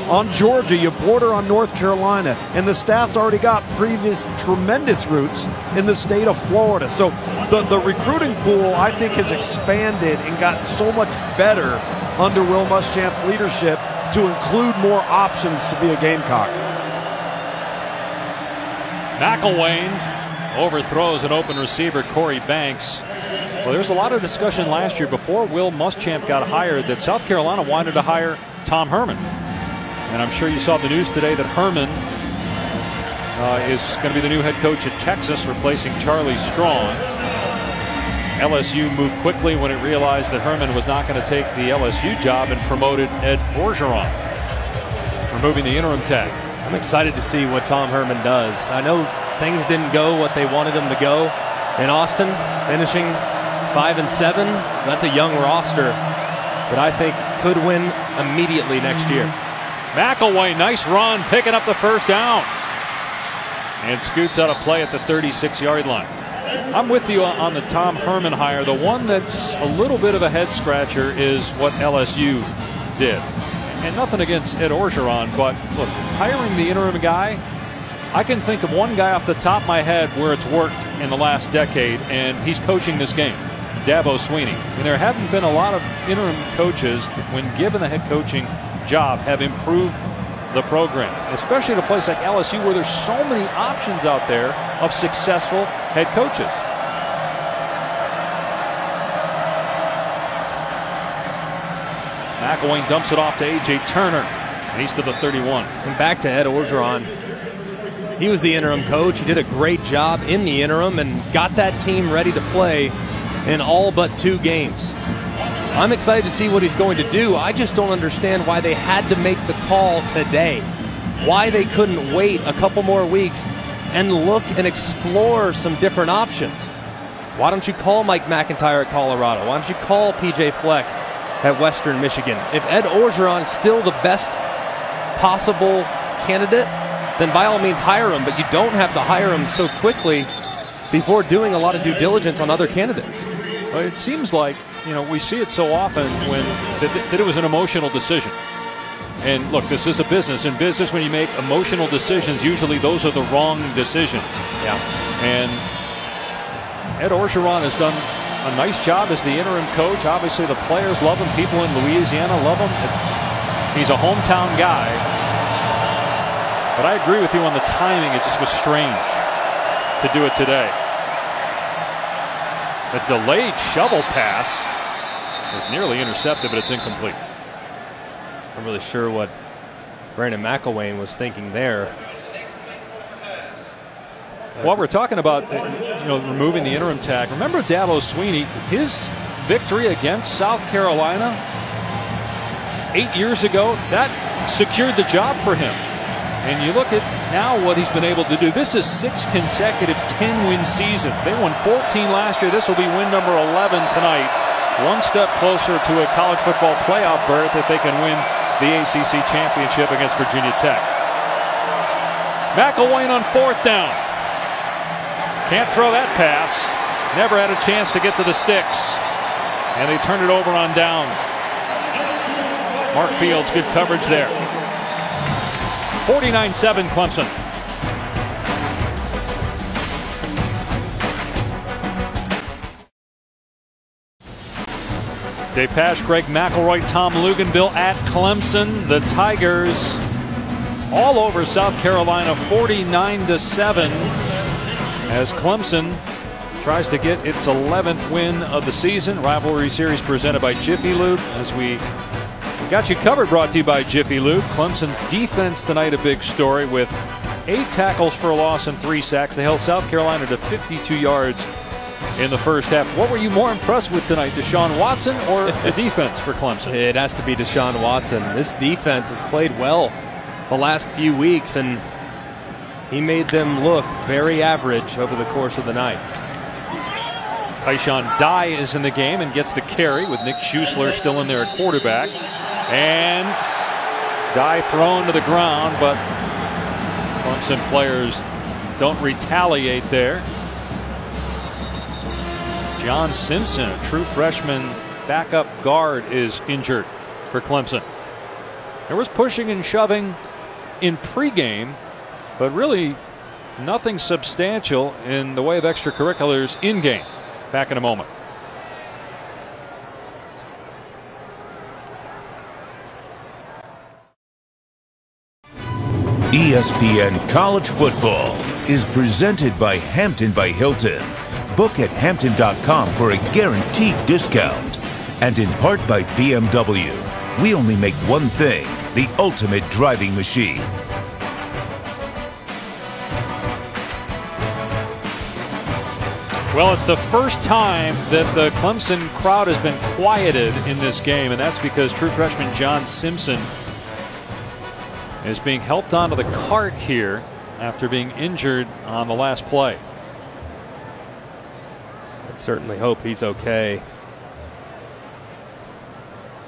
on Georgia, you border on North Carolina, and the staff's already got previous tremendous roots in the state of Florida. So the, the recruiting pool, I think, has expanded and gotten so much better under Will Muschamp's leadership to include more options to be a Gamecock. McIlwain overthrows an open receiver, Corey Banks. Well, there was a lot of discussion last year before Will Muschamp got hired that South Carolina wanted to hire Tom Herman. And I'm sure you saw the news today that Herman uh, is going to be the new head coach at Texas, replacing Charlie Strong. LSU moved quickly when it realized that Herman was not going to take the LSU job and promoted Ed Orgeron, removing the interim tag. I'm excited to see what Tom Herman does. I know things didn't go what they wanted them to go in Austin, finishing five and seven. That's a young roster that I think could win immediately next year. McIlwain, nice run, picking up the first down. And scoots out of play at the 36 yard line. I'm with you on the Tom Herman hire. The one that's a little bit of a head scratcher is what LSU did. And nothing against Ed Orgeron, but look, hiring the interim guy, I can think of one guy off the top of my head where it's worked in the last decade, and he's coaching this game. Dabo Swinney. And there haven't been a lot of interim coaches when given the head coaching job, have improved the program, especially at a place like LSU where there's so many options out there of successful head coaches. McIlwain dumps it off to A.J. Turner, and he's to the 31. And back to Ed Orgeron. He was the interim coach. He did a great job in the interim and got that team ready to play in all but two games. I'm excited to see what he's going to do. I just don't understand why they had to make the call today. Why they couldn't wait a couple more weeks and look and explore some different options. Why don't you call Mike MacIntyre at Colorado? Why don't you call PJ Fleck at Western Michigan? If Ed Orgeron is still the best possible candidate, then by all means hire him, but you don't have to hire him so quickly before doing a lot of due diligence on other candidates. Well, it seems like you know we see it so often when that, that, it was an emotional decision. And look, this is a business. In business, when you make emotional decisions, usually those are the wrong decisions. Yeah. And Ed Orgeron has done a nice job as the interim coach. Obviously, the players love him. People in Louisiana love him. He's a hometown guy. But I agree with you on the timing. It just was strange to do it today. A delayed shovel pass is nearly intercepted, but it's incomplete. I'm really sure what Brandon McIlwain was thinking there. While we're talking about uh, you know removing the interim tag, remember Dabo Swinney, his victory against South Carolina eight years ago, that secured the job for him. And you look at now what he's been able to do. This is six consecutive 10 win seasons. They won 14 last year. This will be win number 11 tonight. One step closer to a college football playoff berth if they can win the ACC championship against Virginia Tech. McIlwain on fourth down. Can't throw that pass. Never had a chance to get to the sticks. And they turn it over on down. Mark Fields, good coverage there. 49-7 Clemson. Dave Pasch, Greg McElroy, Tom Luginbill at Clemson. The Tigers all over South Carolina 49 to 7 as Clemson tries to get its 11th win of the season. Rivalry series presented by Jiffy Lube as we Got you covered, brought to you by Jiffy Lube. Clemson's defense tonight, a big story with eight tackles for a loss and three sacks. They held South Carolina to 52 yards in the first half. What were you more impressed with tonight, Deshaun Watson or the defense for Clemson? It has to be Deshaun Watson. This defense has played well the last few weeks, and he made them look very average over the course of the night. Tyshon Dye is in the game and gets the carry with Nick Schuessler still in there at quarterback. And Dye thrown to the ground, but Clemson players don't retaliate there. John Simpson, a true freshman backup guard, is injured for Clemson. There was pushing and shoving in pregame, but really nothing substantial in the way of extracurriculars in game. Back in a moment. ESPN College Football is presented by Hampton by Hilton. Book at Hampton.com for a guaranteed discount. And in part by BMW. We only make one thing the ultimate driving machine. Well, it's the first time that the Clemson crowd has been quieted in this game, and that's because true freshman John Simpson is being helped onto the cart here after being injured on the last play. I'd certainly hope he's okay.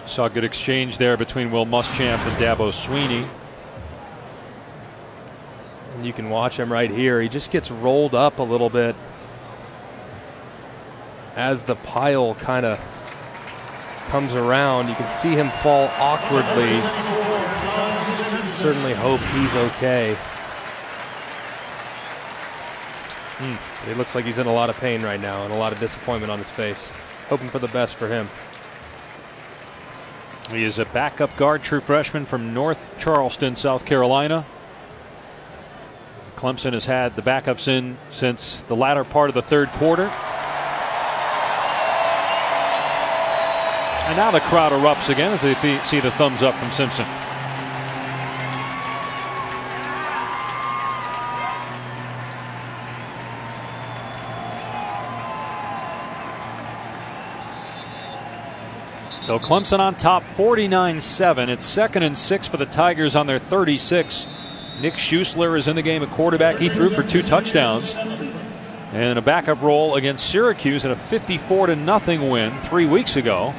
Saw a good exchange there between Will Muschamp and Dabo Swinney. And you can watch him right here. He just gets rolled up a little bit as the pile kind of comes around. You can see him fall awkwardly certainly hope he's okay. Hmm. It looks like he's in a lot of pain right now and a lot of disappointment on his face. hoping for the best for him. He is a backup guard, true freshman from North Charleston, South Carolina. Clemson has had the backups in since the latter part of the third quarter. And now the crowd erupts again as they see the thumbs up from Simpson. So Clemson on top 49 7. It's second and six for the Tigers on their 36. Nick Schuessler is in the game at quarterback. He threw for two touchdowns. And a backup role against Syracuse in a 54 to nothing win three weeks ago.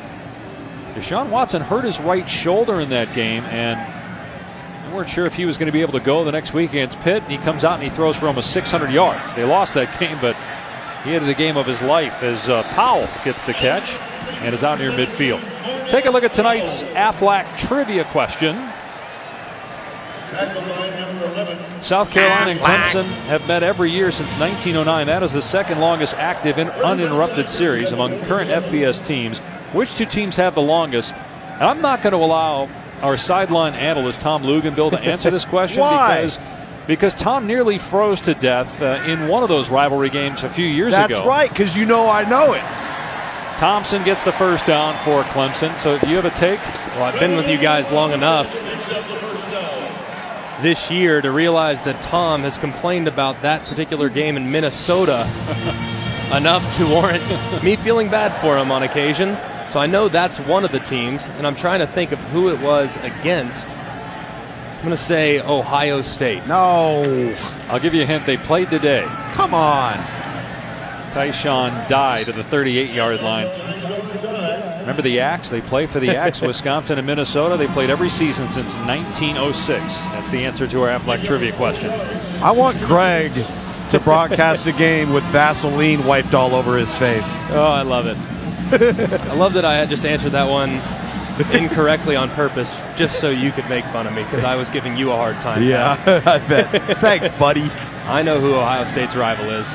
Deshaun Watson hurt his right shoulder in that game, and we weren't sure if he was going to be able to go the next week against Pitt. And he comes out and he throws for almost 600 yards. They lost that game, but he had the game of his life as uh, Powell gets the catch and is out near midfield. Take a look at tonight's AFLAC trivia question. South Carolina and Clemson have met every year since 1909. That is the second longest active and uninterrupted series among current FBS teams. Which two teams have the longest? And I'm not going to allow our sideline analyst Tom Luginbill to answer this question because because Tom nearly froze to death uh, in one of those rivalry games a few years That's ago. That's right, because you know I know it. Thompson gets the first down for Clemson. So do you have a take? Well, I've been with you guys long enough this year to realize that Tom has complained about that particular game in Minnesota enough to warrant me feeling bad for him on occasion. So I know that's one of the teams, and I'm trying to think of who it was against. I'm going to say Ohio State. No. I'll give you a hint. They played today. Come on. Tyshon Dye at the 38 yard line. Remember the Axe? They play for the Axe, Wisconsin and Minnesota. They played every season since 1906. That's the answer to our Aflac trivia question. I want Greg to broadcast a game with Vaseline wiped all over his face. Oh, I love it. I love that I had just answered that one incorrectly on purpose just so you could make fun of me because I was giving you a hard time. Yeah, I bet. Thanks, buddy. I know who Ohio State's rival is.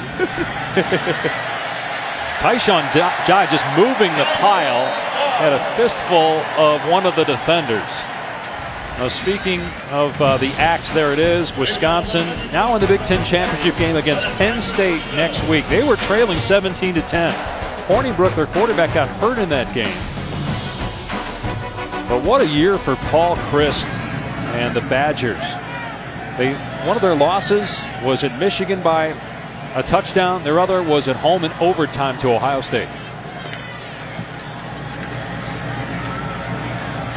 Tyshon Dye just moving the pile at a fistful of one of the defenders. Now, speaking of uh, the axe, there it is. Wisconsin now in the Big Ten championship game against Penn State next week. They were trailing 17 to 10. Hornibrook, their quarterback, got hurt in that game. But what a year for Paul Chryst and the Badgers. They one of their losses was at Michigan by a touchdown. Their other was at home in overtime to Ohio State.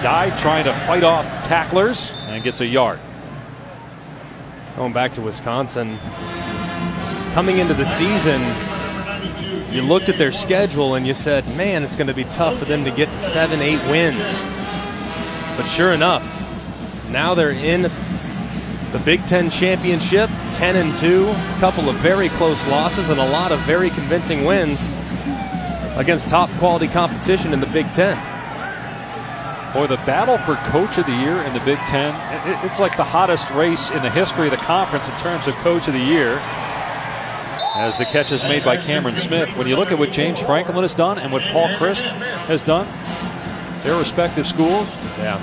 Guy trying to fight off tacklers and gets a yard. Going back to Wisconsin, coming into the season, you looked at their schedule and you said, man, it's going to be tough for them to get to seven, eight wins. But sure enough, now they're in the Big Ten championship, 10 and 2, a couple of very close losses and a lot of very convincing wins against top quality competition in the Big Ten. Boy, the battle for Coach of the Year in the Big Ten, it's like the hottest race in the history of the conference in terms of Coach of the Year. As the catch is made by Cameron Smith. When you look at what James Franklin has done and what Paul Chryst has done, their respective schools, yeah.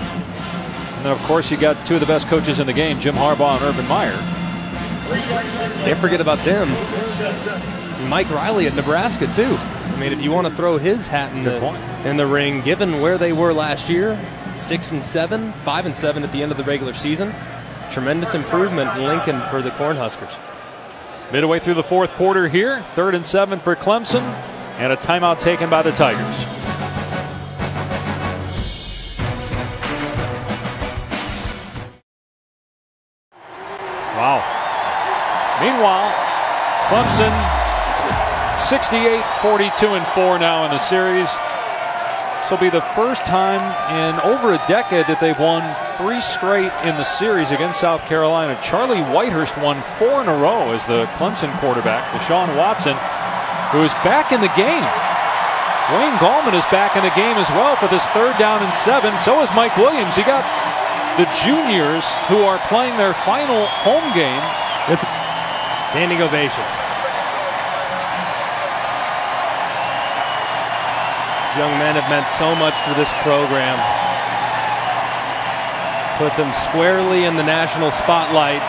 And of course, you got two of the best coaches in the game, Jim Harbaugh and Urban Meyer. Can't forget about them. Mike Riley at Nebraska, too. I mean, if you want to throw his hat in the, in the ring, given where they were last year, six and seven, five and seven at the end of the regular season, tremendous improvement in Lincoln for the Cornhuskers. Midway through the fourth quarter here, third and seven for Clemson, and a timeout taken by the Tigers. Wow. Meanwhile, Clemson 68 42 and 4 now in the series. This will be the first time in over a decade that they've won three straight in the series against South Carolina. Charlie Whitehurst won four in a row as the Clemson quarterback, Deshaun Watson, who is back in the game. Wayne Gallman is back in the game as well for this third down and seven. So is Mike Williams. He got the juniors who are playing their final home game. It's standing ovation. young men have meant so much for this program. Put them squarely in the national spotlight.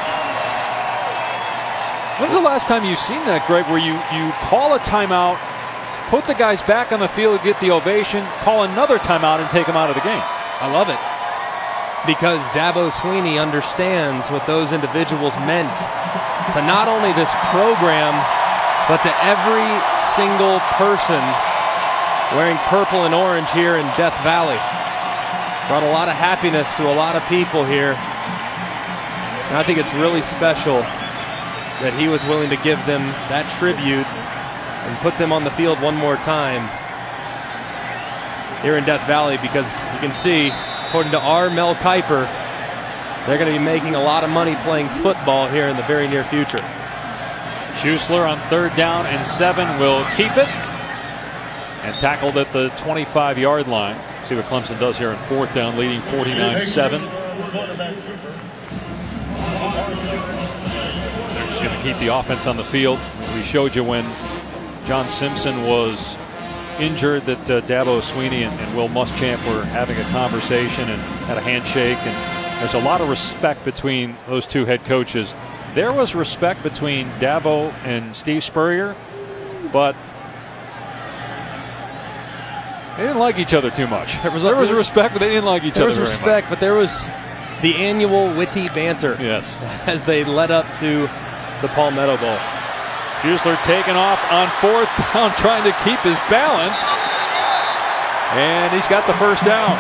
When's the last time you've seen that, Greg, where you, you call a timeout, put the guys back on the field, get the ovation, call another timeout, and take them out of the game? I love it because Dabo Swinney understands what those individuals meant to not only this program, but to every single person wearing purple and orange here in Death Valley. Brought a lot of happiness to a lot of people here. And I think it's really special that he was willing to give them that tribute and put them on the field one more time here in Death Valley because you can see according to R. Mel Kiper, they're going to be making a lot of money playing football here in the very near future. Schuessler on third down and seven will keep it and tackled at the 25 yard line. See what Clemson does here in fourth down, leading 49 7. They're just going to keep the offense on the field. We showed you when John Simpson was injured that uh, Dabo Swinney and, and, Will Muschamp were having a conversation and had a handshake. And there's a lot of respect between those two head coaches. There was respect between Dabo and Steve Spurrier, but they didn't like each other too much. There was, there was respect, but they didn't like each there other. There was respect, but there was the annual witty banter. Yes. As they led up to the Palmetto Bowl. Schuessler taking off on fourth down, trying to keep his balance. And he's got the first down.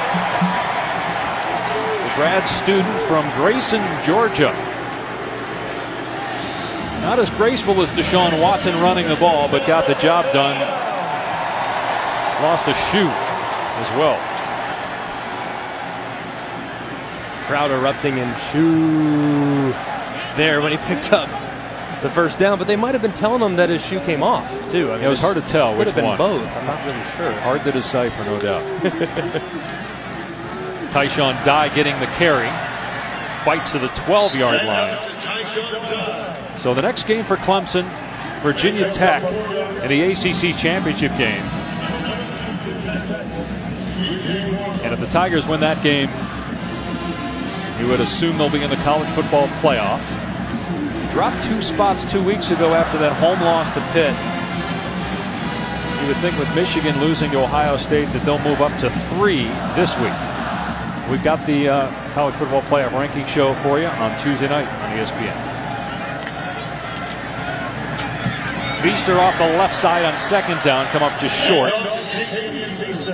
The grad student from Grayson, Georgia. Not as graceful as Deshaun Watson running the ball, but got the job done. Lost a shoe as well. Crowd erupting in shoe there when he picked up the first down, but they might have been telling him that his shoe came off too. I mean, it was hard to tell could which have been one. Both. I'm not really sure. Hard to decipher, no doubt. Tyshon Dye getting the carry, fights to the 12-yard line. So the next game for Clemson, Virginia Tech in the ACC championship game. And if the Tigers win that game, you would assume they'll be in the college football playoff dropped two spots two weeks ago after that home loss to Pitt. You would think with Michigan losing to Ohio State that they'll move up to three this week. We've got the uh, college football playoff ranking show for you on Tuesday night on ESPN. Feaster off the left side on second down, come up just short.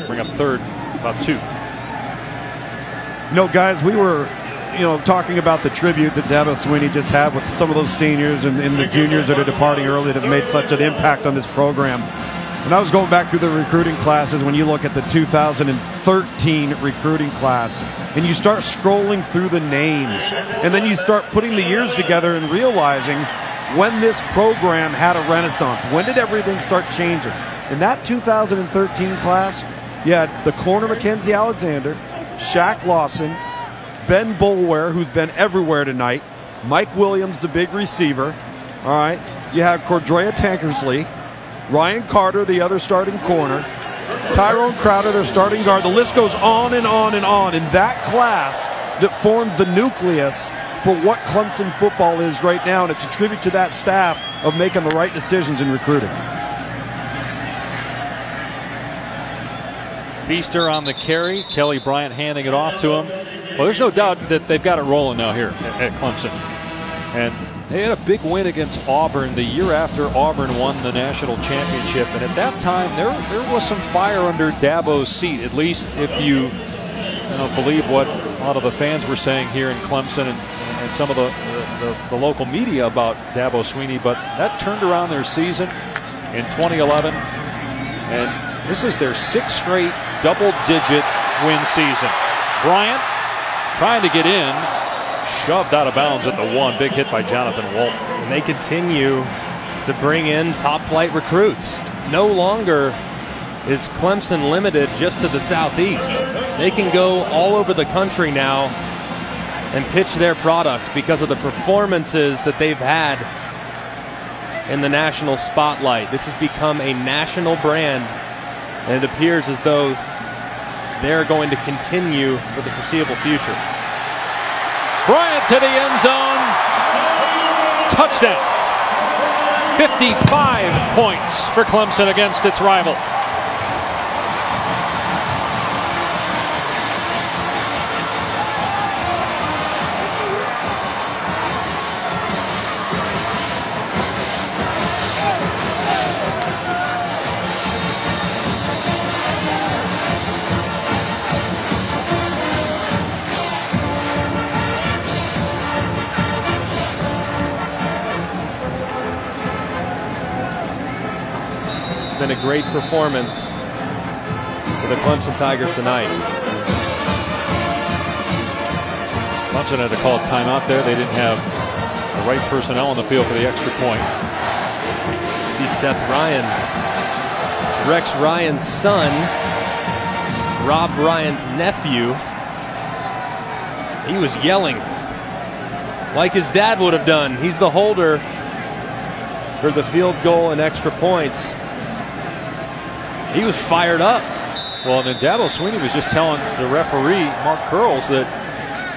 Bring up third, about two. No, guys, we were you know, talking about the tribute that Dabo Swinney just had with some of those seniors and, and, the juniors that are departing early that have made such an impact on this program. When I was going back through the recruiting classes, when you look at the 2013 recruiting class, and you start scrolling through the names, and then you start putting the years together and realizing when this program had a renaissance. When did everything start changing? In that 2013 class, you had the corner Mackensie Alexander, Shaq Lawson, Ben Boulware, who's been everywhere tonight. Mike Williams, the big receiver. All right. You have Cordrea Tankersley, Ryan Carter, the other starting corner, Tyrone Crowder, their starting guard. The list goes on and on and on. In that class that formed the nucleus for what Clemson football is right now, and it's a tribute to that staff of making the right decisions in recruiting. Feaster on the carry. Kelly Bryant handing it off to him. Well, there's no doubt that they've got it rolling now here at, Clemson. And they had a big win against Auburn the year after Auburn won the national championship. And at that time, there, there was some fire under Dabo's seat, at least if you, you know, believe what a lot of the fans were saying here in Clemson and, and some of the, the, the local media about Dabo Swinney. But that turned around their season in 2011. And this is their sixth straight double digit win season. Bryant trying to get in, shoved out of bounds at the one. Big hit by Jonathan Walton. And they continue to bring in top flight recruits. No longer is Clemson limited just to the southeast. They can go all over the country now and pitch their product because of the performances that they've had in the national spotlight. This has become a national brand And it appears as though they're going to continue for the foreseeable future. Bryant to the end zone. Touchdown. 55 points for Clemson against its rival. Performance for the Clemson Tigers tonight. Clemson had to call a timeout there. They didn't have the right personnel on the field for the extra point. See Seth Ryan, Rex Ryan's son, Rob Ryan's nephew. He was yelling like his dad would have done. He's the holder for the field goal and extra points. He was fired up. Well, and then Dabo Swinney was just telling the referee, Mark Curles, that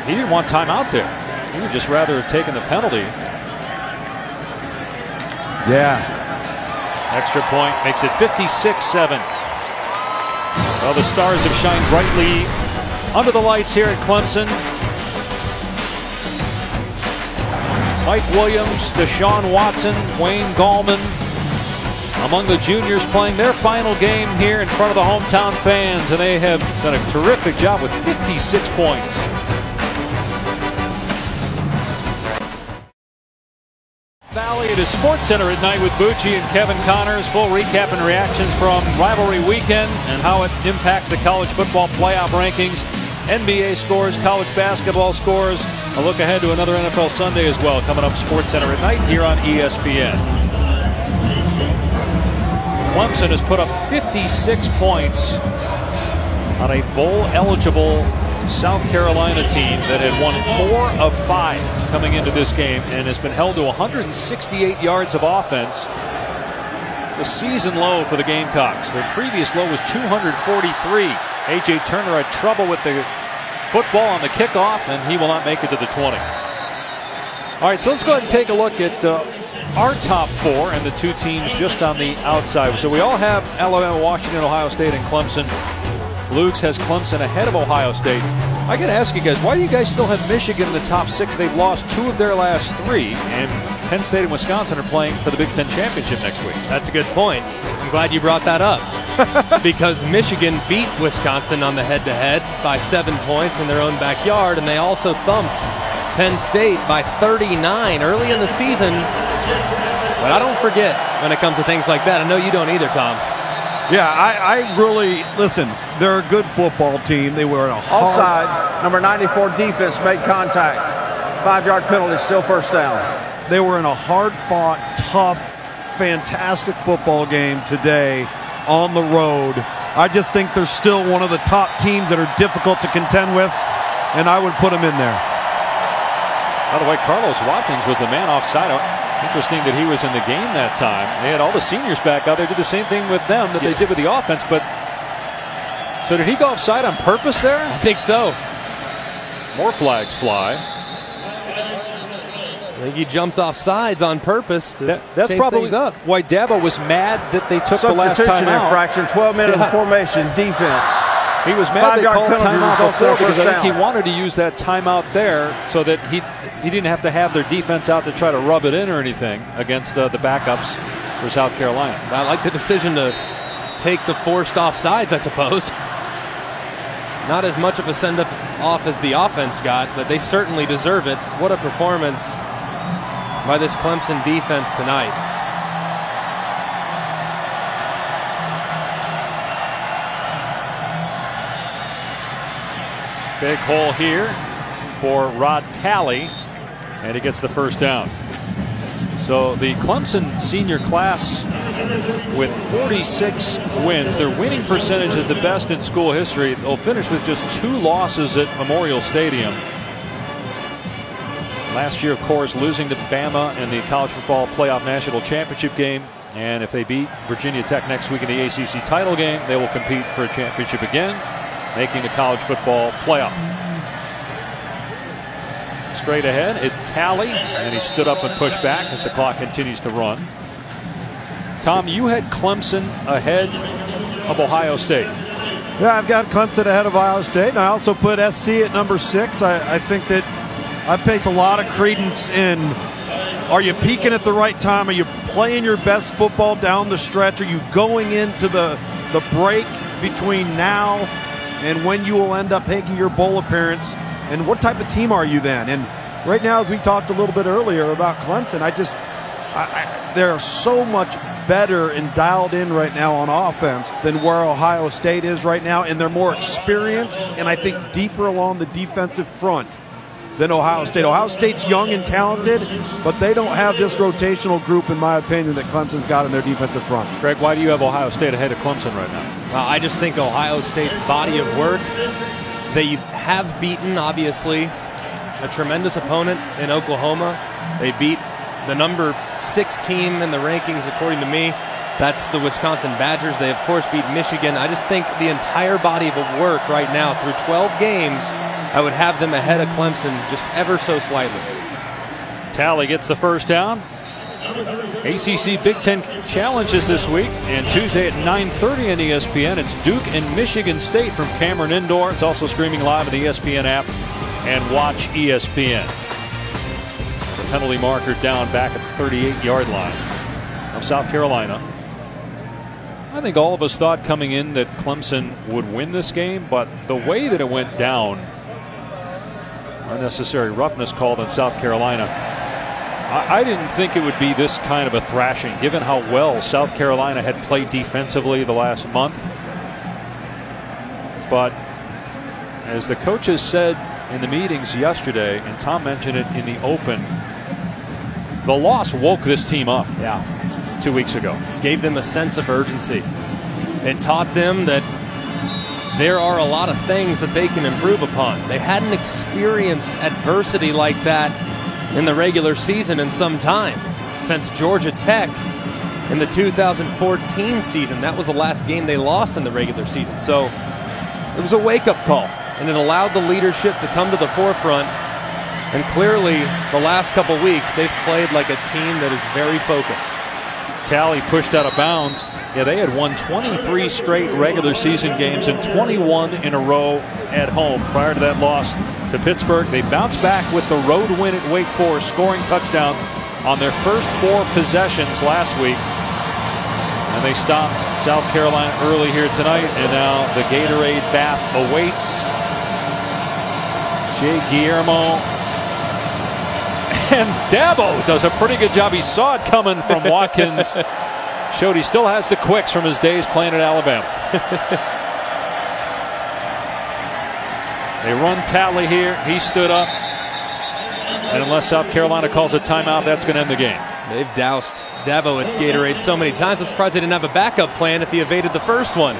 he didn't want time out there. He would just rather have taken the penalty. Yeah. Extra point makes it 56-7. Well, the stars have shined brightly under the lights here at Clemson. Mike Williams, Deshaun Watson, Wayne Gallman, among the juniors playing their final game here in front of the hometown fans, and they have done a terrific job with 56 points. Valley at his Sports Center at night with Bucci and Kevin Connors. Full recap and reactions from rivalry weekend and how it impacts the college football playoff rankings, NBA scores, college basketball scores. A look ahead to another NFL Sunday as well coming up Sports Center at night here on ESPN. Clemson has put up 56 points on a bowl eligible South Carolina team that had won four of five coming into this game and has been held to 168 yards of offense. It's a season low for the Gamecocks. Their previous low was 243. A.J. Turner had trouble with the football on the kickoff, and he will not make it to the 20. All right, so let's go ahead and take a look at uh, our top four and the two teams just on the outside. So we all have Alabama, Washington, Ohio State, and Clemson. Luke's has Clemson ahead of Ohio State. I got to ask you guys, why do you guys still have Michigan in the top six? They've lost two of their last three, and Penn State and Wisconsin are playing for the Big Ten championship next week. That's a good point. I'm glad you brought that up because Michigan beat Wisconsin on the head-to-head by seven points in their own backyard, and they also thumped Penn State by 39 early in the season. But I don't forget when it comes to things like that. I know you don't either, Tom. Yeah, I, I really listen. They're a good football team. They were in a hard, Offside, number 94 defense made contact. Five yard penalty, still first down. They were in a hard-fought, tough, fantastic football game today on the road. I just think they're still one of the top teams that are difficult to contend with, and I would put them in there. By the way, Carlos Watkins was the man offside. Interesting that he was in the game that time. They had all the seniors back out there. Did the same thing with them that they did with the offense. But so did he go offside on purpose there? I think so. More flags fly. I think he jumped off sides on purpose to That, that's probably up. why Dabo was mad that they took the last Substitution time out. infraction, 12 minutes Yeah. of formation, defense. He was mad they Five-yard called timeout before a because I think he wanted to use that timeout there so that he he didn't have to have their defense out to try to rub it in or anything against uh, the backups for South Carolina. I like the decision to take the forced offsides, I suppose. Not as much of a send up off as the offense got, but they certainly deserve it. What a performance by this Clemson defense tonight. Big hole here for Rod Talley, and he gets the first down. So the Clemson senior class with 46 wins, their winning percentage is the best in school history. They'll finish with just two losses at Memorial Stadium. Last year, of course, losing to Bama in the college football playoff national championship game. And if they beat Virginia Tech next week in the ACC title game, they will compete for a championship again, making the college football playoff. Straight ahead, it's Tally, and he stood up and pushed back as the clock continues to run. Tom, you had Clemson ahead of Ohio State. Yeah, I've got Clemson ahead of Ohio State, and I also put SC at number six. I, I think that I place a lot of credence in are you peaking at the right time? Are you playing your best football down the stretch? Are you going into the, the break between now and when you will end up making your bowl appearance? And what type of team are you then? And right now, as we talked a little bit earlier about Clemson, I just, I, I, they're so much better and dialed in right now on offense than where Ohio State is right now. And they're more experienced and I think deeper along the defensive front than Ohio State. Ohio State's young and talented, but they don't have this rotational group, in my opinion, that Clemson's got in their defensive front. Greg, why do you have Ohio State ahead of Clemson right now? Well, I just think Ohio State's body of work, they have beaten, obviously, a tremendous opponent in Oklahoma. They beat the number six team in the rankings, according to me. That's the Wisconsin Badgers. They, of course, beat Michigan. I just think the entire body of work right now through 12 games I would have them ahead of Clemson just ever so slightly. Tally gets the first down. ACC Big Ten challenges this week, and Tuesday at 9:30 on ESPN, it's Duke and Michigan State from Cameron Indoor. It's also streaming live on the ESPN app and watch ESPN. The penalty marker down back at the 38-yard line of South Carolina. I think all of us thought coming in that Clemson would win this game, but the way that it went down unnecessary roughness called in South Carolina. I, I, didn't think it would be this kind of a thrashing, given how well South Carolina had played defensively the last month. But as the coaches said in the meetings yesterday, and Tom mentioned it in the open, the loss woke this team up. Yeah. Two weeks ago. Gave them a sense of urgency. It taught them that there are a lot of things that they can improve upon. They hadn't experienced adversity like that in the regular season in some time since Georgia Tech in the 2014 season. That was the last game they lost in the regular season. So it was a wake up call, and it allowed the leadership to come to the forefront. And clearly, the last couple weeks, they've played like a team that is very focused. Talley pushed out of bounds. Yeah, they had won 23 straight regular season games and 21 in a row at home prior to that loss to Pittsburgh. They bounced back with the road win at Wake Forest, scoring touchdowns on their first four possessions last week. And they stopped South Carolina early here tonight, and now the Gatorade bath awaits. Jay Guillermo and Dabo does a pretty good job. He saw it coming from Watkins. Showed he still has the quicks from his days playing at Alabama. they run tally here. He stood up. And unless South Carolina calls a timeout, that's going to end the game. They've doused Dabo at Gatorade so many times. I'm surprised they didn't have a backup plan if he evaded the first one.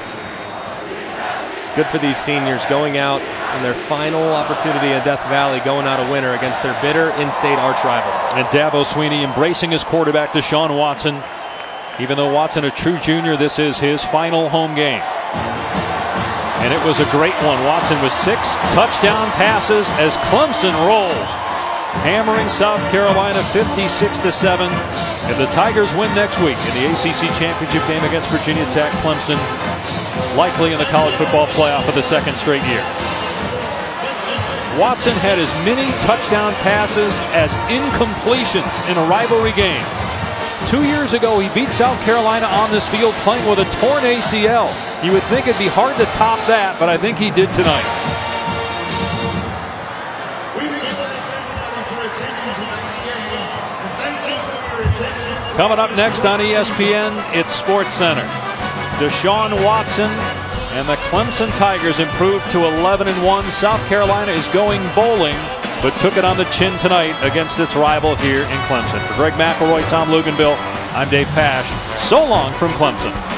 Good for these seniors going out in their final opportunity in Death Valley, going out a winner against their bitter in-state arch rival. And Dabo Swinney embracing his quarterback, Deshaun Watson. Even though Watson a true junior, this is his final home game. And it was a great one. Watson with six touchdown passes as Clemson rolls, hammering South Carolina 56 to 7. If the Tigers win next week in the ACC championship game against Virginia Tech, Clemson likely in the college football playoff for the second straight year. Watson had as many touchdown passes as incompletions in a rivalry game. Two years ago, he beat South Carolina on this field playing with a torn ACL. You would think it'd be hard to top that, but I think he did tonight. Coming up next on ESPN, it's Sports Center. Deshaun Watson and the Clemson Tigers improved to 11 and 1. South Carolina is going bowling, but took it on the chin tonight against its rival here in Clemson. For Greg McElroy, Tom Luginbill, I'm Dave Pasch. So long from Clemson.